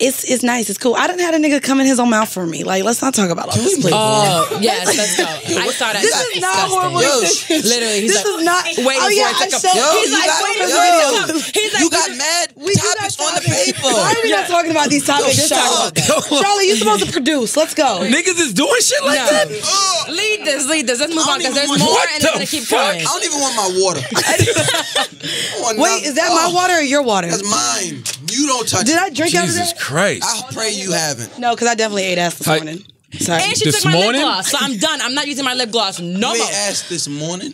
Speaker 7: it's it's nice. It's cool. I didn't have a nigga come in his own mouth for me. Like, let's not talk about all this. please.
Speaker 4: Oh yes, let's go. I saw that.
Speaker 7: This is not
Speaker 4: disgusting.
Speaker 7: horrible.
Speaker 5: Yo,
Speaker 4: Literally, he's
Speaker 7: this
Speaker 4: like,
Speaker 7: is not.
Speaker 4: waiting
Speaker 7: oh, yeah,
Speaker 4: for it to
Speaker 7: I
Speaker 4: come.
Speaker 7: showed-
Speaker 5: Yo,
Speaker 4: He's like
Speaker 5: wait
Speaker 4: waiting
Speaker 5: yo,
Speaker 4: for it to come. He's like,
Speaker 5: you got mad
Speaker 7: We do
Speaker 5: topics on the
Speaker 7: topics.
Speaker 5: paper.
Speaker 7: Why are we not talking about these topics?
Speaker 5: Yo,
Speaker 7: Just talk about that. Charlie, you're supposed to produce. Let's go.
Speaker 3: Niggas is doing shit like
Speaker 4: No.
Speaker 3: that?
Speaker 4: lead this, lead this. Let's move on because there's more and
Speaker 3: What
Speaker 4: it's gonna keep
Speaker 3: fuck?
Speaker 4: coming.
Speaker 5: I don't even want my water.
Speaker 7: Wait, is that my
Speaker 5: Oh,
Speaker 7: water or your water?
Speaker 5: That's mine. You don't touch
Speaker 7: Did. I drink out of
Speaker 3: Jesus
Speaker 7: that?
Speaker 3: Christ.
Speaker 5: I pray you haven't.
Speaker 7: No, because I definitely ate ass this
Speaker 3: Hi-
Speaker 7: morning. Sorry.
Speaker 4: And she
Speaker 3: This
Speaker 4: took my
Speaker 3: morning?
Speaker 4: lip gloss, so I'm done. I'm not using my lip gloss no
Speaker 5: You
Speaker 4: more.
Speaker 5: ain't asked this morning.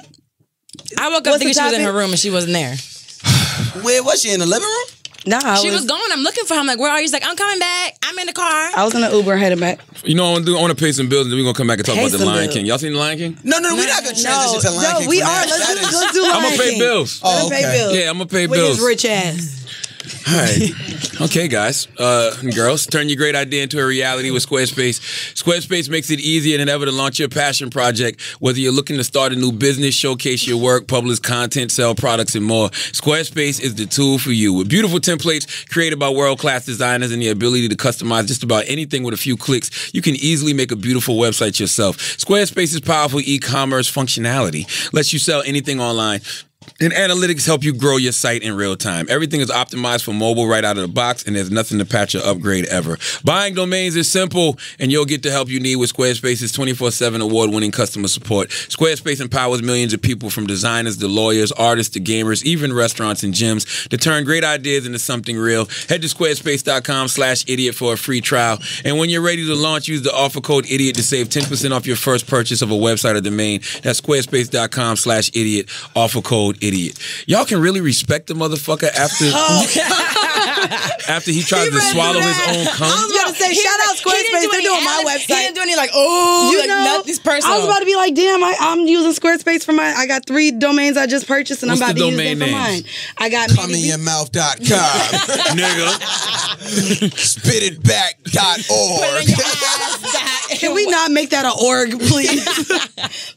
Speaker 4: I woke up
Speaker 7: What's
Speaker 4: thinking
Speaker 7: the
Speaker 4: she was in her
Speaker 7: topic?
Speaker 4: room and she wasn't there.
Speaker 5: Where was she in the living room?
Speaker 7: Nah, I
Speaker 4: She
Speaker 7: was,
Speaker 4: was gone. I'm looking for her. I'm like, where are you? She's like, I'm coming back. I'm in the car.
Speaker 7: I was in the Uber headed back.
Speaker 3: You know I want to do? I want to pay some bills and then we're going to come back and talk
Speaker 7: Pay
Speaker 3: about the
Speaker 7: some
Speaker 3: Lion
Speaker 7: bills.
Speaker 3: King. Y'all seen the Lion King?
Speaker 5: No, no, we're not gonna transition to Lion King.
Speaker 7: no, we
Speaker 5: from
Speaker 7: are.
Speaker 5: that.
Speaker 7: Let's do,
Speaker 5: is-
Speaker 7: let's do Lion
Speaker 3: I'm going to pay
Speaker 7: King.
Speaker 3: bills.
Speaker 5: Oh,
Speaker 7: Let him pay
Speaker 5: okay.
Speaker 7: bills.
Speaker 3: Yeah, I'm going to pay
Speaker 7: With
Speaker 3: bills.
Speaker 7: his rich ass.
Speaker 3: All right. Okay, guys, uh, girls, turn your great idea into a reality with Squarespace. Squarespace makes it easier than ever to launch your passion project. Whether you're looking to start a new business, showcase your work, publish content, sell products, and more, Squarespace is the tool for you. With beautiful templates created by world-class designers and the ability to customize just about anything with a few clicks, you can easily make a beautiful website yourself. Squarespace's powerful e-commerce functionality lets you sell anything online. And analytics help you grow your site in real time. Everything is optimized for mobile right out of the box, and there's nothing to patch or upgrade ever. Buying domains is simple, and you'll get the help you need with Squarespace's 24 7 award winning customer support. Squarespace empowers millions of people from designers to lawyers, artists to gamers, even restaurants and gyms to turn great ideas into something real. Head to squarespace.com slash idiot for a free trial. And when you're ready to launch, use the offer code idiot to save 10% off your first purchase of a website or domain. That's squarespace.com slash idiot, offer code idiot. Y'all can really respect the motherfucker after oh, after he tries to swallow his own
Speaker 7: I
Speaker 3: cum.
Speaker 7: was about to say,
Speaker 4: He
Speaker 7: shout out
Speaker 4: didn't do- he didn't
Speaker 7: Squarespace.
Speaker 4: do
Speaker 7: They're doing my website.
Speaker 4: He didn't do any like, oh,
Speaker 7: You
Speaker 4: like
Speaker 7: know,
Speaker 4: nothing's personal.
Speaker 7: I was about to be like, damn, I, I'm using Squarespace for my. I got three domains I just purchased, and
Speaker 3: What's
Speaker 7: I'm about to use
Speaker 3: domain
Speaker 7: them for mine. I got
Speaker 5: Comeinyourmouth.com.
Speaker 3: Nigga.
Speaker 5: Spititback.org.
Speaker 7: Can we not make that an org, please?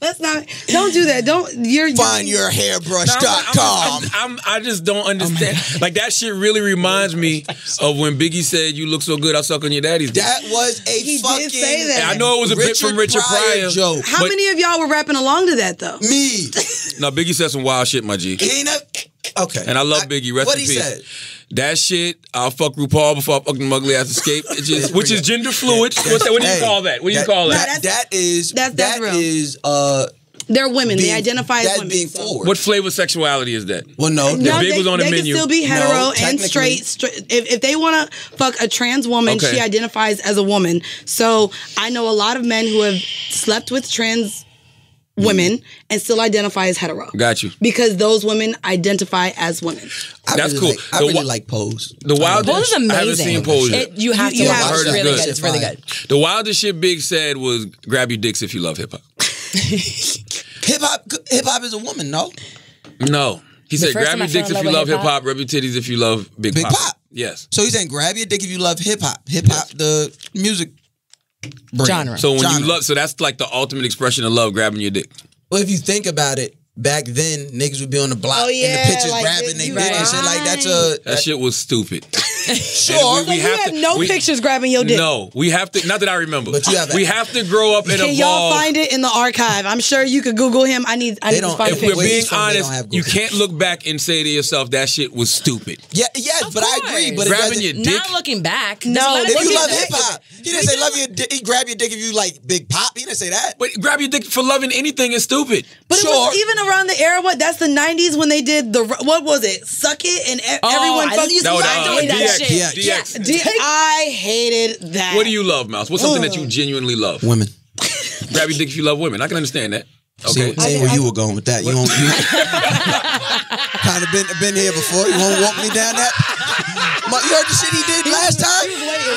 Speaker 7: Let's not. Don't do that. Don't. You're
Speaker 5: Findyourhairbrush.com.
Speaker 3: I'm, I'm, I just don't oh understand. like that shit really reminds me of when Biggie said, "You look so good, I'll suck on your daddy's." dick."
Speaker 5: That was a
Speaker 7: He did
Speaker 5: fucking.
Speaker 7: say that.
Speaker 3: I know it was a bit from Richard Pryor.
Speaker 5: joke.
Speaker 7: How
Speaker 3: But-
Speaker 7: many of y'all were rapping along to that though?
Speaker 5: Me.
Speaker 3: No, Biggie said some wild shit, my G.
Speaker 5: He ain't a, okay.
Speaker 3: And I love Biggie. Rest
Speaker 5: what
Speaker 3: in
Speaker 5: he
Speaker 3: peace.
Speaker 5: said.
Speaker 3: That shit, I'll fuck RuPaul before I fuck the ugly ass escape. It just, which is gender fluid. What's that? What do you
Speaker 5: Hey,
Speaker 3: call that? What do you call that?
Speaker 7: that's-
Speaker 5: That is
Speaker 7: that's- that's
Speaker 5: that
Speaker 7: real.
Speaker 5: is, uh
Speaker 7: They're women.
Speaker 5: being,
Speaker 7: they identify as
Speaker 5: that's
Speaker 7: women.
Speaker 5: being
Speaker 7: so-
Speaker 5: forward.
Speaker 3: What flavor sexuality is that?
Speaker 5: Well, no,
Speaker 7: No,
Speaker 3: big
Speaker 7: they,
Speaker 3: was on the
Speaker 7: they
Speaker 3: menu.
Speaker 7: can still be hetero
Speaker 5: No,
Speaker 7: and straight. straight. If, if they want to fuck a trans woman,
Speaker 3: Okay.
Speaker 7: she identifies as a woman. So I know a lot of men who have slept with trans Mm-hmm. women and still identify as hetero.
Speaker 3: Got you.
Speaker 7: Because those women identify as women.
Speaker 5: I
Speaker 3: That's
Speaker 5: really
Speaker 3: cool.
Speaker 5: Like, I
Speaker 3: The
Speaker 5: really
Speaker 3: wa-
Speaker 5: like Pose.
Speaker 3: The wildest.
Speaker 4: Pose is
Speaker 3: I haven't
Speaker 4: amazing.
Speaker 3: seen Pose yet.
Speaker 4: It, you have
Speaker 7: You-
Speaker 4: to
Speaker 7: you have
Speaker 4: it.
Speaker 7: to.
Speaker 4: It's really good.
Speaker 3: good.
Speaker 4: It's really good.
Speaker 3: The wildest shit Big said was grab your dicks if you love hip hop.
Speaker 5: Hip hop, hip hop is a woman, no?
Speaker 3: No. He said grab your dicks if you love hip
Speaker 4: hip-hop-
Speaker 3: hop, rub your titties if you love Big,
Speaker 5: Big
Speaker 3: Pop.
Speaker 5: Pop.
Speaker 3: Yes.
Speaker 5: So he's saying grab your dick if you love hip hop. Hip hop, the music brand.
Speaker 4: Genre.
Speaker 3: So when
Speaker 5: Genre.
Speaker 3: you love, so that's like the ultimate expression of love, grabbing your dick.
Speaker 5: Well, if you think about it, back then niggas would be on the block
Speaker 7: Oh,
Speaker 5: in the pictures
Speaker 7: like
Speaker 5: grabbing
Speaker 7: this-
Speaker 5: their
Speaker 7: you
Speaker 5: dick and shit. Like that's a
Speaker 3: That shit was stupid.
Speaker 5: Sure.
Speaker 3: And we- we
Speaker 7: you
Speaker 3: have
Speaker 7: have
Speaker 3: to-
Speaker 7: no
Speaker 3: we-
Speaker 7: pictures grabbing your dick.
Speaker 3: No, we have to. Not that I remember,
Speaker 5: But you have a-
Speaker 3: we have to grow up and
Speaker 7: Can
Speaker 3: evolve.
Speaker 7: y'all find it in the archive? I'm sure you could Google him. I need. I
Speaker 5: They
Speaker 7: need to
Speaker 5: don't-
Speaker 7: find
Speaker 3: if we're being
Speaker 5: he's from, they don't
Speaker 3: honest, you can't look back and say to yourself that shit was stupid.
Speaker 5: Yeah, yes,
Speaker 4: Of
Speaker 5: but I agree. But
Speaker 3: Grabbing
Speaker 5: doesn't-
Speaker 3: your dick.
Speaker 4: Now looking back,
Speaker 7: No,
Speaker 4: a lot of
Speaker 5: if you love hip hop, he didn't say love your dick. He grab your dick if you like Big Pop. He didn't say that.
Speaker 3: But grab your dick for loving anything is stupid.
Speaker 7: But it
Speaker 5: Sure.
Speaker 7: was even around the era. What? That's the '90s when they did the what was it? Suck it and e-
Speaker 4: Oh,
Speaker 7: everyone
Speaker 4: I used to
Speaker 3: That was uh,
Speaker 4: that
Speaker 3: DX.
Speaker 4: shit.
Speaker 5: DX.
Speaker 3: DX.
Speaker 7: D- I hated that.
Speaker 3: What do you love, Mouse? What's something that you genuinely love?
Speaker 5: Women.
Speaker 3: Grab your dick if you love women. I can understand that. Okay.
Speaker 5: See, see where you were going with that. You won't. You kind of been been here before. You won't walk me down that. My, you heard the shit he did last time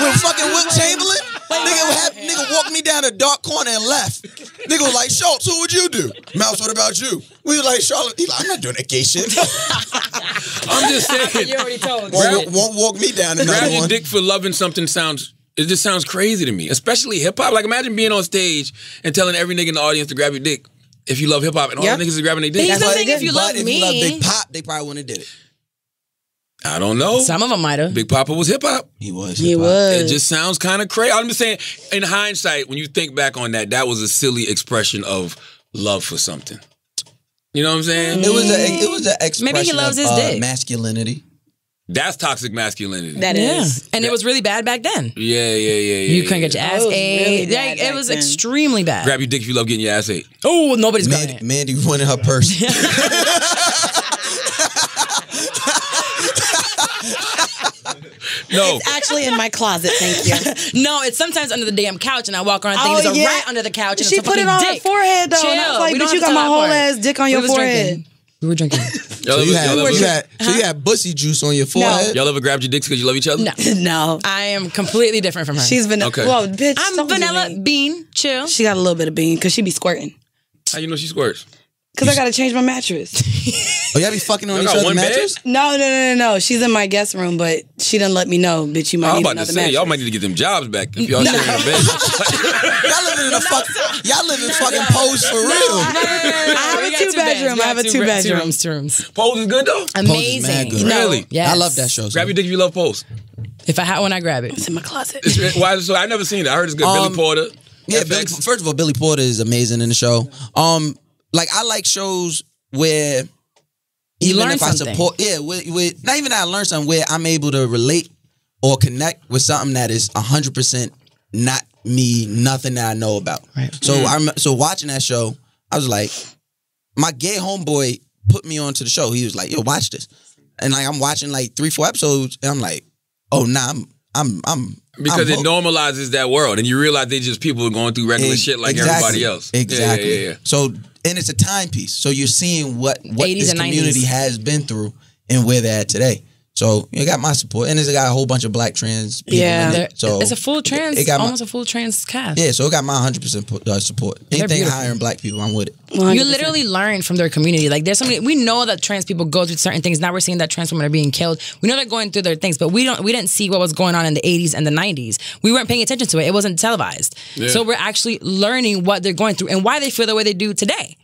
Speaker 5: with fucking Wilt Chamberlain. Nigga, have, nigga walked me down a dark corner and left. Nigga was like, Schulz, who would you do? Mouse, what about you? We was like, Charlotte. He like, I'm not doing that gay shit.
Speaker 3: I'm just saying.
Speaker 4: You already told.
Speaker 5: won't, won't walk me down another
Speaker 3: Grab your
Speaker 5: one.
Speaker 3: dick for loving something sounds. It just sounds crazy to me, especially hip hop. Like imagine being on stage and telling every nigga in the audience to grab your dick if you love hip hop, and all
Speaker 7: Yep.
Speaker 3: the niggas is grabbing their dick.
Speaker 4: He's
Speaker 7: That's
Speaker 4: the
Speaker 7: what
Speaker 4: thing.
Speaker 7: they
Speaker 4: If you
Speaker 7: did.
Speaker 4: love
Speaker 5: But if you love Big Pop, they probably wouldn't have did it.
Speaker 3: I don't know.
Speaker 4: some of them might have.
Speaker 3: Big Poppa was hip hop.
Speaker 5: He was.
Speaker 7: He
Speaker 5: hip-hop.
Speaker 7: was.
Speaker 3: It just sounds kind of crazy. I'm just saying, in hindsight, when you think back on that, that was a silly expression of love for something. You know what I'm saying?
Speaker 5: It was a it was an expression
Speaker 4: Maybe he loves
Speaker 5: of,
Speaker 4: his
Speaker 5: uh,
Speaker 4: dick.
Speaker 5: masculinity.
Speaker 3: That's toxic masculinity.
Speaker 7: That
Speaker 4: Yeah,
Speaker 7: is.
Speaker 4: and it was really bad back then.
Speaker 3: yeah, yeah, yeah, yeah.
Speaker 4: You couldn't get your ass
Speaker 7: was
Speaker 4: ate.
Speaker 7: really bad
Speaker 4: Like,
Speaker 7: back
Speaker 4: it was
Speaker 7: then.
Speaker 4: extremely bad.
Speaker 3: Grab your dick if you love getting your ass ate.
Speaker 4: oh, nobody's got
Speaker 5: Mandi,
Speaker 4: it.
Speaker 5: Mandi wanted her purse.
Speaker 3: No.
Speaker 7: It's actually, in my closet. Thank you.
Speaker 4: No, it's sometimes under the damn couch, and I walk around
Speaker 7: Oh,
Speaker 4: thinking there's a
Speaker 7: yeah.
Speaker 4: rat under the couch. And
Speaker 7: She
Speaker 4: it's a
Speaker 7: put it
Speaker 4: fucking
Speaker 7: on her forehead, though, and I was
Speaker 4: Chill.
Speaker 7: like,
Speaker 4: We
Speaker 7: "Bitch,
Speaker 4: don't
Speaker 7: you
Speaker 4: have
Speaker 7: got
Speaker 4: to
Speaker 7: my whole
Speaker 4: part.
Speaker 7: ass dick on
Speaker 4: We
Speaker 7: your
Speaker 4: was
Speaker 7: forehead."
Speaker 4: drinking. We were drinking.
Speaker 3: Y'all
Speaker 5: so
Speaker 3: ever,
Speaker 5: you
Speaker 3: y'all
Speaker 5: had
Speaker 3: ever,
Speaker 5: you had so you had bussy juice on your forehead.
Speaker 3: y'all ever grabbed your dicks because you love each other?
Speaker 4: No,
Speaker 7: no,
Speaker 4: I am completely different from her.
Speaker 7: she's vanilla.
Speaker 3: Okay.
Speaker 7: Well, bitch,
Speaker 4: I'm
Speaker 7: don't
Speaker 4: vanilla bean. Chill.
Speaker 7: She got a little bit of bean because she be squirting.
Speaker 3: How you know she squirts?
Speaker 7: Because I got to change my mattress.
Speaker 5: Oh, y'all be fucking on
Speaker 3: Y'all
Speaker 5: each
Speaker 3: got
Speaker 5: other's
Speaker 3: one bed?
Speaker 5: mattress?
Speaker 7: No, no, no, no, no. She's in my guest room, but she didn't let me know, bitch, you might
Speaker 3: I was
Speaker 7: need
Speaker 3: about to
Speaker 7: another
Speaker 3: say,
Speaker 7: mattress.
Speaker 3: y'all might need to get them jobs back if y'all sharing a bed.
Speaker 5: Y'all living in a fuck. Y'all living fucking pose for real.
Speaker 7: I have a
Speaker 4: got
Speaker 7: two bedroom. I have a
Speaker 4: two
Speaker 7: Two bedroom.
Speaker 4: Two rooms, two rooms.
Speaker 3: Pose is good though.
Speaker 5: Pose is mad
Speaker 4: Amazing.
Speaker 5: good.
Speaker 3: Really?
Speaker 4: Yes.
Speaker 5: I love that show.
Speaker 3: Grab your dick if you love Pose.
Speaker 4: If I had one, I grab it.
Speaker 7: It's in my closet.
Speaker 3: It's- Why? So I never seen it. I heard it's good.
Speaker 5: Um,
Speaker 3: Billy Porter.
Speaker 5: Yeah, Billy,
Speaker 3: FX.
Speaker 5: first of all, Billy Porter is amazing in the show. Um, like I like shows where even
Speaker 4: learn
Speaker 5: if I support, yeah, with, with not even that I learn something where I'm able to relate or connect with something that is hundred percent not me, nothing that I know about.
Speaker 4: Right.
Speaker 5: So I'm so watching that show, I was like, my gay homeboy put me onto the show. He was like, "Yo, watch this," and like I'm watching like three, four episodes, and I'm like, "Oh, nah, I'm, I'm, I'm."
Speaker 3: Because
Speaker 5: I'm
Speaker 3: it normalizes that world, and you realize they just people going through regular
Speaker 5: Ex-
Speaker 3: shit like
Speaker 5: exactly.
Speaker 3: everybody else.
Speaker 5: Exactly.
Speaker 3: Yeah, yeah, yeah.
Speaker 5: So and it's a timepiece. So you're seeing what what this community
Speaker 4: 90s.
Speaker 5: has been through and where they're at today. So it got my support, and it's got a whole bunch of black trans people.
Speaker 7: Yeah.
Speaker 5: in it. So
Speaker 4: it's a full trans,
Speaker 5: it got my-
Speaker 4: almost a full trans cast.
Speaker 5: yeah. So it got my 100 percent uh, support. Anything
Speaker 4: beautiful.
Speaker 5: higher black people, I'm with it.
Speaker 4: You literally learn from their community. Like there's so many. We know that trans people go through certain things. Now we're seeing that trans women are being killed. We know they're going through their things, but we don't. We didn't see what was going on in the 80s and the 90s. We weren't paying attention to it. It wasn't televised. So we're actually learning what they're going through and why they feel the way they do today.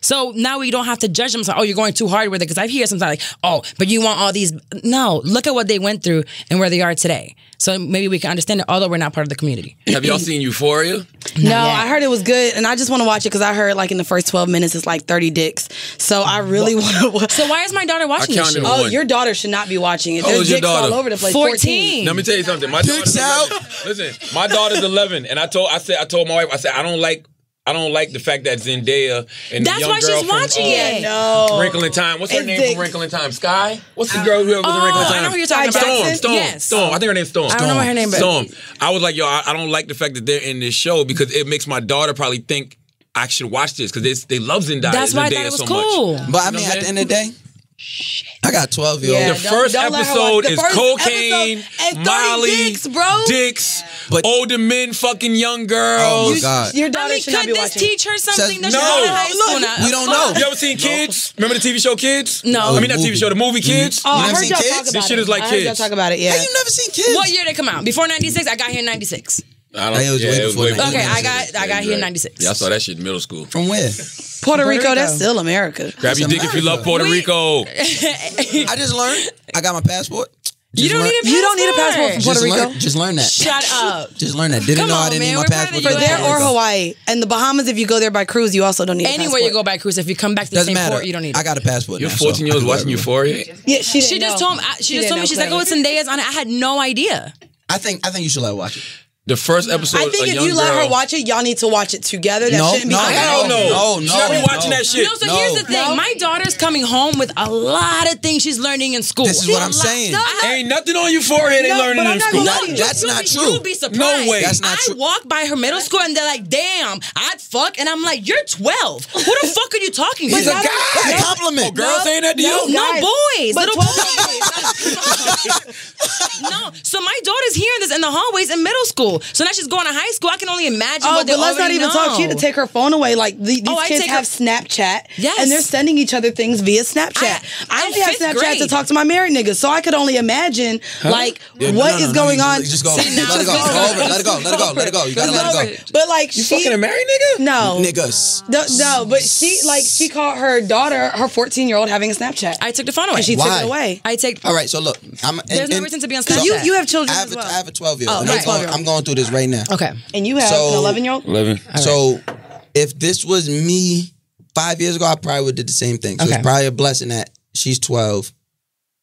Speaker 4: So now we don't have to judge them. So, oh, you're going too hard with it. Because I hear sometimes like, oh, but you want all these. No, look at what they went through and where they are today. So maybe we can understand it, although we're not part of the community.
Speaker 3: Have y'all seen Euphoria?
Speaker 7: No, I heard it was good, and I just want to watch it because I heard like in the first twelve minutes it's like thirty dicks. So I really want to. watch.
Speaker 4: So why is my daughter watching this
Speaker 3: counted
Speaker 4: shit?
Speaker 3: one.
Speaker 7: Oh, your daughter should not be watching it.
Speaker 3: How old
Speaker 7: There's
Speaker 3: is your
Speaker 7: dicks all
Speaker 3: daughter?
Speaker 7: over the place.
Speaker 4: 14.
Speaker 3: Let me tell you something. My daughter's
Speaker 5: Dicks out.
Speaker 3: 11. Listen, my daughter's 11, and I told I said I told my wife I said I don't like I don't like the fact that Zendaya and
Speaker 4: That's
Speaker 3: the young
Speaker 4: why
Speaker 3: girl
Speaker 4: she's
Speaker 3: from,
Speaker 4: watching
Speaker 3: uh,
Speaker 4: it.
Speaker 7: No.
Speaker 3: Wrinkle in Time. What's her
Speaker 7: It's
Speaker 3: name
Speaker 7: the-
Speaker 3: from Wrinkle in Time? Sky. What's the girl who was in Wrinkle in
Speaker 4: Oh,
Speaker 3: Time?
Speaker 4: I know who you're talking
Speaker 7: Sky
Speaker 4: about.
Speaker 3: Storm,
Speaker 7: Jackson?
Speaker 3: Storm,
Speaker 4: Yes.
Speaker 3: Storm. I think her name's Storm.
Speaker 4: I don't know what her name is.
Speaker 3: Storm. I was like, yo, I, I don't like the fact that they're in this show because it makes my daughter probably think I should watch this because they, they love Zendaya.
Speaker 4: That's why I
Speaker 3: Zendaya
Speaker 4: thought it was
Speaker 3: so
Speaker 4: cool.
Speaker 3: Much.
Speaker 5: But I
Speaker 3: You know
Speaker 5: mean,
Speaker 3: what
Speaker 5: at
Speaker 3: I'm
Speaker 5: the end of the day, I got 12 year
Speaker 7: Yeah,
Speaker 5: old.
Speaker 3: The first
Speaker 7: don't
Speaker 3: episode
Speaker 7: the
Speaker 3: is
Speaker 7: first
Speaker 3: cocaine,
Speaker 7: episode and 30
Speaker 3: Molly,
Speaker 7: dicks, bro.
Speaker 3: dicks,
Speaker 5: But-
Speaker 3: older men fucking young oh, girls.
Speaker 5: Oh my god.
Speaker 7: Your
Speaker 4: I mean,
Speaker 7: should not
Speaker 4: could
Speaker 7: be
Speaker 4: this
Speaker 7: watching.
Speaker 4: teach her something
Speaker 5: Says
Speaker 4: that
Speaker 3: no.
Speaker 4: she's not in
Speaker 7: Look,
Speaker 5: we don't know.
Speaker 3: You ever seen Kids? Remember the TV show Kids?
Speaker 4: No.
Speaker 3: I mean, not. TV show, the movie mm-hmm. Kids.
Speaker 7: Oh,
Speaker 5: You
Speaker 7: I
Speaker 5: never
Speaker 7: heard
Speaker 5: seen
Speaker 7: y'all
Speaker 5: Kids?
Speaker 7: talk
Speaker 5: This
Speaker 7: about
Speaker 3: shit
Speaker 7: it.
Speaker 3: is like
Speaker 7: I heard y'all
Speaker 3: kids.
Speaker 7: talk about it. Yeah.
Speaker 5: Hey, you never seen kids?
Speaker 4: What year did it come out? Before '96? I got here in '96.
Speaker 3: I
Speaker 5: It was way before
Speaker 3: way
Speaker 5: 96.
Speaker 4: Okay, I got I got
Speaker 3: Yeah,
Speaker 4: here in '96.
Speaker 3: Yeah, I saw that shit in middle school.
Speaker 5: From where?
Speaker 7: Puerto, Rico,
Speaker 4: Rico.
Speaker 7: that's still America.
Speaker 3: Grab your dick if you love Puerto
Speaker 4: We-
Speaker 3: Rico.
Speaker 5: I just learned. I got my passport.
Speaker 4: You
Speaker 5: Just
Speaker 4: don't
Speaker 5: learn-
Speaker 4: need a
Speaker 7: You don't need a passport from
Speaker 5: just
Speaker 7: Puerto Rico.
Speaker 5: Learn, just learn that.
Speaker 4: Shut up.
Speaker 5: Just learn that. Didn't
Speaker 4: Come
Speaker 5: know I
Speaker 4: on,
Speaker 5: didn't
Speaker 4: man.
Speaker 5: need my
Speaker 4: We're proud
Speaker 5: passport.
Speaker 4: of
Speaker 5: for
Speaker 4: you.
Speaker 7: For there
Speaker 5: Puerto
Speaker 7: or
Speaker 5: Rico.
Speaker 7: Hawaii. And the Bahamas, if you go there by cruise, you also don't need a
Speaker 4: Anywhere you go by cruise, if you come back to the
Speaker 5: Doesn't
Speaker 4: same
Speaker 5: matter.
Speaker 4: port, you don't need it.
Speaker 5: I got a passport.
Speaker 3: You're
Speaker 5: now,
Speaker 3: 14
Speaker 5: so
Speaker 3: years
Speaker 5: I can go
Speaker 3: watching
Speaker 5: everywhere.
Speaker 3: Euphoria.
Speaker 7: Yeah, she,
Speaker 4: She just
Speaker 7: know.
Speaker 4: told me. I- She just
Speaker 7: didn't
Speaker 4: told me
Speaker 7: know
Speaker 4: she's like, "Oh,
Speaker 7: clearly.
Speaker 4: it's Zendaya's on it." I had no idea.
Speaker 5: I think I think you should let her watch it.
Speaker 3: The first episode.
Speaker 7: I think
Speaker 3: a
Speaker 7: if
Speaker 3: young
Speaker 7: you let her watch it, y'all need to watch it together. That
Speaker 5: No,
Speaker 7: shouldn't be
Speaker 5: no,
Speaker 3: Hell no.
Speaker 5: No,
Speaker 3: She
Speaker 5: no,
Speaker 3: gotta be
Speaker 5: no.
Speaker 3: watching that shit.
Speaker 4: No, so
Speaker 5: No.
Speaker 4: here's the thing.
Speaker 7: No.
Speaker 4: My daughter's coming home with a lot of things she's learning in school.
Speaker 5: This is what I'm saying.
Speaker 3: Ain't nothing on Euphoria they
Speaker 7: No,
Speaker 3: learning
Speaker 7: but I'm
Speaker 3: in school.
Speaker 7: gonna lie
Speaker 5: That-
Speaker 7: to you.
Speaker 5: that's not
Speaker 4: be-
Speaker 5: true.
Speaker 4: You'd be surprised.
Speaker 3: No way.
Speaker 5: That's not true.
Speaker 4: I
Speaker 5: true.
Speaker 4: walk by her middle school and they're like, "Damn, I'd fuck," and I'm like, "You're 12. Who the fuck are you talking to?"
Speaker 5: He's a
Speaker 7: I
Speaker 5: guy. a compliment.
Speaker 3: Girls ain't that to you?
Speaker 4: No, boys, little boys. No, so my daughter's hearing this in the hallways in middle school. So now she's going to high school. I can only imagine
Speaker 7: Oh,
Speaker 4: what
Speaker 7: but let's not even
Speaker 4: know.
Speaker 7: talk. She had to take her phone away. Like the, these
Speaker 4: Oh,
Speaker 7: kids have
Speaker 4: her-
Speaker 7: Snapchat,
Speaker 4: Yes.
Speaker 7: and they're sending each other things via Snapchat.
Speaker 4: I-
Speaker 7: I, only have
Speaker 4: fifth
Speaker 7: Snapchat to talk to my married niggas, so I could only imagine like
Speaker 5: Yeah,
Speaker 7: what
Speaker 5: no,
Speaker 7: is
Speaker 5: no, no,
Speaker 7: going
Speaker 5: you
Speaker 7: on.
Speaker 5: Just, just go.
Speaker 4: See,
Speaker 5: let it go. Go over. it. Let it go. Let it go. Let it go. You gotta let it go.
Speaker 7: But like
Speaker 3: You
Speaker 7: she,
Speaker 3: fucking a married nigga?
Speaker 7: no,
Speaker 5: Niggas.
Speaker 7: no, no, but she like she caught her daughter, her 14 year old, having a Snapchat,
Speaker 4: I took the phone away.
Speaker 7: she took
Speaker 5: Why?
Speaker 7: it away.
Speaker 4: I take.
Speaker 5: All right. So look, I'm. And,
Speaker 4: There's no
Speaker 5: and-
Speaker 4: reason to be on
Speaker 5: 'cause
Speaker 4: Snapchat.
Speaker 7: You you have children
Speaker 5: I have, a,
Speaker 7: well,
Speaker 5: I have a 12 year old.
Speaker 4: Oh,
Speaker 5: and I'm, going, I'm going through this right now.
Speaker 4: Okay.
Speaker 7: and you have
Speaker 5: So-
Speaker 7: an 11 year old.
Speaker 3: 11.
Speaker 5: So if this was me five years ago, I probably would did the same thing. So
Speaker 4: Okay.
Speaker 5: it's probably a blessing that she's 12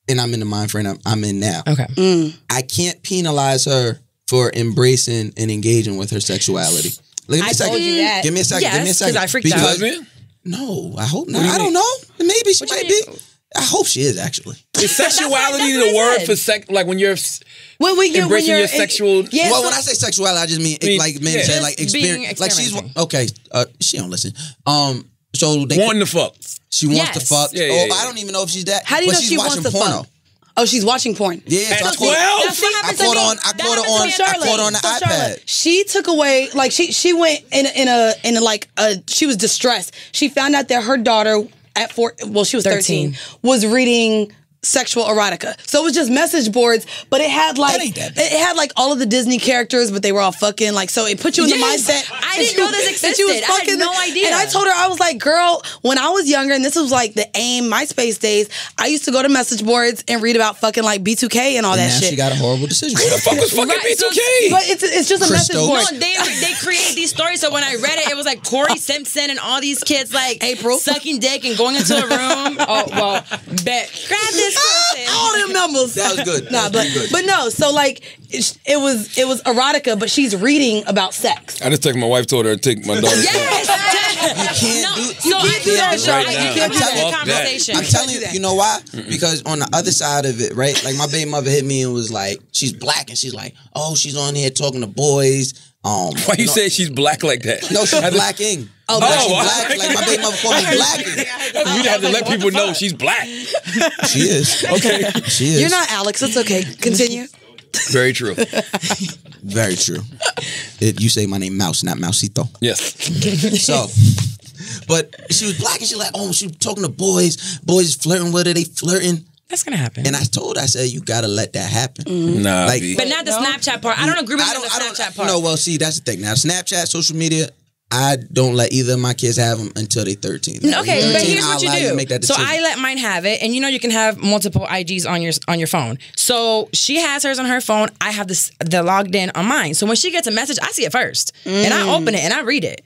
Speaker 5: and I'm in the mind frame I'm, I'm in now.
Speaker 4: Okay. Mm.
Speaker 5: I can't penalize her for embracing and engaging with her sexuality. Look, give me
Speaker 7: I
Speaker 5: a second.
Speaker 7: told you that.
Speaker 5: Give me a second. give me a
Speaker 4: Yes,
Speaker 5: second.
Speaker 4: 'cause I freaked out.
Speaker 5: Because-
Speaker 3: Lesbian?
Speaker 5: No, I hope not.
Speaker 3: do you
Speaker 5: I don't
Speaker 3: mean?
Speaker 5: know. Maybe she
Speaker 4: What
Speaker 5: might be. I hope she is actually.
Speaker 3: Is sexuality
Speaker 4: That's what I
Speaker 3: the word for sex? Like when you're
Speaker 7: When, when you're, when you're
Speaker 3: your sexual-
Speaker 7: yeah,
Speaker 5: well,
Speaker 7: so-
Speaker 5: when I say sexuality, I just mean,
Speaker 3: mean,
Speaker 5: like men
Speaker 3: yeah.
Speaker 5: say
Speaker 4: Just
Speaker 5: like
Speaker 4: being
Speaker 5: experience. Like she's okay. Uh, she don't listen. Um, so they
Speaker 3: wanting to fuck.
Speaker 5: she wants
Speaker 4: Yes.
Speaker 5: to fuck.
Speaker 3: Yeah, yeah,
Speaker 5: oh,
Speaker 3: yeah.
Speaker 5: I don't even know if she's that.
Speaker 7: How do you
Speaker 5: but
Speaker 7: know
Speaker 5: she's
Speaker 7: she
Speaker 5: watching
Speaker 7: wants to
Speaker 5: porno.
Speaker 7: fuck? Oh, she's watching porn.
Speaker 5: Yeah,
Speaker 3: At
Speaker 5: so I caught,
Speaker 3: 12?
Speaker 7: That's what
Speaker 5: I caught on. I caught
Speaker 7: happened
Speaker 5: on. I caught on the
Speaker 7: So
Speaker 5: iPad.
Speaker 7: she took away like she she went in in a in a like a she was distressed. She found out that her daughter at four well she was 13,
Speaker 4: 13.
Speaker 7: was reading sexual erotica. So it was just message boards, but it had like
Speaker 5: ain't that bad.
Speaker 7: it had like all of the Disney characters, but they were all fucking like so it put you in the mindset.
Speaker 4: I didn't
Speaker 7: you-
Speaker 4: know this
Speaker 7: that you was
Speaker 4: existed. I had
Speaker 7: fucking-
Speaker 4: no idea.
Speaker 7: And I told her I was like, girl, when I was younger, and this was like the AIM MySpace days, I used to go to message boards and read about fucking like B2K and all
Speaker 5: And
Speaker 7: that
Speaker 5: now
Speaker 7: shit.
Speaker 5: she got a horrible decision.
Speaker 3: Who the fuck was fucking
Speaker 4: Right,
Speaker 3: B2K?
Speaker 7: but it's it's just a message board.
Speaker 4: No, they they create these stories. So when I read it, it was like Corey Simpson and all these kids like
Speaker 7: April.
Speaker 4: sucking dick and going into a room. Oh well, bet grab this person.
Speaker 7: all them numbers.
Speaker 5: That was good.
Speaker 7: Nah,
Speaker 5: That
Speaker 7: but
Speaker 5: good.
Speaker 7: but no. So like it, it was it was erotica, but she's reading about sex.
Speaker 3: I just texted my wife, told her to take my daughter.
Speaker 4: Yes.
Speaker 5: can't
Speaker 4: no,
Speaker 5: do- you
Speaker 4: I
Speaker 5: can't do
Speaker 4: do
Speaker 5: that,
Speaker 4: that,
Speaker 3: Charlotte.
Speaker 4: right
Speaker 3: You can't
Speaker 4: You
Speaker 3: do
Speaker 4: have
Speaker 3: that.
Speaker 4: the
Speaker 3: that.
Speaker 4: conversation.
Speaker 5: I'm telling you, you know why? Because on the other side of it, right? Like my baby mother hit me and was like, she's black and she's like, oh, she's on here talking to boys. Um,
Speaker 3: Why you
Speaker 5: know-
Speaker 3: say she's black like that?
Speaker 5: No, she's
Speaker 3: I just-
Speaker 5: blacking.
Speaker 7: Oh,
Speaker 5: Like,
Speaker 3: black.
Speaker 5: she
Speaker 3: Oh,
Speaker 5: black. Like my baby mother called me blacking.
Speaker 3: You have to let people know she's black.
Speaker 5: She is.
Speaker 3: Okay.
Speaker 5: She is.
Speaker 7: You're not Alex. It's okay. Continue.
Speaker 3: Very true.
Speaker 5: Very true. It, you say my name Mouse, not Mousito.
Speaker 3: Yes.
Speaker 5: So, but she was black and she like, oh, she was talking to boys. Boys flirting with her. They flirting.
Speaker 4: That's gonna happen.
Speaker 5: And I told her, I said, you gotta let that happen. Mm.
Speaker 3: Nah,
Speaker 5: Like-
Speaker 4: but not the Snapchat part. I don't agree with
Speaker 5: I
Speaker 4: you on
Speaker 5: don't,
Speaker 4: the Snapchat part.
Speaker 5: No, well, see, that's the thing. Now, Snapchat, social media, I don't let either of my kids have them until they're 13.
Speaker 4: No, Okay,
Speaker 5: When
Speaker 4: but
Speaker 5: 13,
Speaker 4: here's
Speaker 5: I'll
Speaker 4: what you do.
Speaker 5: to make that
Speaker 4: so. I let mine have it, and you know you can have multiple IGs on your on your phone. So she has hers on her phone. I have this the logged in on mine. So when she gets a message, I see it first, and I open it and I read it.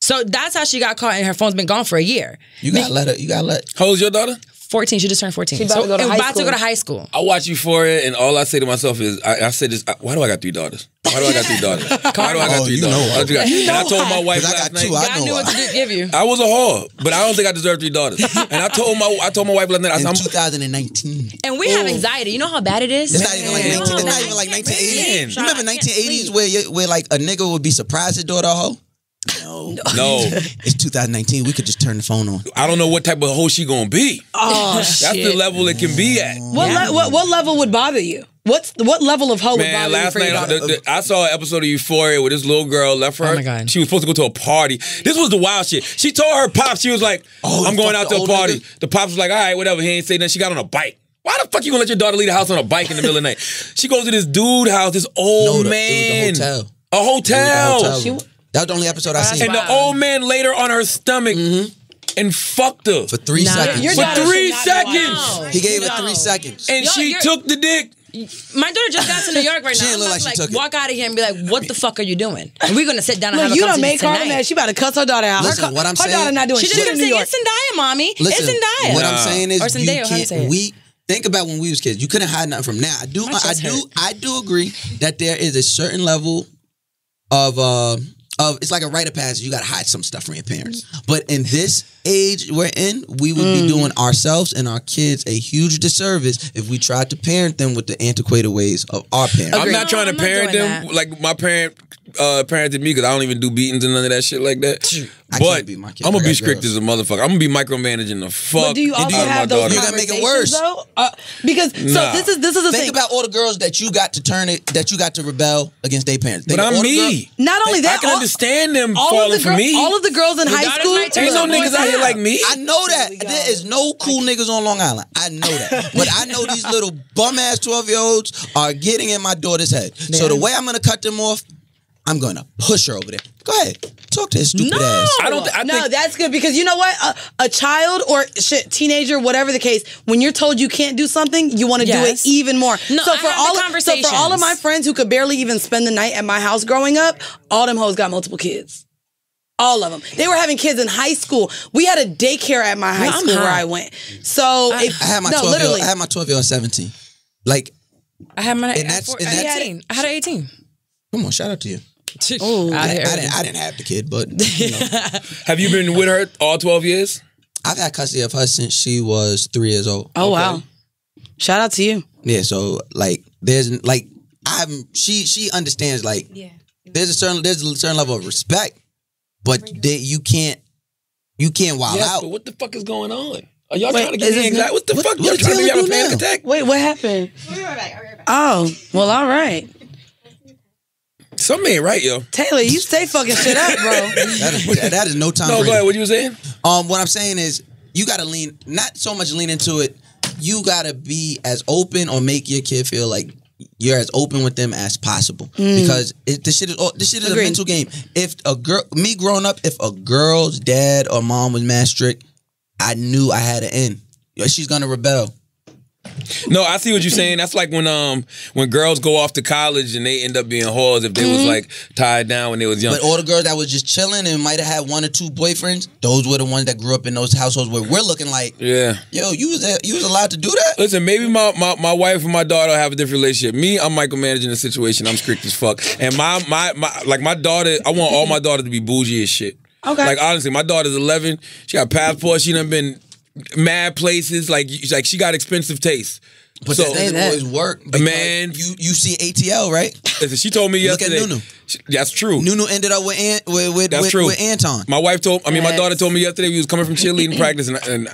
Speaker 4: So that's how she got caught, and her phone's been gone for a year.
Speaker 5: you gotta let her, you gotta let.
Speaker 3: How old's your daughter?
Speaker 4: 14. She just turned 14.
Speaker 7: about
Speaker 4: so
Speaker 7: to go to
Speaker 4: and
Speaker 7: high
Speaker 4: about to
Speaker 7: school.
Speaker 4: go to high school.
Speaker 3: I watch Euphoria, and all I say to myself is, I, I said this. I, why do I got three daughters? Why do I got three daughters? Why do I got
Speaker 5: Oh,
Speaker 3: three
Speaker 5: you
Speaker 3: daughters?
Speaker 5: know why.
Speaker 3: I just got- and I told my wife
Speaker 5: 'Cause I
Speaker 3: last
Speaker 5: got two,
Speaker 3: night.
Speaker 5: I
Speaker 4: God
Speaker 5: know
Speaker 4: knew what
Speaker 5: why.
Speaker 4: to do, give you.
Speaker 3: I was a whore, but I don't think I deserve three daughters. And I told my I told my wife last night. I
Speaker 5: In
Speaker 3: said, I'm,
Speaker 5: 2019.
Speaker 4: And we have anxiety. You know how bad it is.
Speaker 5: It's not even like
Speaker 3: Man.
Speaker 5: 19, it's not even like
Speaker 4: I
Speaker 5: 1980s.
Speaker 3: Man.
Speaker 5: You remember 1980s where you, where like a nigga would be surprised his daughter a hoe? No,
Speaker 3: no,
Speaker 5: it's 2019. We could just turn the phone on.
Speaker 3: I don't know what type of hoe she gonna be.
Speaker 7: Oh
Speaker 3: That's the level it can be at.
Speaker 7: What, le- what what level would bother you? What's what level of hoe would
Speaker 3: Man,
Speaker 7: bother you
Speaker 3: last
Speaker 7: for
Speaker 3: night the, the, I saw an episode of Euphoria where this little girl left her.
Speaker 4: Oh my God.
Speaker 3: She was supposed to go to a party. This was the wild shit. She told her pops, she was like,
Speaker 5: Oh,
Speaker 3: I'm going out to a party.
Speaker 5: nigga?
Speaker 3: The pops was like, all right, whatever. He ain't say nothing. She got on a bike. Why the fuck you gonna let your daughter leave the house on a bike in the middle of the night? She goes to this dude house, this old
Speaker 5: No, the-
Speaker 3: man.
Speaker 5: it was the hotel.
Speaker 3: A hotel.
Speaker 5: It was the hotel. That was the only episode I seen.
Speaker 3: And the old man laid her on her stomach and fucked her.
Speaker 5: For three seconds.
Speaker 7: your
Speaker 3: For
Speaker 7: daughter
Speaker 3: three
Speaker 7: should not be
Speaker 3: seconds.
Speaker 4: No.
Speaker 5: he gave her
Speaker 4: No.
Speaker 5: three seconds.
Speaker 3: And
Speaker 4: Yo,
Speaker 3: she
Speaker 4: you're-
Speaker 3: took the dick.
Speaker 4: My daughter just got to New York right
Speaker 5: She
Speaker 4: now.
Speaker 5: didn't
Speaker 4: I'm
Speaker 5: look like
Speaker 4: about
Speaker 5: she
Speaker 4: to,
Speaker 5: took it.
Speaker 4: walk out of here and be like, "What the fuck are you doing?" And we're gonna sit down and
Speaker 7: Look,
Speaker 4: have a
Speaker 7: you done
Speaker 4: conversation
Speaker 7: made Carla
Speaker 4: tonight.
Speaker 7: mad. She about to cuss her daughter out.
Speaker 5: Listen,
Speaker 7: her,
Speaker 5: what I'm
Speaker 7: her
Speaker 5: saying-
Speaker 7: daughter not doing
Speaker 4: She
Speaker 7: shit
Speaker 4: just
Speaker 7: in
Speaker 4: gonna
Speaker 7: New
Speaker 4: say
Speaker 7: York.
Speaker 4: it's Zendaya, mommy.
Speaker 5: Listen,
Speaker 4: it's Zendaya.
Speaker 5: what I'm saying is
Speaker 4: Or
Speaker 5: you
Speaker 4: how to say
Speaker 5: can't.
Speaker 4: it.
Speaker 5: We think about when we was kids. You couldn't hide nothing from now. I do.
Speaker 4: My
Speaker 5: I,
Speaker 4: chest
Speaker 5: do.
Speaker 4: hurt.
Speaker 5: I do agree that there is a certain level of uh of it's like a rite of passage. You got to hide some stuff from your parents. But in this age we're in, we would
Speaker 4: Mm.
Speaker 5: be doing ourselves and our kids a huge disservice if we tried to parent them with the antiquated ways of our parents.
Speaker 3: I'm
Speaker 4: Agreed.
Speaker 3: not trying to
Speaker 4: I'm
Speaker 3: parent them
Speaker 4: that.
Speaker 3: like my parent uh, parented me because I don't even do beatings and none of that shit like that.
Speaker 5: I
Speaker 3: but
Speaker 5: can't beat my kids.
Speaker 3: I'm gonna
Speaker 5: I
Speaker 3: be strict
Speaker 5: girls.
Speaker 3: as a motherfucker. I'm gonna be micromanaging the fuck
Speaker 7: But do you also
Speaker 3: of my
Speaker 7: have those
Speaker 3: daughter.
Speaker 5: You're gonna make it worse.
Speaker 7: though? Uh, because so
Speaker 3: Nah.
Speaker 7: this is this is the
Speaker 5: Think
Speaker 7: thing.
Speaker 5: about all the girls that you got to turn it, that you got to rebel against their parents. Think
Speaker 3: But I'm me.
Speaker 5: girls-
Speaker 7: Not only that,
Speaker 3: I can
Speaker 7: all-
Speaker 3: understand them
Speaker 7: all
Speaker 3: falling
Speaker 7: the
Speaker 3: for me.
Speaker 7: all of the girls in high school.
Speaker 3: Ain't no niggas out here like me.
Speaker 5: I know that there is no cool niggas on Long Island. I know that, but I know these little bum ass twelve year olds are getting in my daughter's head. So the way I'm gonna cut them off, I'm gonna push her over there. Go ahead, talk to his stupid
Speaker 7: No,
Speaker 5: ass.
Speaker 3: I don't. Th- I
Speaker 7: no,
Speaker 3: think
Speaker 7: that's good because you know what? A, a child or shit, teenager, whatever the case, when you're told you can't do something, you want to
Speaker 4: Yes.
Speaker 7: do it even more.
Speaker 4: No,
Speaker 7: so
Speaker 4: I
Speaker 7: for
Speaker 4: have the
Speaker 7: all of, so for all of my friends who could barely even spend the night at my house growing up, all them hoes got multiple kids. All of them. They were having kids in high school. We had a daycare at my high
Speaker 4: I'm
Speaker 7: school where. I went. So if,
Speaker 5: I had my
Speaker 7: no,
Speaker 5: twelve year
Speaker 7: literally.
Speaker 5: old. I had my twelve year old seventeen. Like,
Speaker 4: I had my.
Speaker 5: And that's-
Speaker 4: had
Speaker 5: and that's-
Speaker 4: 18. I had an 18.
Speaker 5: come on, shout out to you.
Speaker 4: Oh,
Speaker 5: I, didn't- I didn't. I didn't have the kid, but you know,
Speaker 3: have you been with her all 12 years?
Speaker 5: I've had custody of her since she was three years old.
Speaker 7: oh wow. Shout out to you.
Speaker 5: Yeah, so like there's like I'm she she understands like yeah. there's a certain there's a certain level of respect, but they, you can't you can't wild
Speaker 3: Yes,
Speaker 5: out.
Speaker 3: but what the fuck is going on? Are y'all
Speaker 7: Wait,
Speaker 3: trying to get
Speaker 7: is
Speaker 3: me
Speaker 7: this-
Speaker 3: anxiety? What the
Speaker 5: what-
Speaker 3: fuck?
Speaker 5: what
Speaker 3: Y'all trying to
Speaker 5: Taylor
Speaker 3: have a
Speaker 5: do
Speaker 3: panic
Speaker 5: now?
Speaker 3: attack?
Speaker 7: Wait, what happened? Oh, well, all right.
Speaker 3: Something ain't right, yo.
Speaker 7: Taylor, you stay fucking shit up, bro.
Speaker 5: That is, that- that is no time.
Speaker 3: No, go ahead. What you were saying?
Speaker 5: Um, what I'm saying is, you got to lean, not so much lean into it. You got to be as open or make your kid feel like you're as open with them as possible because it, this shit is all this shit is
Speaker 7: Agreed.
Speaker 5: a mental game. If a girl, me growing up, if a girl's dad or mom was mad strict, I knew I had to end. She's gonna rebel.
Speaker 3: No, I see what you're saying. That's like when um when girls go off to college and they end up being whores if they was like tied down when they was young.
Speaker 5: But all the girls that was just chilling and might have had one or two boyfriends, those were the ones that grew up in those households where we're looking like,
Speaker 3: yeah.
Speaker 5: yo, you was you was allowed to do that.
Speaker 3: Listen, maybe my, my, my wife and my daughter have a different relationship. Me, I'm micromanaging the situation. I'm strict as fuck. And my my my like my daughter, I want all my daughters to be bougie as shit.
Speaker 7: Okay.
Speaker 3: Like honestly, my daughter's 11. She got a passport. She done been mad places. Like like she got expensive taste.
Speaker 5: But
Speaker 3: So-
Speaker 5: that doesn't
Speaker 7: that.
Speaker 5: always work.
Speaker 3: Man.
Speaker 5: you you see ATL right?
Speaker 3: Listen, she told me
Speaker 5: Look at
Speaker 3: yesterday.
Speaker 5: Nunu.
Speaker 3: She- That's true.
Speaker 5: Nunu ended up with Ant, with with,
Speaker 3: That's
Speaker 5: with,
Speaker 3: true.
Speaker 5: with Anton.
Speaker 3: My wife told, I mean, my daughter told me yesterday we was coming from cheerleading practice, and, and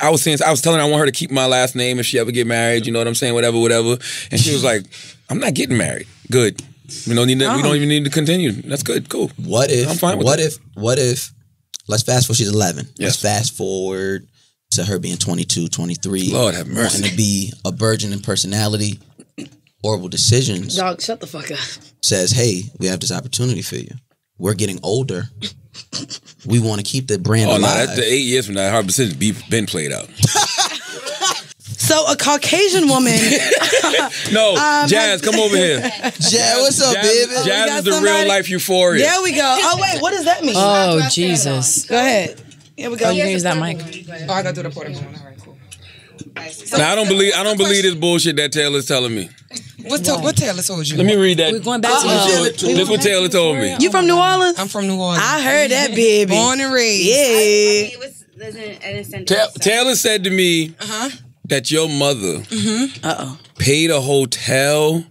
Speaker 3: I was saying, I was telling her I want her to keep my last name if she ever get married. You know what I'm saying? Whatever, whatever. And she was like, "I'm not getting married. Good. We don't need. To, We don't uh-huh. even need to continue. That's good. Cool.
Speaker 5: What if?
Speaker 3: I'm fine with
Speaker 5: what
Speaker 3: that.
Speaker 5: if? What if? Let's fast forward. She's 11.
Speaker 3: Yes.
Speaker 5: Let's fast forward to her being 22, 23.
Speaker 3: Lord have mercy.
Speaker 5: Wanting to be a burgeoning personality. Horrible decisions.
Speaker 7: Dog, shut the fuck up.
Speaker 5: Says, hey, we have this opportunity for you. We're getting older. we want to keep the brand
Speaker 3: Oh no,
Speaker 5: alive.
Speaker 3: that, the eight years from now, her decision's be been played out.
Speaker 7: So a Caucasian woman.
Speaker 3: No,
Speaker 7: Um,
Speaker 3: Jazz, come over here.
Speaker 5: Jazz, what's up,
Speaker 3: Jazz,
Speaker 5: baby?
Speaker 3: Jazz
Speaker 7: got
Speaker 3: is the
Speaker 7: somebody?
Speaker 3: real life euphoria.
Speaker 7: there we go. Oh wait, what does that mean?
Speaker 4: Oh Jesus!
Speaker 7: Go ahead. Here we go.
Speaker 4: Oh, you can use that mic.
Speaker 9: Oh, I gotta do the portable one. All right, cool.
Speaker 3: Now I don't believe I don't believe this bullshit that Taylor's telling me.
Speaker 9: What, ta- what Taylor told you?
Speaker 3: Let me read that.
Speaker 4: We're going back to
Speaker 3: This is what Taylor told me.
Speaker 7: You from New Orleans?
Speaker 9: I'm from New Orleans.
Speaker 7: I heard that, baby.
Speaker 9: Born and raised.
Speaker 7: Yeah.
Speaker 10: It was doesn't I didn't send
Speaker 3: Ta- Taylor said to me
Speaker 9: Uh-huh.
Speaker 3: that your mother
Speaker 7: Uh oh.
Speaker 3: paid a hotel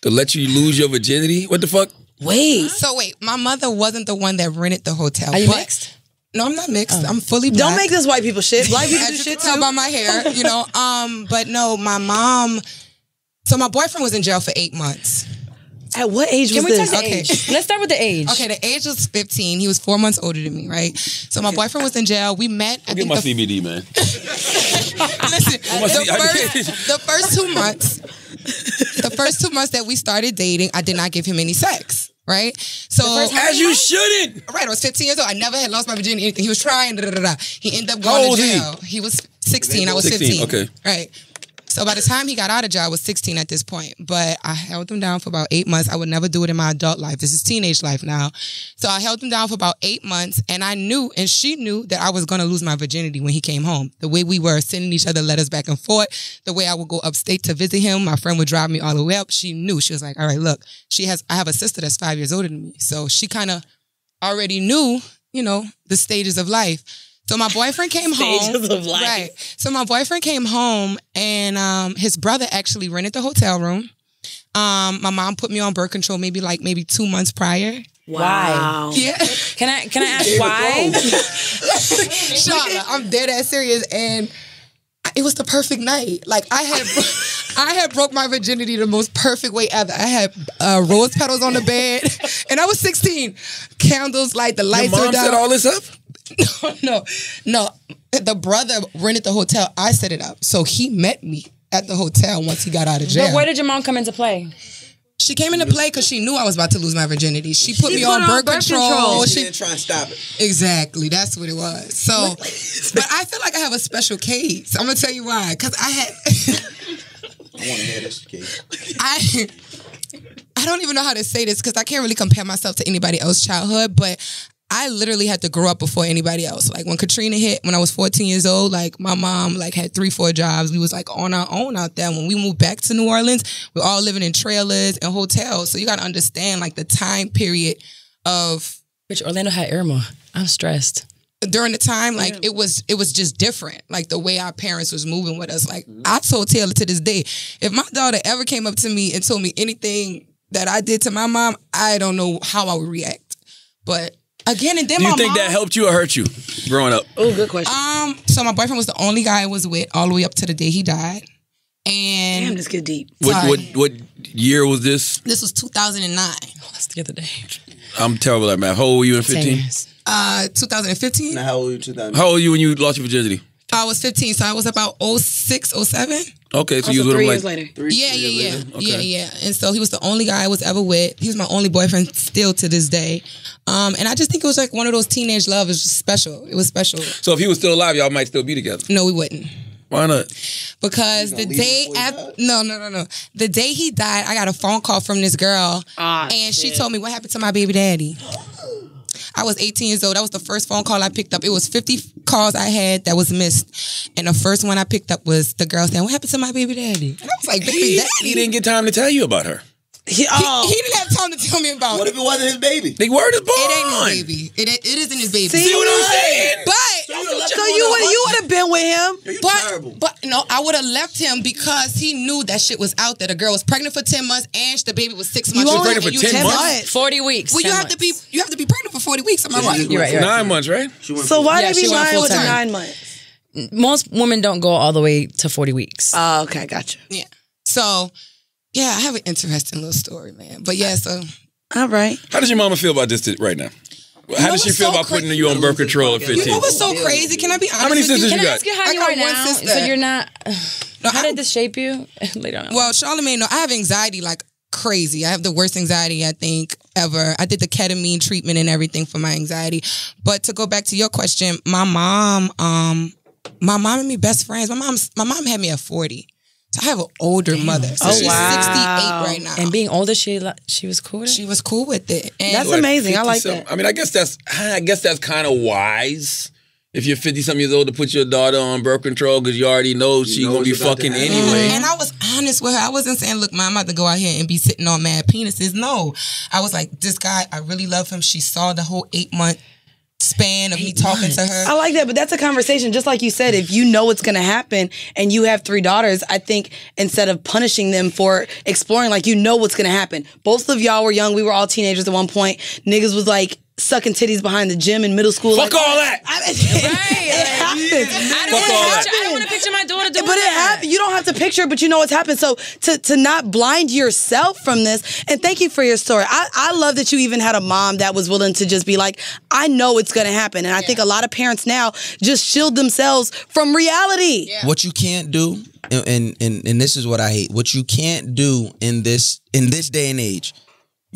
Speaker 3: to let you lose your virginity. What the fuck?
Speaker 7: Wait.
Speaker 9: So wait, my mother wasn't the one that rented the hotel.
Speaker 4: Are you
Speaker 9: but-
Speaker 4: mixed?
Speaker 9: No, I'm not mixed. I'm fully black.
Speaker 7: Don't make this white people shit. Black people do shit
Speaker 9: can tell
Speaker 7: too.
Speaker 9: by my hair, you know. Um, but no, my mom. So my boyfriend was in jail for eight months.
Speaker 7: At what age
Speaker 4: Can
Speaker 7: was
Speaker 4: we
Speaker 7: this?
Speaker 4: talk the
Speaker 9: Okay.
Speaker 4: age? Let's start with the age.
Speaker 9: Okay, the age was 15. He was four months older than me, right? So my boyfriend was in jail. We met. I
Speaker 3: Get
Speaker 9: think
Speaker 3: my
Speaker 9: the,
Speaker 3: CBD, man.
Speaker 9: listen, the
Speaker 3: C- I-
Speaker 9: first, the first two months, the first two months that we started dating, I did not give him any sex. Right? So
Speaker 3: As you shouldn't.
Speaker 9: Right, I was 15 years old. I never had lost my virginity. Anything. He was trying. Da, da, da, da. He ended up going to
Speaker 3: is he?
Speaker 9: jail. He? was 16. I was
Speaker 3: 16,
Speaker 9: 15.
Speaker 3: okay.
Speaker 9: Right. So by the time he got out of jail, I was 16 at this point. But I held him down for about eight months. I would never do it in my adult life. This is teenage life now. So I held him down for about eight months, and I knew, and she knew that I was going to lose my virginity when he came home. The way we were sending each other letters back and forth, the way I would go upstate to visit him, my friend would drive me all the way up. She knew. She was like, "All right, look, she has. I have a sister that's five years older than me, so she kind of already knew, you know, the stages of life." So my boyfriend came home.
Speaker 7: Stages of life.
Speaker 9: Right. So my boyfriend came home and um, his brother actually rented the hotel room. Um, my mom put me on birth control maybe like maybe two months prior.
Speaker 7: Wow.
Speaker 9: Yeah.
Speaker 4: Can I can I ask why?
Speaker 9: Charlotte, I'm dead ass serious and it was the perfect night. Like I had I had broke my virginity the most perfect way ever. I had uh, rose petals on the bed and I was 16. Candles light, the
Speaker 3: Your
Speaker 9: lights were
Speaker 3: mom
Speaker 9: down.
Speaker 3: set all this up?
Speaker 9: No, no. No. The brother rented the hotel. I set it up. So he met me at the hotel once he got out of jail.
Speaker 4: But where did your mom come into play?
Speaker 9: she came into play because she knew I was about to lose my virginity. She put me
Speaker 7: put
Speaker 9: on
Speaker 7: on
Speaker 9: birth,
Speaker 7: birth
Speaker 9: control.
Speaker 7: control.
Speaker 9: She,
Speaker 5: didn't try and stop it.
Speaker 9: exactly. That's what it was. So, but I feel like I have a special case. I'm gonna tell you why. Because I had,
Speaker 5: I want to hear this, Kate.
Speaker 9: I, I don't even know how to say this because I can't really compare myself to anybody else's childhood, but. I literally had to grow up before anybody else. Like when Katrina hit, when I was 14 years old, like my mom like had three, four jobs. We was like on our own out there. When we moved back to New Orleans, we're all living in trailers and hotels. So you got to understand like the time period of
Speaker 4: Bitch, Orlando had Irma. I'm stressed.
Speaker 9: during the time like it was it was just different like the way our parents was moving with us like i told taylor to this day if my daughter ever came up to me and told me anything that i did to my mom i don't know how i would react but Again, and then
Speaker 3: Do you
Speaker 9: my
Speaker 3: think
Speaker 9: mom,
Speaker 3: that helped you or hurt you growing up?
Speaker 7: Oh, good question.
Speaker 9: Um, so my boyfriend was the only guy I was with all the way up to the day he died. And
Speaker 7: Damn, this get deep.
Speaker 3: What what what year was this?
Speaker 9: this was 2009.
Speaker 4: That's the other day.
Speaker 3: I'm terrible at math. How old were you in 15?
Speaker 9: Uh, 2015.
Speaker 5: Now, how old were you? 2000?
Speaker 3: How old were you when you lost your virginity?
Speaker 9: I was 15, so I was about 06, 07.
Speaker 3: Okay, so
Speaker 7: Also,
Speaker 3: you was with
Speaker 7: three
Speaker 3: him
Speaker 7: years
Speaker 3: like
Speaker 7: later.
Speaker 9: Yeah, yeah, yeah,
Speaker 3: later?
Speaker 9: yeah,
Speaker 3: Okay.
Speaker 9: yeah. And so he was the only guy I was ever with. He was my only boyfriend still to this day. Um, and I just think it was like one of those teenage love. It was special. It was special.
Speaker 3: So if he was still alive, y'all might still be together.
Speaker 9: No, we wouldn't.
Speaker 3: Why not?
Speaker 9: Because the day after, no, no, no, no. The day he died, I got a phone call from this girl,
Speaker 7: Ah,
Speaker 9: and she told me what happened to my baby daddy. I was 18 years old. That was the first phone call I picked up. It was 50 calls I had that was missed, and the first one I picked up was the girl saying, "What happened to my baby daddy?" And I was like, "Baby daddy."
Speaker 3: he didn't get time to tell you about her.
Speaker 7: He,
Speaker 9: He,
Speaker 7: oh,
Speaker 9: he didn't have time to tell me about
Speaker 5: What
Speaker 9: it.
Speaker 5: if it wasn't his baby?
Speaker 3: The word is born.
Speaker 9: It ain't his baby. It, it isn't his baby.
Speaker 7: See
Speaker 3: See what I'm saying?
Speaker 9: But
Speaker 7: so you would you would have been with him?
Speaker 5: You
Speaker 9: But,
Speaker 5: terrible.
Speaker 9: but no, I would have left him because he knew that shit was out there. The girl was pregnant for ten months and the baby was six months.
Speaker 3: was
Speaker 9: old,
Speaker 3: pregnant
Speaker 9: and
Speaker 3: for
Speaker 9: you
Speaker 3: 10
Speaker 9: just-
Speaker 3: months?
Speaker 4: 40 weeks.
Speaker 9: Well, you
Speaker 4: 10
Speaker 9: have to be you have to be pregnant for forty weeks. Am I right?
Speaker 4: You're right, you're right.
Speaker 3: Nine months, right?
Speaker 7: So why
Speaker 4: Yeah,
Speaker 7: did he
Speaker 4: she went
Speaker 7: lying with the nine months?
Speaker 4: Most women don't go all the way to 40 weeks.
Speaker 7: Oh, okay, gotcha.
Speaker 9: Yeah. So, yeah, I have an interesting little story, man. But yeah, so
Speaker 7: All right.
Speaker 3: How does your mama feel about this t- right now? How
Speaker 9: know
Speaker 3: does she feel
Speaker 9: so
Speaker 3: about
Speaker 9: cra-
Speaker 3: putting you on birth control at 15?
Speaker 9: you
Speaker 3: 15?
Speaker 9: know what's so crazy? Can I be honest?
Speaker 3: How many
Speaker 9: with
Speaker 3: sisters
Speaker 9: you?
Speaker 3: you
Speaker 4: Can I
Speaker 3: got?
Speaker 4: ask you how
Speaker 9: I
Speaker 4: you
Speaker 9: got
Speaker 4: are
Speaker 9: one
Speaker 4: now?
Speaker 9: sister.
Speaker 4: So you're not.
Speaker 9: No,
Speaker 4: how
Speaker 9: I'm-
Speaker 4: did this shape you? Later on.
Speaker 9: Well, Charlamagne, no, I have anxiety like crazy. I have the worst anxiety I think ever. I did the ketamine treatment and everything for my anxiety. But to go back to your question, my mom, um, my mom and me best friends. My mom's my mom had me at 40. So I have an older mother. So
Speaker 7: Oh,
Speaker 9: she's
Speaker 7: wow.
Speaker 9: 68 right now.
Speaker 4: and being older, she she was cool. with it?
Speaker 9: she was cool with it. And
Speaker 7: That's
Speaker 3: What,
Speaker 7: amazing. I like
Speaker 3: 50-something?
Speaker 7: that.
Speaker 3: I mean, I guess that's I guess that's kind of wise. If you're 50 something years old to put your daughter on birth control because you already know she's
Speaker 5: know
Speaker 3: gonna be
Speaker 5: it's to
Speaker 3: fucking anyway.
Speaker 9: And I was honest with her. I wasn't saying, look, mom, I'm about to go out here and be sitting on mad penises. No. I was like, this guy, I really love him. She saw the whole eight month span of me talking to her.
Speaker 7: I like that, but that's a conversation. Just like you said, if you know what's going to happen and you have three daughters, I think instead of punishing them for exploring, like you know what's going to happen. Both of y'all were young. We were all teenagers at one point. Niggas was like sucking titties behind the gym in middle school.
Speaker 3: Fuck
Speaker 7: like,
Speaker 3: all that.
Speaker 7: I, it
Speaker 4: Right,
Speaker 7: happens.
Speaker 4: I don't want to picture. I don't want to picture my daughter doing
Speaker 7: But it
Speaker 4: that.
Speaker 7: happened. You don't have to picture, it, but you know what's happened. So to to not blind yourself from this, and thank you for your story. I, I love that you even had a mom that was willing to just be like, I know it's gonna happen. And I think a lot of parents now just shield themselves from reality.
Speaker 5: What you can't do, and, and and and this is what I hate. What you can't do in this in this day and age,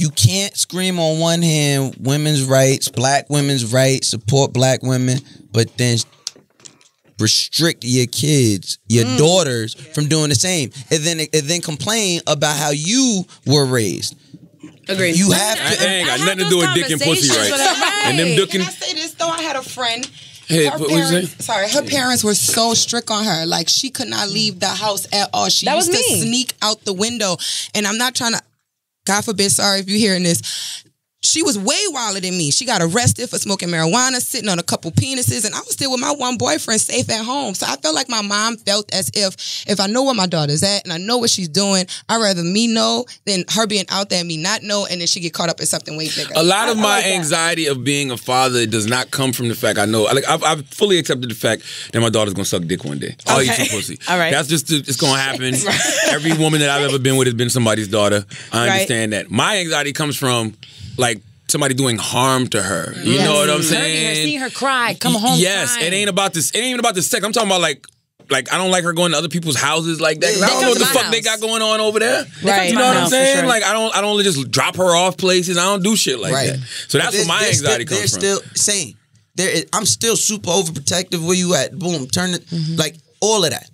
Speaker 5: you can't scream on one hand women's rights, black women's rights, support black women, but then restrict your kids, your mm. daughters from doing the same, and then and then complain about how you were raised.
Speaker 7: Agreed.
Speaker 5: You have
Speaker 3: I,
Speaker 5: to.
Speaker 3: I ain't got
Speaker 4: I
Speaker 3: nothing to do with dick and pussy
Speaker 4: conversations
Speaker 3: right.
Speaker 4: with.
Speaker 3: And them
Speaker 4: Right.
Speaker 3: dick
Speaker 9: Can
Speaker 3: and
Speaker 9: I say this though? I had a friend.
Speaker 3: Hey,
Speaker 9: her
Speaker 3: what you
Speaker 9: parents, sorry, her parents were so strict on her. Like she could not leave the house at all. She
Speaker 4: That
Speaker 9: used
Speaker 4: was
Speaker 9: to sneak out the window. And I'm not trying to. God forbid. Sorry if you're hearing this. She was way wilder than me. She got arrested for smoking marijuana, sitting on a couple penises, and I was still with my one boyfriend, safe at home. So I felt like my mom felt as if if I know where my daughter's at and I know what she's doing, I'd rather me know than her being out there and me not know, and then she get caught up in something way bigger.
Speaker 3: A lot of
Speaker 9: I- I
Speaker 3: my
Speaker 9: like that.
Speaker 3: anxiety of being a father does not come from the fact I know. Like I've, I've fully accepted the fact that my daughter's gonna suck dick one day. I'll eat
Speaker 7: Okay.
Speaker 3: some pussy.
Speaker 7: All right.
Speaker 3: That's just it's gonna happen. Every woman that I've ever been with has been somebody's daughter. I
Speaker 7: Right.
Speaker 3: understand that. My anxiety comes from like somebody doing harm to her. You know what I'm
Speaker 4: Hurting her,
Speaker 3: saying?
Speaker 4: seeing her cry, come home.
Speaker 3: Yes,
Speaker 4: crying.
Speaker 3: it ain't about this. It ain't even about the sex. I'm talking about like. Like I don't like her going to other people's houses like that. I don't know what the
Speaker 4: my
Speaker 3: fuck they got going on over there.
Speaker 7: Right.
Speaker 3: You know what I'm saying?
Speaker 7: sure.
Speaker 3: Like I don't I don't just drop her off places. I don't do shit like
Speaker 5: Right.
Speaker 3: that. So that's where
Speaker 5: There's-
Speaker 3: my
Speaker 5: there's
Speaker 3: anxiety
Speaker 5: still,
Speaker 3: comes
Speaker 5: They're
Speaker 3: from.
Speaker 5: still same. There, is- I'm still super overprotective. Where you at? Boom, turn it
Speaker 3: Mm-hmm.
Speaker 5: like all of that.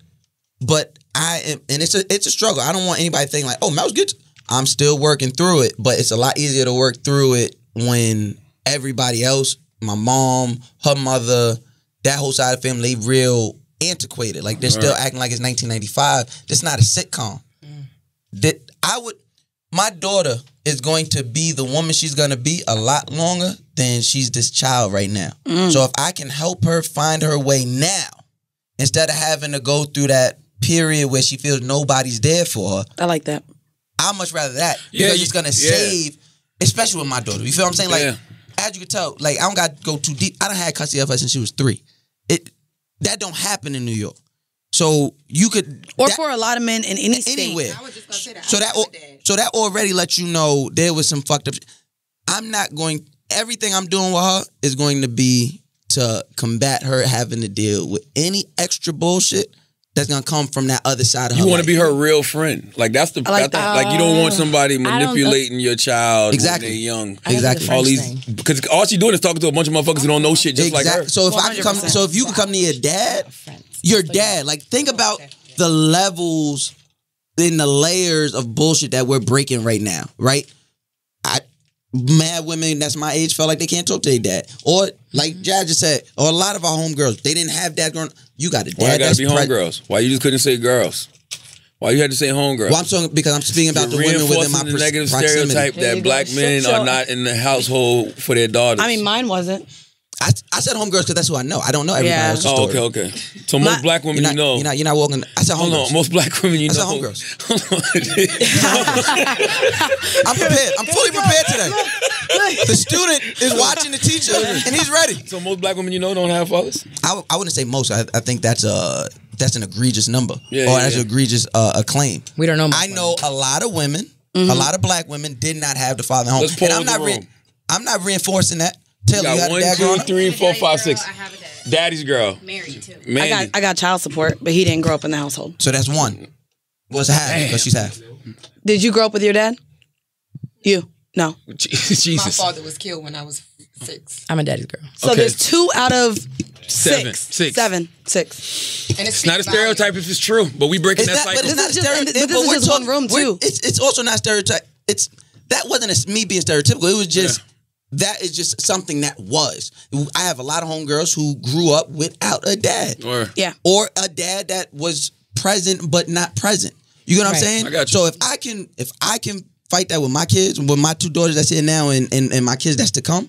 Speaker 5: But I am, and it's a it's a struggle. I don't want anybody to think like, oh, Mel's good. I'm still working through it, but it's a lot easier to work through it when everybody else, my mom, her mother, that whole side of the family, real antiquated. Like they're still acting like it's 1995. This not a sitcom. Mm. That I would my daughter is going to be the woman she's going to be a lot longer than she's this child right now. Mm. So if I can help her find her way now, instead of having to go through that period where she feels nobody's there for her,
Speaker 7: I like that.
Speaker 5: I'd much rather that
Speaker 3: Yeah,
Speaker 5: because
Speaker 3: you-
Speaker 5: it's going to
Speaker 3: yeah.
Speaker 5: save, especially with my daughter. You feel what I'm saying? Like
Speaker 3: Yeah.
Speaker 5: as you can tell, like I don't got to go too deep. I don't had custody of her since she was three. It that don't happen in New York. So you could
Speaker 7: Or
Speaker 5: that-
Speaker 7: for a lot of men in any state.
Speaker 5: anywhere. So that al- so that already lets you know there was some fucked up. I'm not going. Everything I'm doing with her is going to be to combat her having to deal with any extra bullshit that's gonna come from that other side of her.
Speaker 3: You want to be her real friend. Like that's the
Speaker 5: I like
Speaker 3: that's the- like you don't want somebody manipulating your child
Speaker 5: Exactly.
Speaker 3: when they're young.
Speaker 5: I think the
Speaker 3: All these because all she's doing is talking to a bunch of motherfuckers who don't know shit just like her.
Speaker 5: So if I can come, so if you could come to your dad, your dad, like think about the levels in the layers of bullshit that we're breaking right now, right? I mad women that's my age felt like they can't talk to their dad, or like mm-hmm. Jazz just said, or a lot of our homegirls they didn't have dad growing. You got a dad.
Speaker 3: Why I gotta
Speaker 5: that's
Speaker 3: be
Speaker 5: present.
Speaker 3: homegirls? Why you just couldn't say girls? Why you had to say homegirls?
Speaker 5: Well, I'm talking because I'm speaking about
Speaker 3: You're
Speaker 5: the women within my
Speaker 3: the
Speaker 5: pros-
Speaker 3: negative
Speaker 5: proximity.
Speaker 3: stereotype that black men
Speaker 7: Shut
Speaker 3: are not in the household for their daughters.
Speaker 7: I mean, mine wasn't.
Speaker 5: I, I said homegirls because that's who I know. I don't know everybody
Speaker 7: Yeah.
Speaker 5: else's
Speaker 3: Oh,
Speaker 5: story.
Speaker 3: okay, okay. So most black women
Speaker 5: you're not,
Speaker 3: you know.
Speaker 5: you're not, you're not walking. I said
Speaker 3: Hold
Speaker 5: homegirls.
Speaker 3: on, most black women you
Speaker 5: I said
Speaker 3: know.
Speaker 5: homegirls. I'm prepared. I'm fully prepared today. The student is watching the teacher and he's ready.
Speaker 3: So most black women you know don't have fathers.
Speaker 5: I, I wouldn't say most. I, I think that's a that's an egregious number,
Speaker 3: Yeah,
Speaker 5: or
Speaker 3: yeah,
Speaker 5: that's
Speaker 3: yeah.
Speaker 5: an egregious uh, a claim.
Speaker 4: We don't know.
Speaker 5: I know a lot of women, a
Speaker 7: Mm-hmm.
Speaker 5: lot of black women did not have the father at home,
Speaker 3: Let's
Speaker 5: and I'm
Speaker 3: the
Speaker 5: not. I'm not reinforcing that.
Speaker 3: You
Speaker 5: Taylor, you,
Speaker 3: got
Speaker 5: had a
Speaker 3: one,
Speaker 5: dad
Speaker 3: two,
Speaker 5: growing up?
Speaker 3: three, four, five, six. Daddy's girl.
Speaker 10: Married too.
Speaker 7: I
Speaker 3: Mandi.
Speaker 7: got I got child support, but he didn't grow up in the household.
Speaker 5: So that's one. What's half? Because she's half.
Speaker 7: Did you grow up with your dad? You no.
Speaker 3: Jesus.
Speaker 9: My father was killed when I was six.
Speaker 4: I'm a daddy's girl.
Speaker 7: So
Speaker 3: Okay.
Speaker 7: there's two out of
Speaker 3: Seven.
Speaker 7: six.
Speaker 3: Six.
Speaker 7: Seven. Six.
Speaker 9: And
Speaker 3: It's not a stereotype if it's true, but we breaking
Speaker 5: It's
Speaker 3: that
Speaker 5: not,
Speaker 3: cycle.
Speaker 5: but it's not
Speaker 7: This is just-
Speaker 5: stereotypical.
Speaker 7: but this is
Speaker 5: we're
Speaker 7: just one room, too.
Speaker 5: It's it's also not stereotype. It's that wasn't a, me being stereotypical. It was just that is just something that was. I have a lot of homegirls who grew up without a dad,
Speaker 3: Or
Speaker 7: Yeah.
Speaker 5: or a dad that was present but not present. You know what I'm saying?
Speaker 3: I got you.
Speaker 5: So if I can if I can fight that with my kids, with my two daughters that's here now, and and, and my kids that's to come,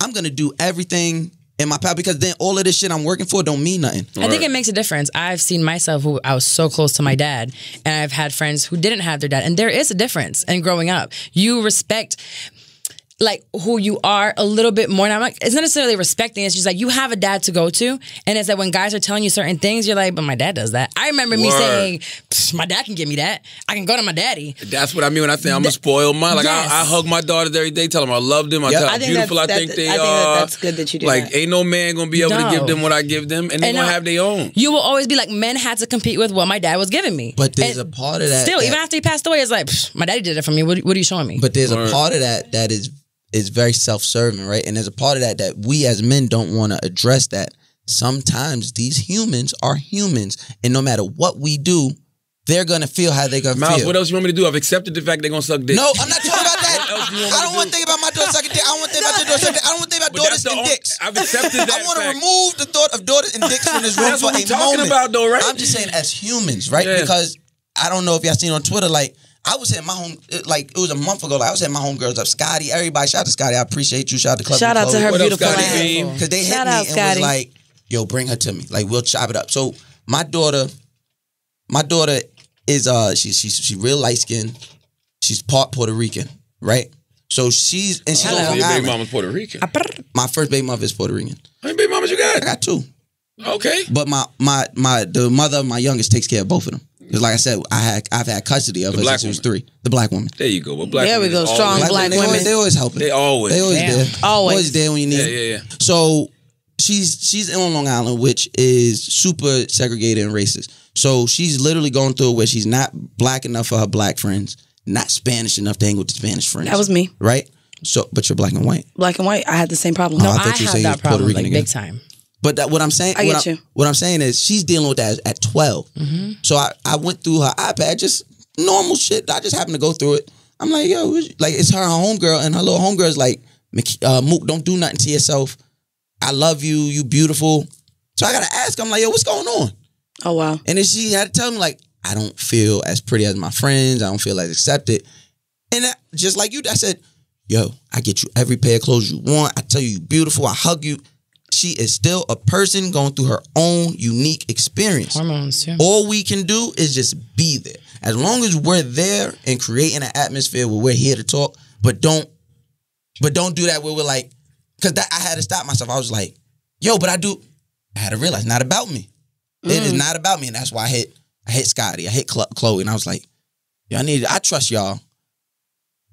Speaker 5: I'm gonna do everything in my power because then all of this shit I'm working for don't mean nothing.
Speaker 4: I think it makes a difference. I've seen myself who I was so close to my dad, and I've had friends who didn't have their dad, and there is a difference in growing up. You respect like who you are a little bit more. And I'm like, it's not necessarily respecting. It's just like you have a dad to go to, and it's like when guys are telling you certain things, you're like, but my dad does that. I remember me
Speaker 3: Word.
Speaker 4: saying, my dad can give me that. I can go to my daddy.
Speaker 3: That's what I mean when I say I'm a spoiled mom. Like
Speaker 4: Yes.
Speaker 3: I, I hug my daughters every day, tell them I love them. I
Speaker 5: Yep.
Speaker 3: tell
Speaker 7: I
Speaker 3: how
Speaker 7: think
Speaker 3: beautiful I think
Speaker 7: that-
Speaker 3: they
Speaker 7: I think that
Speaker 3: are.
Speaker 7: that's good that you do
Speaker 3: Like
Speaker 7: that.
Speaker 3: ain't no man gonna be able to give them what I give them, and they
Speaker 4: And
Speaker 3: gonna
Speaker 4: I-
Speaker 3: have their own.
Speaker 4: You will always be like, men had to compete with what my dad was giving me.
Speaker 5: But there's
Speaker 4: And
Speaker 5: a part of that.
Speaker 4: Still,
Speaker 5: that-
Speaker 4: even after he passed away, it's like, my daddy did it for me. What, what are you showing me?
Speaker 5: But there's
Speaker 3: Word.
Speaker 5: a part of that that is is very self-serving, right? And there's a part of that that we as men don't want to address that sometimes these humans are humans and no matter what we do, they're going to feel how they're going to
Speaker 3: Miles,
Speaker 5: feel.
Speaker 3: what else you want me to do? I've accepted the fact they're gonna suck dick.
Speaker 5: No, I'm not talking about that.
Speaker 3: Do you want me
Speaker 5: I don't want to think about my daughter sucking dick. I don't want to think about your daughter sucking dick. I don't want to think about daughters and dicks.
Speaker 3: I've accepted that
Speaker 5: I want to remove the thought of daughters and dicks from this room
Speaker 3: That's
Speaker 5: for
Speaker 3: what
Speaker 5: a
Speaker 3: talking
Speaker 5: moment.
Speaker 3: about, though, right?
Speaker 5: I'm just saying as humans, right?
Speaker 3: Yeah.
Speaker 5: Because I don't know if y'all seen on Twitter, like I was hitting my home, like it was a month ago. Like I was hitting my homegirls up, Scotty, everybody. Shout out to Scotty. I appreciate you. Shout out to Club.
Speaker 7: Shout out to her
Speaker 3: What
Speaker 7: beautiful
Speaker 3: Scotty
Speaker 7: ass.
Speaker 5: Because they hit me
Speaker 7: out,
Speaker 5: and
Speaker 7: Scotty.
Speaker 5: was like, "Yo, bring her to me. Like we'll chop it up." So my daughter, my daughter is uh she's she's she real light skinned. She's part Puerto Rican, right? So she's and she's
Speaker 3: Oh,
Speaker 5: on
Speaker 3: so
Speaker 5: Long
Speaker 3: your baby
Speaker 5: Island.
Speaker 3: mama's Puerto Rican.
Speaker 5: My first baby mother is Puerto Rican.
Speaker 3: How many baby mamas you got?
Speaker 5: I got two,
Speaker 3: Okay.
Speaker 5: but my my my the mother of my youngest takes care of both of them. Because like I said, I had I've had custody of
Speaker 3: The
Speaker 5: her
Speaker 3: black
Speaker 5: since she was three. The black woman.
Speaker 3: There you go. Well, black
Speaker 7: There we go. Strong
Speaker 3: always-
Speaker 7: black
Speaker 5: they always,
Speaker 7: women.
Speaker 5: they always helping.
Speaker 3: They always.
Speaker 5: They always
Speaker 4: Damn.
Speaker 5: there.
Speaker 7: Always.
Speaker 5: there when you need.
Speaker 3: Yeah, yeah, yeah.
Speaker 5: So she's she's on Long Island, which is super segregated and racist. So she's literally going through it where she's not black enough for her black friends, not Spanish enough to hang with the Spanish friends.
Speaker 7: That was me.
Speaker 5: right. So, but you're black and white.
Speaker 7: Black and white. I had the same problem.
Speaker 5: Oh,
Speaker 4: no,
Speaker 5: I
Speaker 4: I, had
Speaker 5: said you was
Speaker 4: that problem like
Speaker 5: again.
Speaker 4: big time.
Speaker 5: But that, what I'm saying,
Speaker 7: I
Speaker 5: what,
Speaker 7: get
Speaker 5: I,
Speaker 7: you.
Speaker 5: what I'm saying is she's dealing with that at 12.
Speaker 7: Mm-hmm.
Speaker 5: So I, I went through her iPad, just normal shit. I just happened to go through it. I'm like, yo, like it's her homegirl, and her little homegirl's like, "Mik- uh, Mook, don't do nothing to yourself. I love you. You beautiful. So I gotta ask. I'm like, yo, what's going on?
Speaker 7: Oh wow.
Speaker 5: And then she had to tell me like, I don't feel as pretty as my friends. I don't feel as accepted. And that, just like you, I said, yo, I get you every pair of clothes you want. I tell you you beautiful. I hug you. She is still a person going through her own unique experience.
Speaker 4: Hormones too.
Speaker 5: All we can do is just be there. As long as we're there and creating an atmosphere where we're here to talk, but don't, but don't do that where we're like, because that I had to stop myself. I was like, yo, but I do. I had to realize not about me. It is
Speaker 7: Mm.
Speaker 5: not about me, and that's why I hit. I hit Scotty. I hit Chlo- Chloe, and I was like, yo, I need. I trust y'all.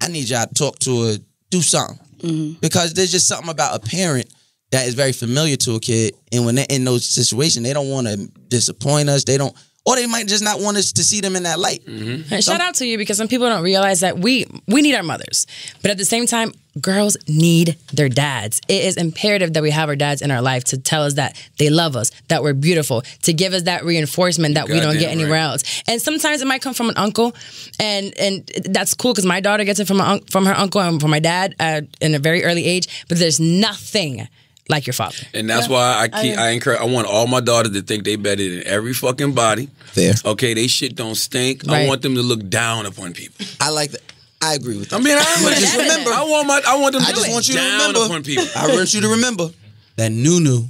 Speaker 5: I need y'all to talk to her, do something
Speaker 7: Mm-hmm.
Speaker 5: because there's just something about a parent that is very familiar to a kid, and when they're in those situations, they don't want to disappoint us. They don't, or they might just not want us to see them in that light.
Speaker 4: And shout out to you because some people don't realize that we we need our mothers, but at the same time, girls need their dads. It is imperative that we have our dads in our life to tell us that they love us, that we're beautiful, to give us that reinforcement that we don't get anywhere
Speaker 3: right.
Speaker 4: else. And sometimes it might come from an uncle, and and that's cool because my daughter gets it from my, from her uncle and from my dad uh, in a very early age. But there's nothing like your father.
Speaker 3: And that's why I keep I encourage I want all my daughters to think they better than every fucking body.
Speaker 5: Fair.
Speaker 3: Okay, they shit don't stink. I
Speaker 4: Right.
Speaker 3: want them to look down upon people.
Speaker 5: I like that. I agree with that.
Speaker 3: I mean, I
Speaker 5: But just remember,
Speaker 3: I want my I want them to
Speaker 5: I just want you to remember.
Speaker 3: upon people.
Speaker 5: I want you to remember that Nunu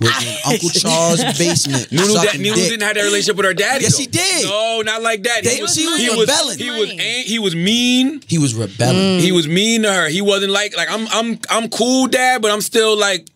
Speaker 5: was in Uncle Charles' basement.
Speaker 3: Nunu, didn't have that relationship with her daddy.
Speaker 5: Yes,
Speaker 3: though.
Speaker 5: he did.
Speaker 3: No, not like that.
Speaker 5: They-
Speaker 3: he was,
Speaker 5: she was
Speaker 3: he
Speaker 5: rebelling.
Speaker 3: he was he was mean.
Speaker 5: He was rebelling.
Speaker 3: He was mean to her. He wasn't like like I'm I'm I'm cool, dad, but I'm still like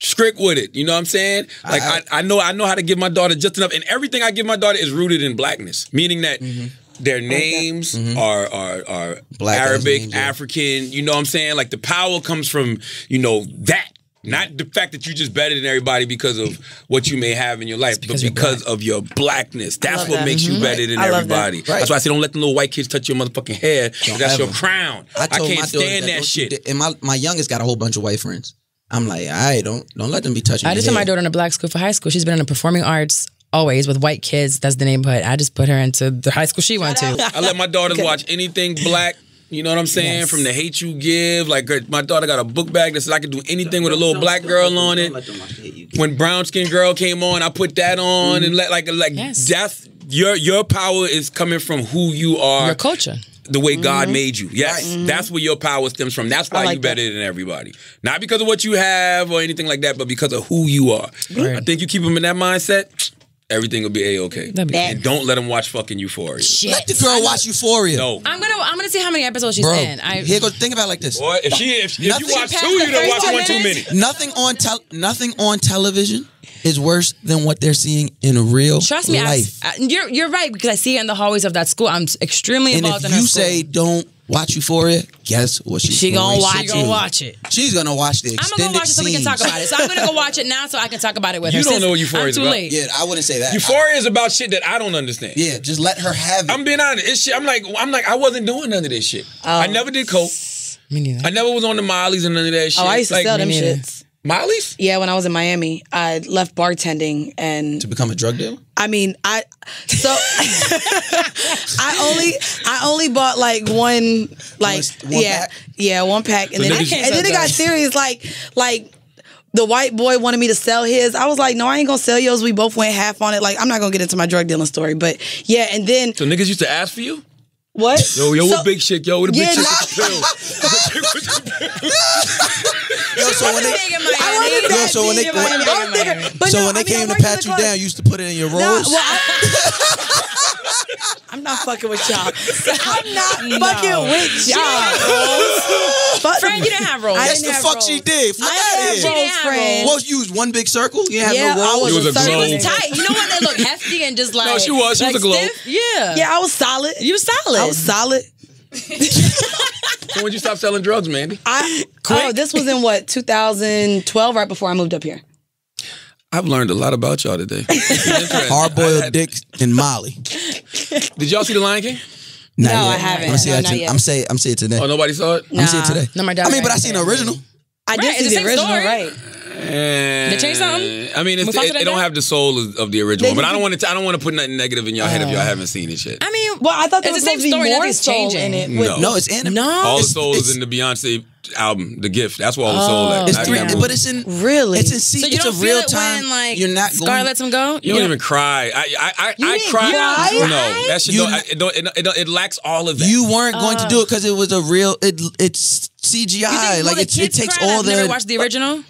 Speaker 3: strict with it. You know what I'm saying? Like I, I know I know how to give my daughter just enough, and everything I give my daughter is rooted in blackness, meaning that. Mm-hmm. Their names mm-hmm. Mm-hmm. are are are
Speaker 5: Black
Speaker 3: Arabic,
Speaker 5: names, yeah.
Speaker 3: African. You know what I'm saying? Like the power comes from you know that, not the fact that you're just better than everybody because of what you may have in your life, but because of your blackness. That's what
Speaker 7: that.
Speaker 3: makes you
Speaker 7: Mhm.
Speaker 3: better than
Speaker 7: I love that.
Speaker 3: everybody.
Speaker 5: Right.
Speaker 3: That's why I say don't let the little white kids touch your motherfucking hair. 'cause That's your crown. I,
Speaker 5: told
Speaker 3: can't
Speaker 5: my
Speaker 3: stand that,
Speaker 5: don't
Speaker 3: shit.
Speaker 5: And my, my youngest got a whole bunch of white friends. I'm like, all right, don't don't let them be touching.
Speaker 4: I just sent my daughter in a black school for high school. She's been in the performing arts always with white kids. That's the neighborhood. I just put her into the high school she went to.
Speaker 3: I let my daughters watch anything black. You know what I'm saying?
Speaker 4: Yes.
Speaker 3: From the hate you give, like uh, my daughter got a book bag that says I could do anything with a little black girl on it. When brown skin girl came on, I put that on and let like like
Speaker 4: Yes.
Speaker 3: that's your your power is coming from who you are.
Speaker 4: Your culture.
Speaker 3: the way God made you. Yes, that's where your power stems from. That's why
Speaker 7: I like
Speaker 3: you better than everybody. Not because of what you have or anything like that, but because of who you are. I think you keep them in that mindset, everything will be a okay. And don't let them watch fucking Euphoria.
Speaker 5: Let the girl watch Euphoria.
Speaker 3: No.
Speaker 4: I'm gonna I'm gonna see how many episodes she's
Speaker 5: Bro,
Speaker 4: in. I
Speaker 5: here go. Think about it like this.
Speaker 3: Boy, if she if, if you watch two, you don't watch one too many.
Speaker 5: Nothing on tel- nothing on television is worse than what they're seeing in a real
Speaker 4: trust me.
Speaker 5: Life.
Speaker 4: I- you're you're right because I see it in the hallways of that school. I'm extremely
Speaker 5: and
Speaker 4: involved
Speaker 5: if
Speaker 4: in her
Speaker 5: you
Speaker 4: school.
Speaker 5: say don't watch Euphoria, guess what she's
Speaker 7: She gonna
Speaker 5: going
Speaker 7: watch
Speaker 5: to
Speaker 7: it.
Speaker 4: She gonna watch it.
Speaker 5: She's gonna watch the extended I'm
Speaker 4: gonna go watch it so we can talk about it. So I'm gonna go watch it now so I can talk about it with
Speaker 3: You
Speaker 4: her.
Speaker 3: You
Speaker 4: don't
Speaker 3: know what Euphoria
Speaker 4: I'm
Speaker 3: is
Speaker 4: too
Speaker 3: about.
Speaker 4: late.
Speaker 5: Yeah, I wouldn't say that.
Speaker 3: Euphoria is about shit that I don't understand.
Speaker 5: yeah, just let her have it.
Speaker 3: I'm being honest. It's shit. I'm like, I'm like, I wasn't doing none of this shit. I oh. never did coke.
Speaker 4: Me neither.
Speaker 3: I never was on the Molly's and none of that shit.
Speaker 7: Oh, I used to
Speaker 3: like,
Speaker 7: sell them shits.
Speaker 3: Molly's?
Speaker 7: Yeah, when I was in Miami, I left bartending and
Speaker 5: to become a drug dealer.
Speaker 7: I mean, I so I only I only bought like one like
Speaker 5: One- one
Speaker 7: yeah
Speaker 5: pack?
Speaker 7: yeah one pack and
Speaker 3: So
Speaker 7: then
Speaker 3: niggas-
Speaker 7: and then it got serious like like the white boy wanted me to sell his. I was like, no, I ain't gonna sell yours. We both went half on it. Like, I'm not gonna get into my drug dealing story, but yeah. And then
Speaker 3: So niggas used to ask for you?
Speaker 7: What?
Speaker 3: Yo, yo,
Speaker 7: So-
Speaker 3: what big shit? Yo, what a big
Speaker 7: Yeah,
Speaker 3: shit
Speaker 7: nah.
Speaker 3: the pill?
Speaker 5: Yo, so when they,
Speaker 7: I
Speaker 5: Yo, so when they,
Speaker 7: deep. I was thinking- but
Speaker 5: so
Speaker 7: no,
Speaker 5: when they
Speaker 7: I mean, I
Speaker 5: came to pat you
Speaker 7: club.
Speaker 5: down, you used to put it in your rolls.
Speaker 7: Nah, well, I, I'm not fucking with y'all. I'm not fucking with y'all. Fuck
Speaker 4: Friend, you didn't have rolls.
Speaker 7: I
Speaker 5: That's
Speaker 7: didn't
Speaker 5: the fuck
Speaker 7: rolls.
Speaker 5: she did. Fuck
Speaker 7: I
Speaker 5: out
Speaker 7: didn't have
Speaker 5: here.
Speaker 7: rolls, friend.
Speaker 5: What you use one big circle? You didn't have
Speaker 7: Yeah,
Speaker 5: no
Speaker 7: I
Speaker 5: rolls.
Speaker 7: was
Speaker 3: It was a
Speaker 7: certain-
Speaker 3: glow.
Speaker 4: It was tight. You know when they look hefty and just like
Speaker 3: No, she was. She was a glow.
Speaker 4: Yeah.
Speaker 7: Yeah, I was solid.
Speaker 4: You were solid.
Speaker 7: I was solid.
Speaker 3: So when'd you stop selling drugs, Mandi?
Speaker 7: I oh, this was in what 2012, right before I moved up here.
Speaker 3: I've learned a lot about y'all today.
Speaker 5: Hard boiled dick and Molly.
Speaker 3: Did y'all see The Lion King?
Speaker 5: Not
Speaker 7: No,
Speaker 5: yet.
Speaker 7: I haven't.
Speaker 5: I'm saying,
Speaker 7: No, not yet.
Speaker 5: I'm saying, I'm saying today.
Speaker 3: Oh, nobody saw it?
Speaker 5: I'm saying
Speaker 7: Nah.
Speaker 5: today.
Speaker 4: No, my dad
Speaker 5: I mean, but I seen the original.
Speaker 7: I did
Speaker 4: Right,
Speaker 7: see the
Speaker 4: the
Speaker 7: original,
Speaker 4: story.
Speaker 7: right?
Speaker 3: And
Speaker 4: They changed something?
Speaker 3: Eh, I mean, it's, it, it don't have the soul of, of the original,
Speaker 7: They
Speaker 3: but I don't want to. I don't want to put nothing negative in your head if y'all haven't seen it yet.
Speaker 4: I mean,
Speaker 7: Well, I thought there
Speaker 4: It's
Speaker 7: was
Speaker 4: the same
Speaker 7: supposed to be
Speaker 4: story,
Speaker 7: more soul
Speaker 4: changing.
Speaker 7: in it.
Speaker 3: No.
Speaker 7: With,
Speaker 5: No, it's anime.
Speaker 4: No.
Speaker 3: all the
Speaker 5: It's-
Speaker 3: soul is in the Beyonce album, The Gift. That's where all the soul oh. at.
Speaker 5: It's three,
Speaker 3: in
Speaker 5: but it's in
Speaker 7: Really?
Speaker 5: It's in see,
Speaker 4: so you
Speaker 5: it's
Speaker 4: don't
Speaker 5: a
Speaker 4: feel
Speaker 5: real
Speaker 4: it
Speaker 5: time.
Speaker 4: when like
Speaker 5: you're not
Speaker 4: Scar
Speaker 5: going.
Speaker 4: lets him go.
Speaker 3: You don't even cry. I I I, I
Speaker 7: didn't
Speaker 3: cry.
Speaker 7: cry?
Speaker 3: No, that shit
Speaker 5: You-
Speaker 3: don't, I- it, don't, it, it, it lacks all of that.
Speaker 5: You weren't going to uh. do it because it was a real. It it's CGI.
Speaker 4: Think, will
Speaker 5: like
Speaker 4: the
Speaker 5: it takes all
Speaker 4: that never
Speaker 5: the.
Speaker 4: watched the original.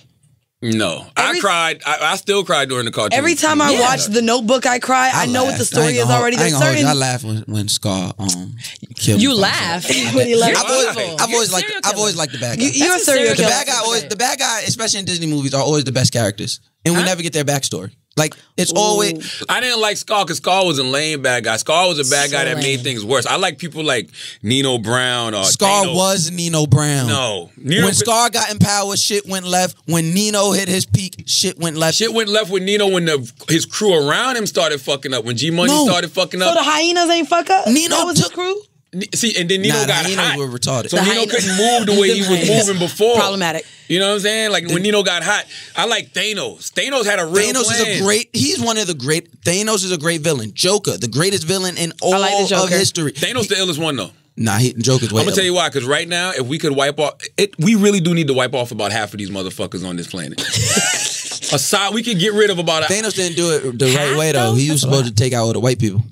Speaker 3: No, I cried. I, I still cried during the cartoon.
Speaker 7: Every time I watch The Notebook, I cry. I, know what the
Speaker 5: laughed. I
Speaker 7: story
Speaker 5: ain't
Speaker 7: is
Speaker 5: gonna hold-
Speaker 7: already.
Speaker 5: I ain't
Speaker 7: There's
Speaker 5: gonna hold you.
Speaker 7: certain
Speaker 5: I laugh when, when Scar um killed
Speaker 4: You
Speaker 5: me.
Speaker 4: laugh.
Speaker 7: when he left.
Speaker 5: I've always,
Speaker 4: evil.
Speaker 5: I've always
Speaker 4: You're
Speaker 5: liked
Speaker 4: serial
Speaker 5: I've always liked the bad guy.
Speaker 7: You, you're a
Speaker 4: That's a
Speaker 7: serial
Speaker 5: the
Speaker 7: killer.
Speaker 5: bad guy always the bad guy, especially in Disney movies, are always the best characters, and we never get their backstory. Like it's always
Speaker 3: I didn't like Scar because Scar was a lame bad guy. Scar was a bad
Speaker 4: So
Speaker 3: guy that made things worse. I like people like Nino Brown or
Speaker 5: Scar
Speaker 3: Thanos.
Speaker 5: was Nino Brown.
Speaker 3: no Nino.
Speaker 5: When Scar got in power, shit went left. When Nino hit his peak, shit went left.
Speaker 3: Shit went left with Nino when the his crew around him started fucking up. When G Money
Speaker 5: No.
Speaker 3: started fucking up.
Speaker 7: So
Speaker 3: up.
Speaker 7: the hyenas ain't fuck up.
Speaker 5: Nino
Speaker 7: that was his crew.
Speaker 3: Ni- See, and then Nino
Speaker 5: Nah,
Speaker 3: got
Speaker 5: hyenas
Speaker 3: hot.
Speaker 5: were retarded.
Speaker 3: So
Speaker 7: The
Speaker 3: Nino
Speaker 7: hyenas.
Speaker 3: couldn't move the way he was moving before.
Speaker 7: Problematic.
Speaker 3: You know what I'm saying? Like when Nino got hot, I like Thanos. Thanos had a real
Speaker 5: Thanos is a great. He's one of the great. Thanos is a great villain. Joker, the greatest villain in all
Speaker 7: like
Speaker 5: of history.
Speaker 3: Thanos the illest one though.
Speaker 5: Nah, he, Joker's way.
Speaker 3: I'm gonna tell you why. Because right now, if we could wipe off, it, we really do need to wipe off about half of these motherfuckers on this planet. Aside, we could get rid of about a,
Speaker 5: Thanos didn't do it the right way though.
Speaker 4: though?
Speaker 5: He was supposed to take out all the white people.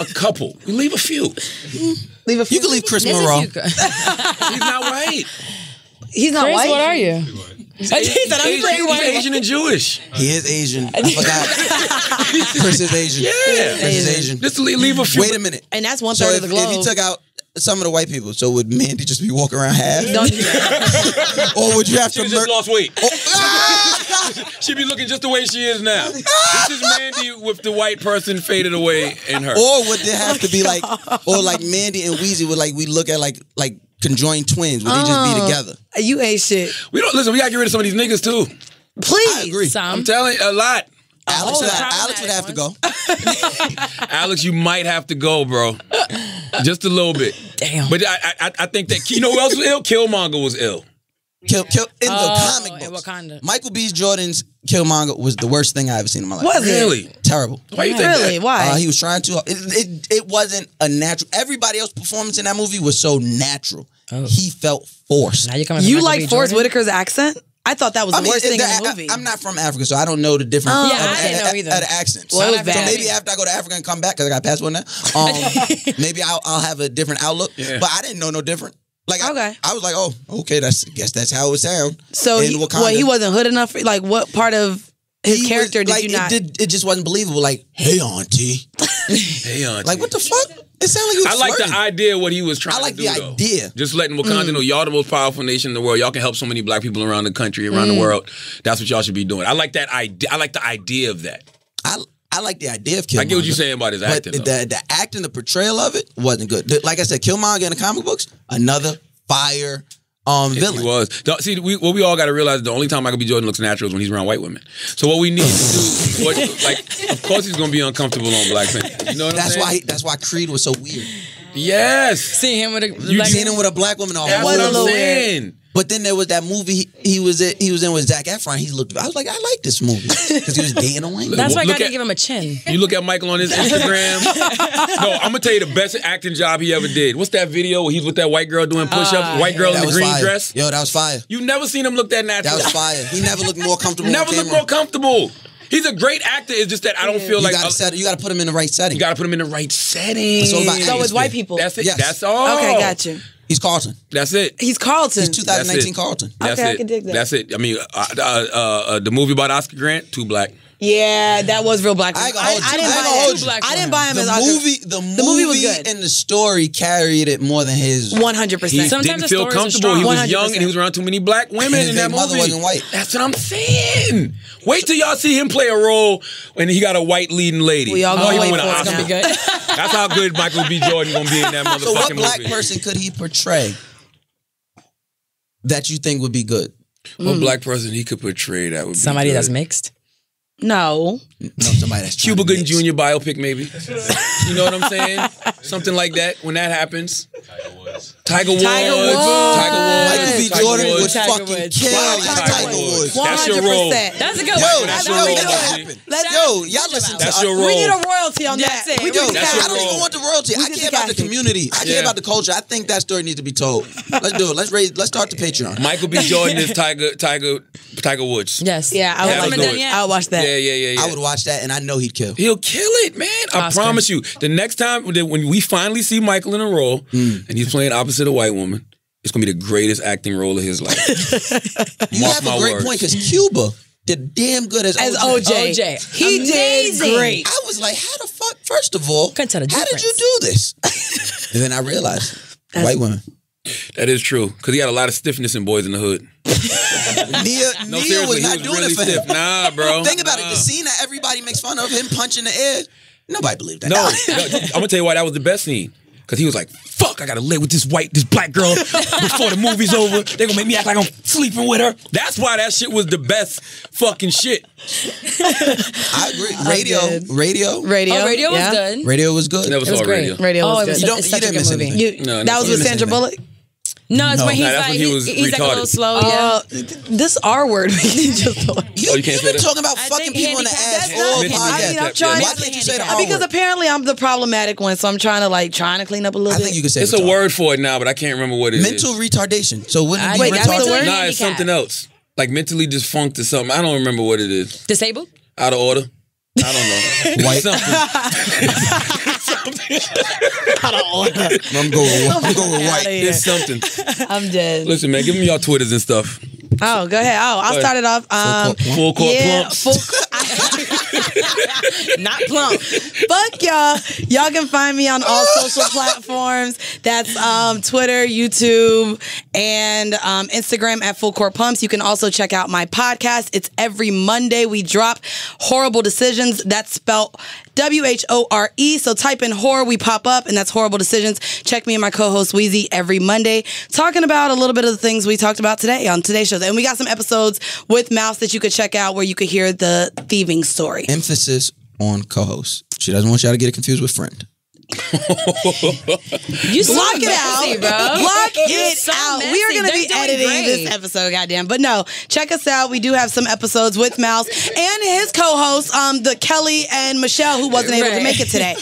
Speaker 3: A couple. We leave a few.
Speaker 7: Leave a few.
Speaker 5: You can leave Chris
Speaker 4: There's a
Speaker 5: Monroe.
Speaker 4: few-
Speaker 3: He's not white.
Speaker 7: He's not
Speaker 4: Chris,
Speaker 7: white.
Speaker 4: what are you?
Speaker 3: He's,
Speaker 4: I said, I'm
Speaker 3: Asian,
Speaker 4: pretty
Speaker 3: he's
Speaker 4: white.
Speaker 3: Asian and Jewish.
Speaker 5: He is Asian. I forgot. Chris is Asian.
Speaker 3: Yeah.
Speaker 5: Chris is Asian.
Speaker 3: Just leave, leave a few.
Speaker 5: Wait a minute.
Speaker 7: And that's one
Speaker 5: So
Speaker 7: third
Speaker 5: if,
Speaker 7: of the
Speaker 5: if
Speaker 7: globe.
Speaker 5: he took out some of the white people, so would Mandi just be walking around half,
Speaker 7: Don't do that.
Speaker 5: or would you have to
Speaker 3: She
Speaker 5: to
Speaker 3: just
Speaker 5: murder?
Speaker 3: lost weight. Oh, ah! She'd be looking just the way she is now. This is Mandi with the white person faded away in her.
Speaker 5: Or would there have to be oh like, or like Mandi and Weezy would like we look at like like conjoined twins? Would they just
Speaker 7: Oh.
Speaker 5: be together?
Speaker 7: You ain't shit.
Speaker 3: We don't listen. We gotta get rid of some of these niggas too.
Speaker 7: Please.
Speaker 5: I agree.
Speaker 4: Some.
Speaker 3: I'm telling a lot.
Speaker 5: Alex,
Speaker 4: Oh,
Speaker 5: would,
Speaker 4: the
Speaker 5: Alex would have to go.
Speaker 3: Alex, you might have to go, bro. Just a little bit.
Speaker 4: Damn.
Speaker 3: But I, I, I think that you know who else was ill? Killmonger was ill.
Speaker 5: Kill, kill in
Speaker 4: Oh,
Speaker 5: the comic books.
Speaker 4: Wakanda.
Speaker 5: Michael B. Jordan's Killmonger was the worst thing I ever seen in my life.
Speaker 7: Was it?
Speaker 5: Terrible.
Speaker 3: Why you think
Speaker 7: Really?
Speaker 3: that?
Speaker 7: Why?
Speaker 5: Uh, he was trying to. It, it, it wasn't a natural. Everybody else's performance in that movie was so natural. He felt forced.
Speaker 4: Now you're coming.
Speaker 7: you like
Speaker 4: B. Forest
Speaker 7: Whitaker's accent? I thought that was the worst thing
Speaker 5: the-
Speaker 7: in the
Speaker 5: I-
Speaker 7: movie.
Speaker 5: I'm not from Africa, so I don't know the difference.
Speaker 7: Oh.
Speaker 5: of,
Speaker 7: Yeah,
Speaker 4: I didn't know either.
Speaker 5: of the accents.
Speaker 7: Well,
Speaker 5: so
Speaker 7: bad.
Speaker 5: maybe after I go to Africa and come back, because I got a passport now, um, maybe I'll, I'll have a different outlook.
Speaker 3: Yeah.
Speaker 5: But I didn't know no different. Like,
Speaker 7: Okay.
Speaker 5: I, was like, oh, okay, that's guess that's how it would sound.
Speaker 7: so
Speaker 5: in
Speaker 7: he,
Speaker 5: Wakanda.
Speaker 7: what, he wasn't hood enough. For, like, what part of his
Speaker 5: He was-
Speaker 7: character did
Speaker 5: like,
Speaker 7: you
Speaker 5: it
Speaker 7: not?
Speaker 5: Did, it just wasn't believable. Like, hey, auntie.
Speaker 3: Hey, auntie.
Speaker 5: Like, what the fuck? It sounded like
Speaker 3: I like
Speaker 5: flirting.
Speaker 3: the idea of what he was trying to do.
Speaker 5: I like
Speaker 3: to do.
Speaker 5: the
Speaker 3: though.
Speaker 5: idea.
Speaker 3: Just letting Wakanda mm. know y'all the most powerful nation in the world. Y'all can help so many black people around the country, around the mm. world. That's what y'all should be doing. I like that idea. I like the idea of that.
Speaker 5: I, I like the idea of Killmonger.
Speaker 3: I get what you're saying about his
Speaker 5: But
Speaker 3: acting.
Speaker 5: the,
Speaker 3: though.
Speaker 5: the acting, the portrayal of it wasn't good. The- Like I said, Killmonger in the comic books, another fire um,
Speaker 3: He was. Don't- See, we, what we all got to realize: the only time Michael B. Jordan looks natural is when he's around white women. So what we need to do, what, like, of course, he's going to be uncomfortable on black men. You know what
Speaker 5: That's
Speaker 3: I'm
Speaker 5: why. He, that's why Creed was so weird.
Speaker 3: Yes.
Speaker 4: Seeing him with a
Speaker 3: You
Speaker 4: like,
Speaker 5: Seeing him with a black woman, a
Speaker 3: That's
Speaker 5: whole
Speaker 3: what I'm
Speaker 5: little-
Speaker 3: saying.
Speaker 5: But then there was that movie he, he was in, he was in with Zac Efron. He looked. I was like, I like this movie because he was dating a white. woman.
Speaker 4: That's why I gotta
Speaker 3: at-
Speaker 4: give him a chin.
Speaker 3: You look at Michael on his Instagram. no, I'm gonna tell you the best acting job he ever did. What's that video where he's with that white girl doing push-ups?
Speaker 4: Ah,
Speaker 3: white girl in the green
Speaker 5: fire.
Speaker 3: dress.
Speaker 5: Yo, that was fire.
Speaker 3: You never seen him look that natural.
Speaker 5: That was fire. He never looked more comfortable.
Speaker 3: never
Speaker 5: on
Speaker 3: looked more comfortable. He's a great actor. It's just that I don't feel
Speaker 5: You
Speaker 3: like
Speaker 5: gotta
Speaker 3: uh,
Speaker 5: set. You gotta put him in the right setting.
Speaker 3: you got to put him in the right setting.
Speaker 5: It's all about
Speaker 7: so
Speaker 5: atmosphere.
Speaker 7: it's white people.
Speaker 3: That's it.
Speaker 5: Yes.
Speaker 3: That's all.
Speaker 7: Okay, got you.
Speaker 5: He's Carlton.
Speaker 3: That's it.
Speaker 7: He's Carlton.
Speaker 5: He's 2019
Speaker 3: it.
Speaker 5: Carlton.
Speaker 3: That's
Speaker 7: Okay, I can dig that.
Speaker 3: That's it. I mean, uh, uh, uh, uh, the movie about Oscar Grant, too black.
Speaker 7: Yeah, that was real black.
Speaker 5: I ain't gonna
Speaker 7: I. I didn't
Speaker 5: I
Speaker 7: buy
Speaker 5: gonna
Speaker 7: it.
Speaker 4: Black
Speaker 7: I didn't buy him
Speaker 5: The
Speaker 7: as Oscar.
Speaker 5: movie, the movie,
Speaker 7: movie was good.
Speaker 5: and the story carried it more than his.
Speaker 7: One hundred percent.
Speaker 4: Sometimes
Speaker 3: didn't
Speaker 4: the
Speaker 3: feel
Speaker 4: stories are
Speaker 3: comfortable. He was young
Speaker 7: 100%.
Speaker 3: and he was around too many black women
Speaker 5: And
Speaker 3: in
Speaker 5: his
Speaker 3: that
Speaker 5: mother
Speaker 3: movie.
Speaker 5: wasn't white.
Speaker 3: That's what I'm saying. Wait till y'all see him play a role when he got a white leading lady.
Speaker 7: We all
Speaker 3: Oh,
Speaker 7: gonna wait for it. It's gonna be
Speaker 4: good.
Speaker 3: That's how good Michael B. Jordan gonna be in that motherfucking
Speaker 5: So what black
Speaker 3: movie.
Speaker 5: person could he portray that you think would be good?
Speaker 3: What mm. black person he could portray that would be
Speaker 4: Somebody
Speaker 3: good?
Speaker 4: that's mixed.
Speaker 7: No.
Speaker 5: No, somebody that's
Speaker 3: Cuba
Speaker 5: trying
Speaker 3: Gooding. Jr. biopic, maybe. you know what I'm saying? Something like that. When that happens, Tiger Woods.
Speaker 7: Tiger Woods.
Speaker 3: Tiger Woods.
Speaker 5: Michael B.
Speaker 3: Tiger
Speaker 5: Jordan would
Speaker 7: Tiger
Speaker 5: fucking
Speaker 7: Woods.
Speaker 5: kill
Speaker 3: Tiger
Speaker 5: Tiger
Speaker 3: Woods.
Speaker 5: Woods.
Speaker 3: That's your role.
Speaker 7: 100%.
Speaker 4: That's a good
Speaker 5: Yo,
Speaker 4: one.
Speaker 3: That's
Speaker 5: yo,
Speaker 3: your
Speaker 5: we
Speaker 3: role,
Speaker 5: gotta
Speaker 3: G.
Speaker 5: happen. Yo, y'all listen to
Speaker 3: That's
Speaker 5: us.
Speaker 3: your role.
Speaker 7: We need a royalty on that.
Speaker 4: That's.
Speaker 7: We
Speaker 5: Yo,
Speaker 7: do.
Speaker 3: That's
Speaker 5: I don't
Speaker 3: role.
Speaker 5: even want the royalty. I care
Speaker 7: the
Speaker 5: about the community. I
Speaker 3: Yeah.
Speaker 5: care about the culture. I think that story needs to be told. Let's do it. Let's raise. Let's start the Patreon.
Speaker 3: Michael B. Jordan is Tiger Tiger Tiger Woods.
Speaker 4: Yes.
Speaker 7: Yeah, I would
Speaker 3: That'll
Speaker 7: watch that. I would watch that.
Speaker 3: Yeah, yeah, yeah, yeah.
Speaker 5: I would watch that, and I know he'd kill.
Speaker 3: He'll kill it, man. I promise you. The next time that when we finally see Michael in a role
Speaker 5: Hmm.
Speaker 3: and he's playing opposite a white woman, it's gonna be the greatest acting role of his life.
Speaker 5: You
Speaker 3: Mark
Speaker 5: have
Speaker 3: my
Speaker 5: a great
Speaker 3: words.
Speaker 5: point because Cuba did damn good as,
Speaker 7: As OJ.
Speaker 4: OJ.
Speaker 7: He
Speaker 4: Amazing.
Speaker 7: did great.
Speaker 5: I was like, how the fuck? First of all,
Speaker 4: Couldn't tell the
Speaker 5: how did you do this? and then I realized, white women.
Speaker 3: That is true because he had a lot of stiffness in Boys in the Hood.
Speaker 5: Nia,
Speaker 3: No,
Speaker 5: Nia
Speaker 3: seriously,
Speaker 5: was
Speaker 3: he
Speaker 5: not
Speaker 3: was
Speaker 5: doing
Speaker 3: really
Speaker 5: it for
Speaker 3: stiff.
Speaker 5: him.
Speaker 3: Nah, bro.
Speaker 5: Think about it. The scene that everybody makes fun of him punching the air. Nobody believed that.
Speaker 3: No, no, I'm gonna tell you why that was the best scene. Cause he was like, "Fuck, I gotta live with this white, this black girl before the movie's over. They gonna make me act like I'm sleeping with her." That's why that shit was the best fucking shit.
Speaker 5: I agree. Radio, radio,
Speaker 7: Radio.
Speaker 4: Oh, radio
Speaker 7: yeah.
Speaker 4: was good.
Speaker 5: radio was good.
Speaker 3: Never
Speaker 4: It was
Speaker 3: saw
Speaker 4: great.
Speaker 3: radio.
Speaker 7: Radio
Speaker 4: oh,
Speaker 7: was
Speaker 4: it was
Speaker 7: good.
Speaker 4: such,
Speaker 5: You don't-
Speaker 4: it's
Speaker 5: you
Speaker 4: such
Speaker 5: didn't
Speaker 4: good
Speaker 5: miss
Speaker 4: movie.
Speaker 5: anything.
Speaker 7: You,
Speaker 3: No,
Speaker 7: that was with Sandra
Speaker 5: anything.
Speaker 7: Bullock.
Speaker 4: No, it's
Speaker 3: No,
Speaker 4: when he's
Speaker 3: nah, that's
Speaker 4: like
Speaker 3: when he was
Speaker 4: he's like a little
Speaker 3: retarded.
Speaker 4: slow. Yeah.
Speaker 7: Uh, this R word. just
Speaker 5: You,
Speaker 3: Oh, you can't
Speaker 5: you've been talking about
Speaker 4: I
Speaker 5: fucking people in the ass
Speaker 4: that's
Speaker 5: all
Speaker 3: not-
Speaker 5: podcast.
Speaker 7: I mean, I'm
Speaker 3: Yeah,
Speaker 7: trying
Speaker 5: Why
Speaker 7: to
Speaker 5: can't you say the. R
Speaker 7: because
Speaker 5: word?
Speaker 7: apparently I'm the problematic one, so I'm trying to like trying to clean up a little
Speaker 5: I
Speaker 7: bit.
Speaker 5: think you can say
Speaker 3: It's a word for it now, but I can't remember what it is.
Speaker 5: Mental retardation. So wouldn't it
Speaker 4: I-
Speaker 5: be
Speaker 7: Wait, that's the
Speaker 5: retarded?
Speaker 7: word?
Speaker 3: Nah, it's something else. Like mentally dysfunct or something. I don't remember what it is.
Speaker 4: Disabled?
Speaker 3: Out of order. I don't know.
Speaker 5: White.
Speaker 3: something.
Speaker 5: I'm going. I'm going white.
Speaker 3: It's something.
Speaker 7: I'm dead.
Speaker 3: Listen, man, give me your Twitters and stuff.
Speaker 7: Oh, go ahead. Oh, I'll start it off. Um,
Speaker 3: Full court
Speaker 7: yeah,
Speaker 3: plumps.
Speaker 7: full- not plump. Fuck y'all. Y'all can find me on all social platforms. That's um, Twitter, YouTube, and um, Instagram at Full Court Pumps. You can also check out my podcast. It's every Monday. We drop WHOREible Decisions. That's spelled W H O R E. So type in horror, we pop up, and that's WHOREible Decisions. Check me and my co-host Weezy every Monday, talking about a little bit of the things we talked about today on today's show. And we got some episodes with Mouse that you could check out where you could hear the thieving story.
Speaker 5: Emphasis on co-host. She doesn't want y'all to get it confused with friend.
Speaker 4: You so
Speaker 7: Block it
Speaker 4: messy,
Speaker 7: out,
Speaker 4: bro.
Speaker 7: Block it
Speaker 4: so
Speaker 7: out.
Speaker 4: messy.
Speaker 7: We are going to be editing
Speaker 4: great.
Speaker 7: this episode, goddamn. But no, check us out. We do have some episodes with Mouse and his co-host, um, the Kelly and Michelle, who wasn't able to make it today.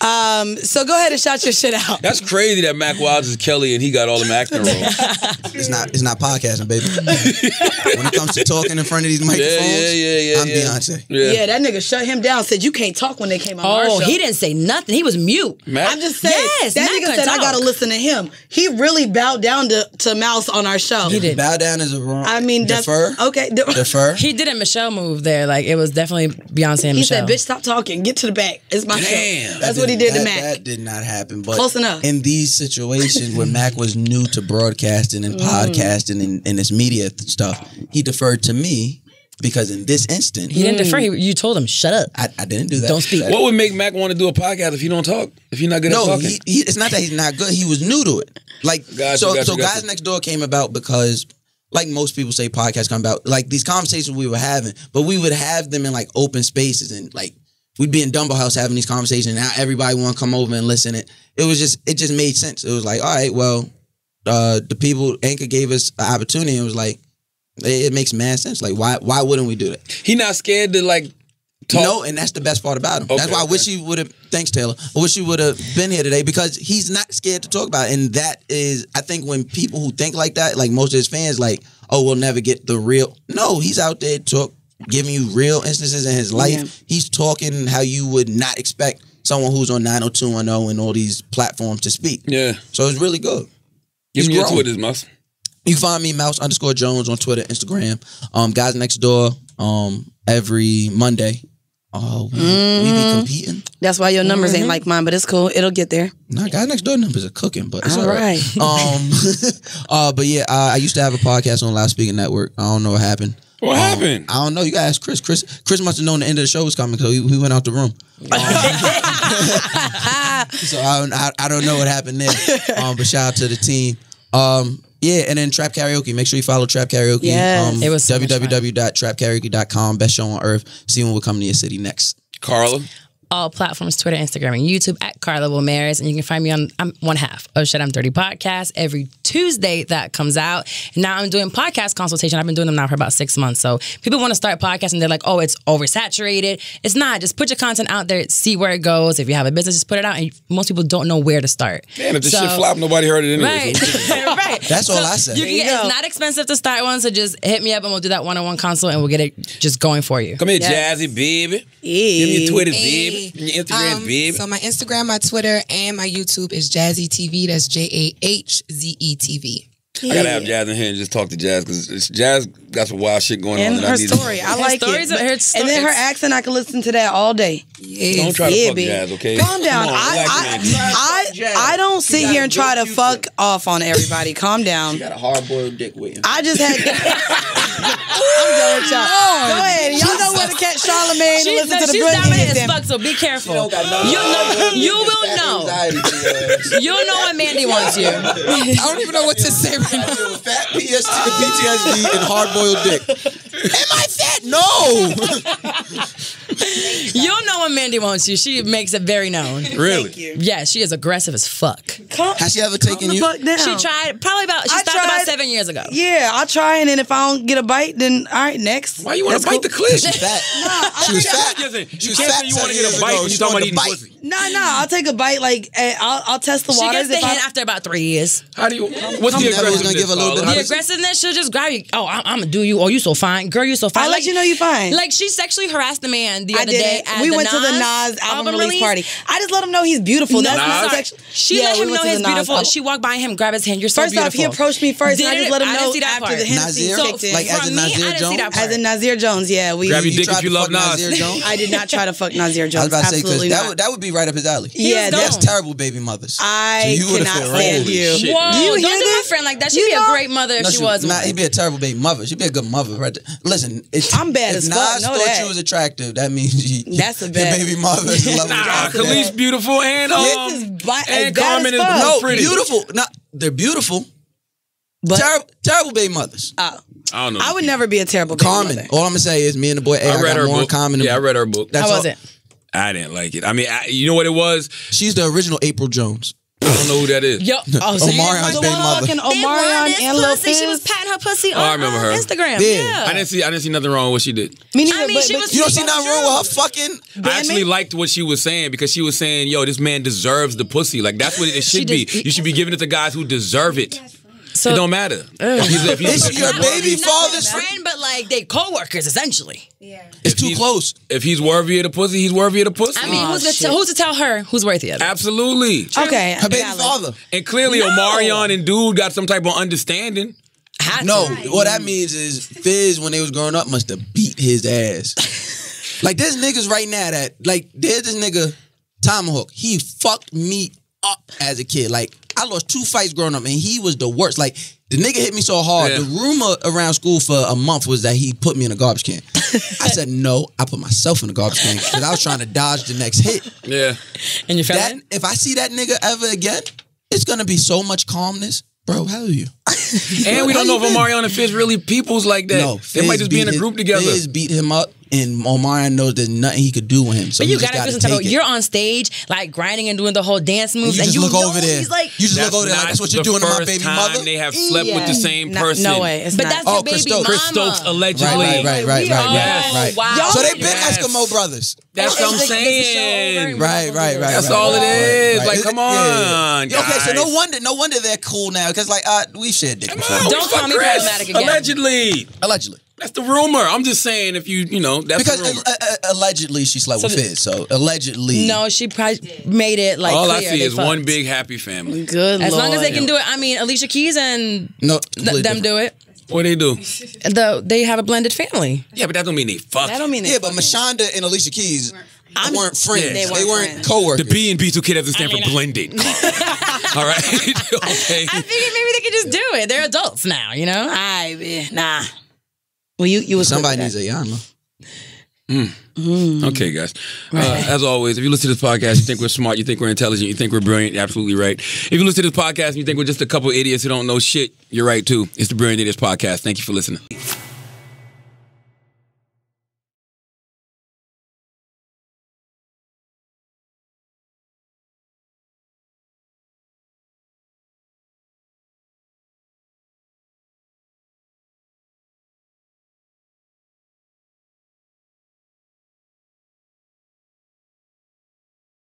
Speaker 7: Um, so go ahead and shout your shit out.
Speaker 3: That's crazy that Mack Wilds is Kelly and he got all the acting roles.
Speaker 5: It's not. It's not podcasting, baby. when it comes to talking in front of these microphones,
Speaker 3: yeah, yeah, yeah,
Speaker 5: I'm
Speaker 3: yeah.
Speaker 5: Beyonce.
Speaker 3: Yeah.
Speaker 7: Yeah, that nigga shut him down. Said you can't talk when they came on our
Speaker 4: Oh,
Speaker 7: show.
Speaker 4: he didn't say nothing. He was mute.
Speaker 3: Mack?
Speaker 7: I'm just saying.
Speaker 4: Yes,
Speaker 7: that
Speaker 4: Mack
Speaker 7: nigga
Speaker 4: couldn't
Speaker 7: said I gotta listen to him. He really bowed down to, to Mouse on our show.
Speaker 4: He did.
Speaker 5: Bow down is a wrong.
Speaker 7: I mean,
Speaker 5: defer.
Speaker 7: okay. de-
Speaker 5: Defer.
Speaker 4: He did a Michelle move there. Like it was definitely Beyonce and
Speaker 7: He
Speaker 4: Michelle.
Speaker 7: said, "Bitch, stop talking. Get to the back. It's my
Speaker 3: Damn.
Speaker 7: show." That's what he did
Speaker 5: that,
Speaker 7: to Mack.
Speaker 5: That did not happen. But
Speaker 7: Close enough.
Speaker 5: In these situations where Mack was new to broadcasting
Speaker 7: Mm.
Speaker 5: and podcasting and, and this media th- stuff, he deferred to me because in this instant,
Speaker 4: he didn't defer. He, you told him, "Shut up."
Speaker 5: I, I didn't do that.
Speaker 4: Don't speak.
Speaker 3: What would make Mack want to do a podcast if he don't talk? If he not good at
Speaker 5: No,
Speaker 3: talking?
Speaker 5: he, he, it's not that he's not good. He was new to it. Like
Speaker 3: Gotcha,
Speaker 5: so,
Speaker 3: gotcha,
Speaker 5: so
Speaker 3: gotcha.
Speaker 5: guys next door came about because, like most people say, podcasts come about like these conversations we were having, but we would have them in like open spaces and like we'd be in Dumbo House having these conversations. And now everybody want to come over and listen. It it was just it just made sense. It was like all right, well, uh, the people Anchor gave us an opportunity. and It was like it, it makes mad sense. Like why why wouldn't we do that?
Speaker 3: he not scared to like talk.
Speaker 5: No, and that's the best part about him. that's
Speaker 3: Okay,
Speaker 5: why I wish he would have. Thanks, Taylor. I wish he would have been here today because he's not scared to talk about it. And that is, I think, when people who think like that, like most of his fans, like, oh, we'll never get the real. No, he's out there talk, giving you real instances in his life.
Speaker 7: Yeah.
Speaker 5: He's talking how you would not expect someone who's on 90210 and all these platforms to speak.
Speaker 3: Yeah.
Speaker 5: So it's really good.
Speaker 3: Give
Speaker 5: He's
Speaker 3: me your
Speaker 5: growing.
Speaker 3: Twitters, Mouse.
Speaker 5: You can find me mouse underscore Jones on Twitter, Instagram. Um, guys next door. Um, every Monday. Oh, we, we
Speaker 7: Mm-hmm.
Speaker 5: be competing.
Speaker 7: That's why your numbers ain't like mine, but it's cool. It'll get there.
Speaker 5: Nah, guys next door numbers are cooking, but it's
Speaker 7: All
Speaker 5: all right. Um, uh, but yeah, uh, I used to have a podcast on Loudspeaker Network. I don't know what happened.
Speaker 3: What happened?
Speaker 5: I don't know. You gotta ask Chris. Chris, Chris must have known the end of the show was coming because he, he went out the room. Um, so I, don't- I, I don't know what happened there. Um, but shout out to the team. Um, yeah, and then Trap Karaoke. Make sure you follow Trap Karaoke.
Speaker 7: Yes.
Speaker 5: Um,
Speaker 4: It was so much fun.
Speaker 5: www.trapkaraoke.com. Best show on earth. See when we're coming to your city next.
Speaker 3: Carla.
Speaker 4: All platforms Twitter, Instagram, and YouTube at Carla Wilmaris. And you can find me on I'm one half of Sh!t I'm 30 podcast every Tuesday that comes out. And now I'm doing podcast consultation. I've been doing them now for about six months. So people want to start podcasting, they're like, oh, it's oversaturated. It's not. Just put your content out there, see where it goes. If you have a business, just put it out. And most people don't know where to start.
Speaker 3: Man, if this
Speaker 4: So-
Speaker 3: shit flop, nobody heard it anyway.
Speaker 4: Right, right.
Speaker 5: That's all I said.
Speaker 4: You can,
Speaker 7: There you
Speaker 4: it's
Speaker 7: go.
Speaker 4: not expensive to start one, so just hit me up and we'll do that one-on-one consult and we'll get it just going for you.
Speaker 3: Come here,
Speaker 7: Yes.
Speaker 3: Jazzy, baby. Give me your Twitter, baby. Me your Instagram,
Speaker 9: Um,
Speaker 3: baby.
Speaker 9: So my Instagram, my Twitter, and my YouTube is Jazzy TV. That's J A H Z E T V.
Speaker 3: I gotta have Jazz in here and just talk to Jazz because Jazz got some wild shit going on.
Speaker 7: And
Speaker 3: that I
Speaker 7: her
Speaker 3: need to-
Speaker 7: story, I like
Speaker 4: stories
Speaker 7: it.
Speaker 4: are- her
Speaker 7: and
Speaker 4: sto-
Speaker 7: then her accent, I can listen to that all day.
Speaker 3: Don't try to
Speaker 7: yeah,
Speaker 3: fuck
Speaker 7: babe.
Speaker 3: Jazz, okay?
Speaker 7: Calm down.
Speaker 3: On,
Speaker 7: I. I, I, I don't sit here and try to fuck off on everybody. Calm down.
Speaker 5: Got a hard boiled dick waiting.
Speaker 7: I just had. I'm done with y'all. Go ahead. Y'all know where to catch Charlamagne and
Speaker 4: She's,
Speaker 7: listen to the
Speaker 4: she's
Speaker 7: Brilliant
Speaker 4: dominant as fuck, so be careful.
Speaker 5: don't got nothing.
Speaker 4: You know, you will know. You'll know when Mandi wants you.
Speaker 9: I don't even know what to say right now.
Speaker 5: Fat PST, PTSD and hard boiled dick. Am I fat? No.
Speaker 4: You'll know when Mandi wants you. She makes it very known.
Speaker 3: Really?
Speaker 4: Yeah, she is aggressive as fuck.
Speaker 5: Has she ever taken you?
Speaker 7: fuck down.
Speaker 4: She tried probably about. She
Speaker 7: I
Speaker 4: stopped about seven years ago.
Speaker 7: Yeah, I'll try, and then if I don't get a bite, then all right, next.
Speaker 3: Why you want to
Speaker 7: That's
Speaker 3: bite the
Speaker 7: cool.
Speaker 3: clit?
Speaker 5: She's fat. she was fat.
Speaker 3: You can't
Speaker 5: fat
Speaker 3: say you want to
Speaker 5: seven
Speaker 3: get a bite
Speaker 5: ago.
Speaker 3: when
Speaker 5: She
Speaker 3: you talking about
Speaker 5: wanted
Speaker 3: eating
Speaker 5: to bite.
Speaker 3: pussy.
Speaker 7: Nah, nah, I'll take a bite. Like eh, I'll, I'll test the
Speaker 4: She
Speaker 7: waters.
Speaker 4: gets the
Speaker 7: if I-
Speaker 4: hand after about three years.
Speaker 3: How do you? What's the
Speaker 5: Never was gonna give a little bit
Speaker 4: The aggressiveness, she'll just grab you. Oh, I'm, I'm gonna do you. Oh, you so fine, girl. You so fine.
Speaker 7: I'll let you know you fine.
Speaker 4: Like she sexually harassed the man the
Speaker 7: I
Speaker 4: other day. At
Speaker 7: We
Speaker 4: the
Speaker 7: went to the Nas album, release, party. I just let him know he's beautiful. That's
Speaker 4: No,
Speaker 7: not
Speaker 3: Nas?
Speaker 7: sexual.
Speaker 4: She
Speaker 7: Yeah,
Speaker 4: let him
Speaker 7: went
Speaker 4: know he's beautiful.
Speaker 7: album.
Speaker 4: She walked by him, grab his hand. You're so
Speaker 7: First
Speaker 4: beautiful.
Speaker 7: off, he approached me first, and I
Speaker 4: Did
Speaker 7: just
Speaker 4: it?
Speaker 7: let him
Speaker 4: I didn't
Speaker 7: know
Speaker 4: see that
Speaker 7: after the Hennessy
Speaker 5: Nasir?
Speaker 7: kicked in.
Speaker 5: Like as
Speaker 4: From
Speaker 5: in
Speaker 4: me, Nasir
Speaker 5: Jones?
Speaker 7: As in Nasir Jones, yeah. We,
Speaker 3: Grab your dick if you love
Speaker 5: fuck
Speaker 3: Nas.
Speaker 5: Jones?
Speaker 7: I did not try to fuck Nasir
Speaker 5: I was
Speaker 7: Jones.
Speaker 5: about to say because
Speaker 7: Absolutely
Speaker 5: that would that would be right up his alley.
Speaker 7: Yeah, that's-
Speaker 5: terrible baby mothers.
Speaker 7: I
Speaker 5: So you would've
Speaker 7: cannot stand
Speaker 5: right.
Speaker 7: you.
Speaker 3: Shit.
Speaker 4: Whoa!
Speaker 7: Do you
Speaker 4: don't
Speaker 7: hear
Speaker 4: do my friend like that. She'd
Speaker 7: You
Speaker 4: be a great mother if
Speaker 5: No,
Speaker 4: she
Speaker 5: she-
Speaker 4: was.
Speaker 5: Nah,
Speaker 4: one.
Speaker 5: he'd be a terrible baby mother. She'd be a good mother, right there. Listen, it's,
Speaker 7: I'm bad
Speaker 5: if
Speaker 7: as
Speaker 5: Nas
Speaker 7: fuck, know
Speaker 5: thought
Speaker 7: that.
Speaker 5: you was attractive, that means you,
Speaker 7: That's a
Speaker 5: your
Speaker 7: bet.
Speaker 5: baby mother is in love with you
Speaker 3: Nah,
Speaker 5: after.
Speaker 3: Kelis beautiful and um,
Speaker 7: This is bi-
Speaker 3: and Carmen is no
Speaker 5: No,
Speaker 3: pretty.
Speaker 5: beautiful. Not they're beautiful.
Speaker 7: But
Speaker 5: terrible, terrible baby mothers.
Speaker 7: uh,
Speaker 3: I don't know.
Speaker 7: I would never be a terrible baby
Speaker 5: Carmen.
Speaker 7: mother.
Speaker 5: All I'm gonna say is, me and the boy, hey, I,
Speaker 3: I read
Speaker 5: got
Speaker 3: her
Speaker 5: more
Speaker 3: book.
Speaker 5: common.
Speaker 3: Yeah, I read her book.
Speaker 5: That's
Speaker 4: How was
Speaker 5: all-
Speaker 4: it?
Speaker 3: I didn't like it. I mean, I, you know what it was?
Speaker 5: She's the original Apryl Jones.
Speaker 3: I don't know who that is.
Speaker 4: Yo, oh, so you
Speaker 5: Omarion's
Speaker 4: the
Speaker 5: baby
Speaker 4: one
Speaker 5: mother.
Speaker 7: Fucking
Speaker 4: They won
Speaker 7: Omarion and Lil
Speaker 4: pussy. She was patting her pussy
Speaker 3: Oh,
Speaker 4: on
Speaker 3: I remember her.
Speaker 4: Instagram.
Speaker 5: Yeah.
Speaker 4: Yeah.
Speaker 3: I didn't see. I didn't see nothing wrong with what she did.
Speaker 7: Me neither,
Speaker 4: I mean,
Speaker 7: but,
Speaker 4: she
Speaker 7: but
Speaker 4: was-
Speaker 5: You don't see nothing wrong with her fucking.
Speaker 3: I actually
Speaker 7: me?
Speaker 3: liked what she was saying because she was saying, "Yo, this man deserves the pussy. Like that's what it should be.
Speaker 4: just-
Speaker 3: you should be giving it to guys who deserve it.
Speaker 4: So-
Speaker 3: it don't matter. If he's, if he's,
Speaker 5: It's your baby father's.
Speaker 4: friend, but like they co-workers essentially.
Speaker 5: Yeah, it's
Speaker 3: if
Speaker 5: too close.
Speaker 3: If he's worthy of the pussy, he's worthy of the pussy.
Speaker 4: I mean,
Speaker 7: Oh,
Speaker 4: who's, to tell, who's to tell her who's worthy of it?
Speaker 3: Absolutely.
Speaker 7: Okay,
Speaker 5: Her baby
Speaker 7: valid.
Speaker 5: father.
Speaker 3: And clearly,
Speaker 4: No.
Speaker 3: Omarion and dude got some type of understanding.
Speaker 4: Had
Speaker 5: No,
Speaker 4: to.
Speaker 5: what that means is Fizz, when they was growing up, must have beat his ass. like there's niggas right now that like there's this nigga Tomahawk. He fucked me up as a kid. Like I lost two fights growing up, and he was the worst. Like the nigga hit me so hard.
Speaker 3: Yeah.
Speaker 5: The rumor around school for a month was that he put me in a garbage can. I said no. I put myself in a garbage can because I was trying to dodge the next hit.
Speaker 3: Yeah.
Speaker 4: And you felt
Speaker 5: That
Speaker 4: it?
Speaker 5: if I see that nigga ever again, it's gonna be so much calmness. Bro, how are you?
Speaker 3: And we don't know if
Speaker 5: been?
Speaker 3: Omarion and Fizz really peoples like that.
Speaker 5: No,
Speaker 3: they might just be in a
Speaker 5: beat
Speaker 3: group
Speaker 5: his-
Speaker 3: together.
Speaker 5: Fizz beat him up, and Omarion knows there's nothing he could do with him. So
Speaker 4: But you gotta
Speaker 5: gotta
Speaker 4: feel some type of.
Speaker 5: it.
Speaker 4: You're on stage, like grinding and doing the whole dance moves, and
Speaker 5: you
Speaker 4: and
Speaker 5: just
Speaker 4: you
Speaker 5: look over there.
Speaker 4: he's like.
Speaker 5: you just
Speaker 3: That's
Speaker 5: look over there like that's what you're doing to my baby
Speaker 3: time
Speaker 5: mother.
Speaker 3: They have slept with the same
Speaker 7: No-
Speaker 3: person.
Speaker 7: no way, it's
Speaker 4: but
Speaker 7: not.
Speaker 4: that's
Speaker 5: Oh,
Speaker 4: your baby
Speaker 5: Chris Stokes.
Speaker 3: Chris
Speaker 4: mama.
Speaker 3: Stokes allegedly.
Speaker 5: Right, right, right, right,
Speaker 7: We
Speaker 5: right,
Speaker 7: are-
Speaker 5: right,
Speaker 4: Oh,
Speaker 5: right.
Speaker 4: wow.
Speaker 5: So they've been
Speaker 3: Yes.
Speaker 5: Eskimo brothers.
Speaker 3: That's what I'm
Speaker 4: Is the- is the show
Speaker 3: saying.
Speaker 5: Right, right, right.
Speaker 3: That's all it
Speaker 5: right,
Speaker 3: is.
Speaker 5: right,
Speaker 3: Like, come on.
Speaker 5: Okay, so no wonder, no wonder they're cool now because like uh, we shared dick before.
Speaker 4: Don't call me
Speaker 3: Chris.
Speaker 4: problematic again.
Speaker 3: Allegedly.
Speaker 5: Allegedly,
Speaker 3: That's the rumor. I'm just saying if you, you know, that's
Speaker 5: because
Speaker 3: the rumor.
Speaker 5: uh, uh, allegedly she slept with
Speaker 4: the-
Speaker 5: Fizz. So allegedly,
Speaker 4: No, she probably made it like.
Speaker 3: All I see
Speaker 4: they
Speaker 3: is one big happy family.
Speaker 7: Good
Speaker 4: As long as they can do it, I mean, Alicia Keys and
Speaker 5: no,
Speaker 4: th- them
Speaker 5: different.
Speaker 4: do it.
Speaker 3: What do they do?
Speaker 4: The they have a blended family.
Speaker 3: Yeah, but that don't mean they fuck.
Speaker 7: That don't mean
Speaker 5: Yeah, but Mashonda and Alicia Keys i weren't friends.
Speaker 3: Yeah.
Speaker 5: They,
Speaker 7: They weren't
Speaker 5: weren't
Speaker 7: friends.
Speaker 5: co-workers.
Speaker 3: The B and B two kid doesn't stand for blended. All right. okay.
Speaker 4: I figured maybe they could just do it. They're adults now, you know.
Speaker 7: I be- nah. Well, you you was
Speaker 5: Somebody
Speaker 7: quick with
Speaker 5: needs a Yama.
Speaker 3: Okay, guys. Uh, as always, if you listen to this podcast, you think we're smart, you think we're intelligent, you think we're brilliant, absolutely right. If you listen to this podcast and you think we're just a couple idiots who don't know shit, you're right too. It's the Brilliant Idiots Podcast. Thank you for listening.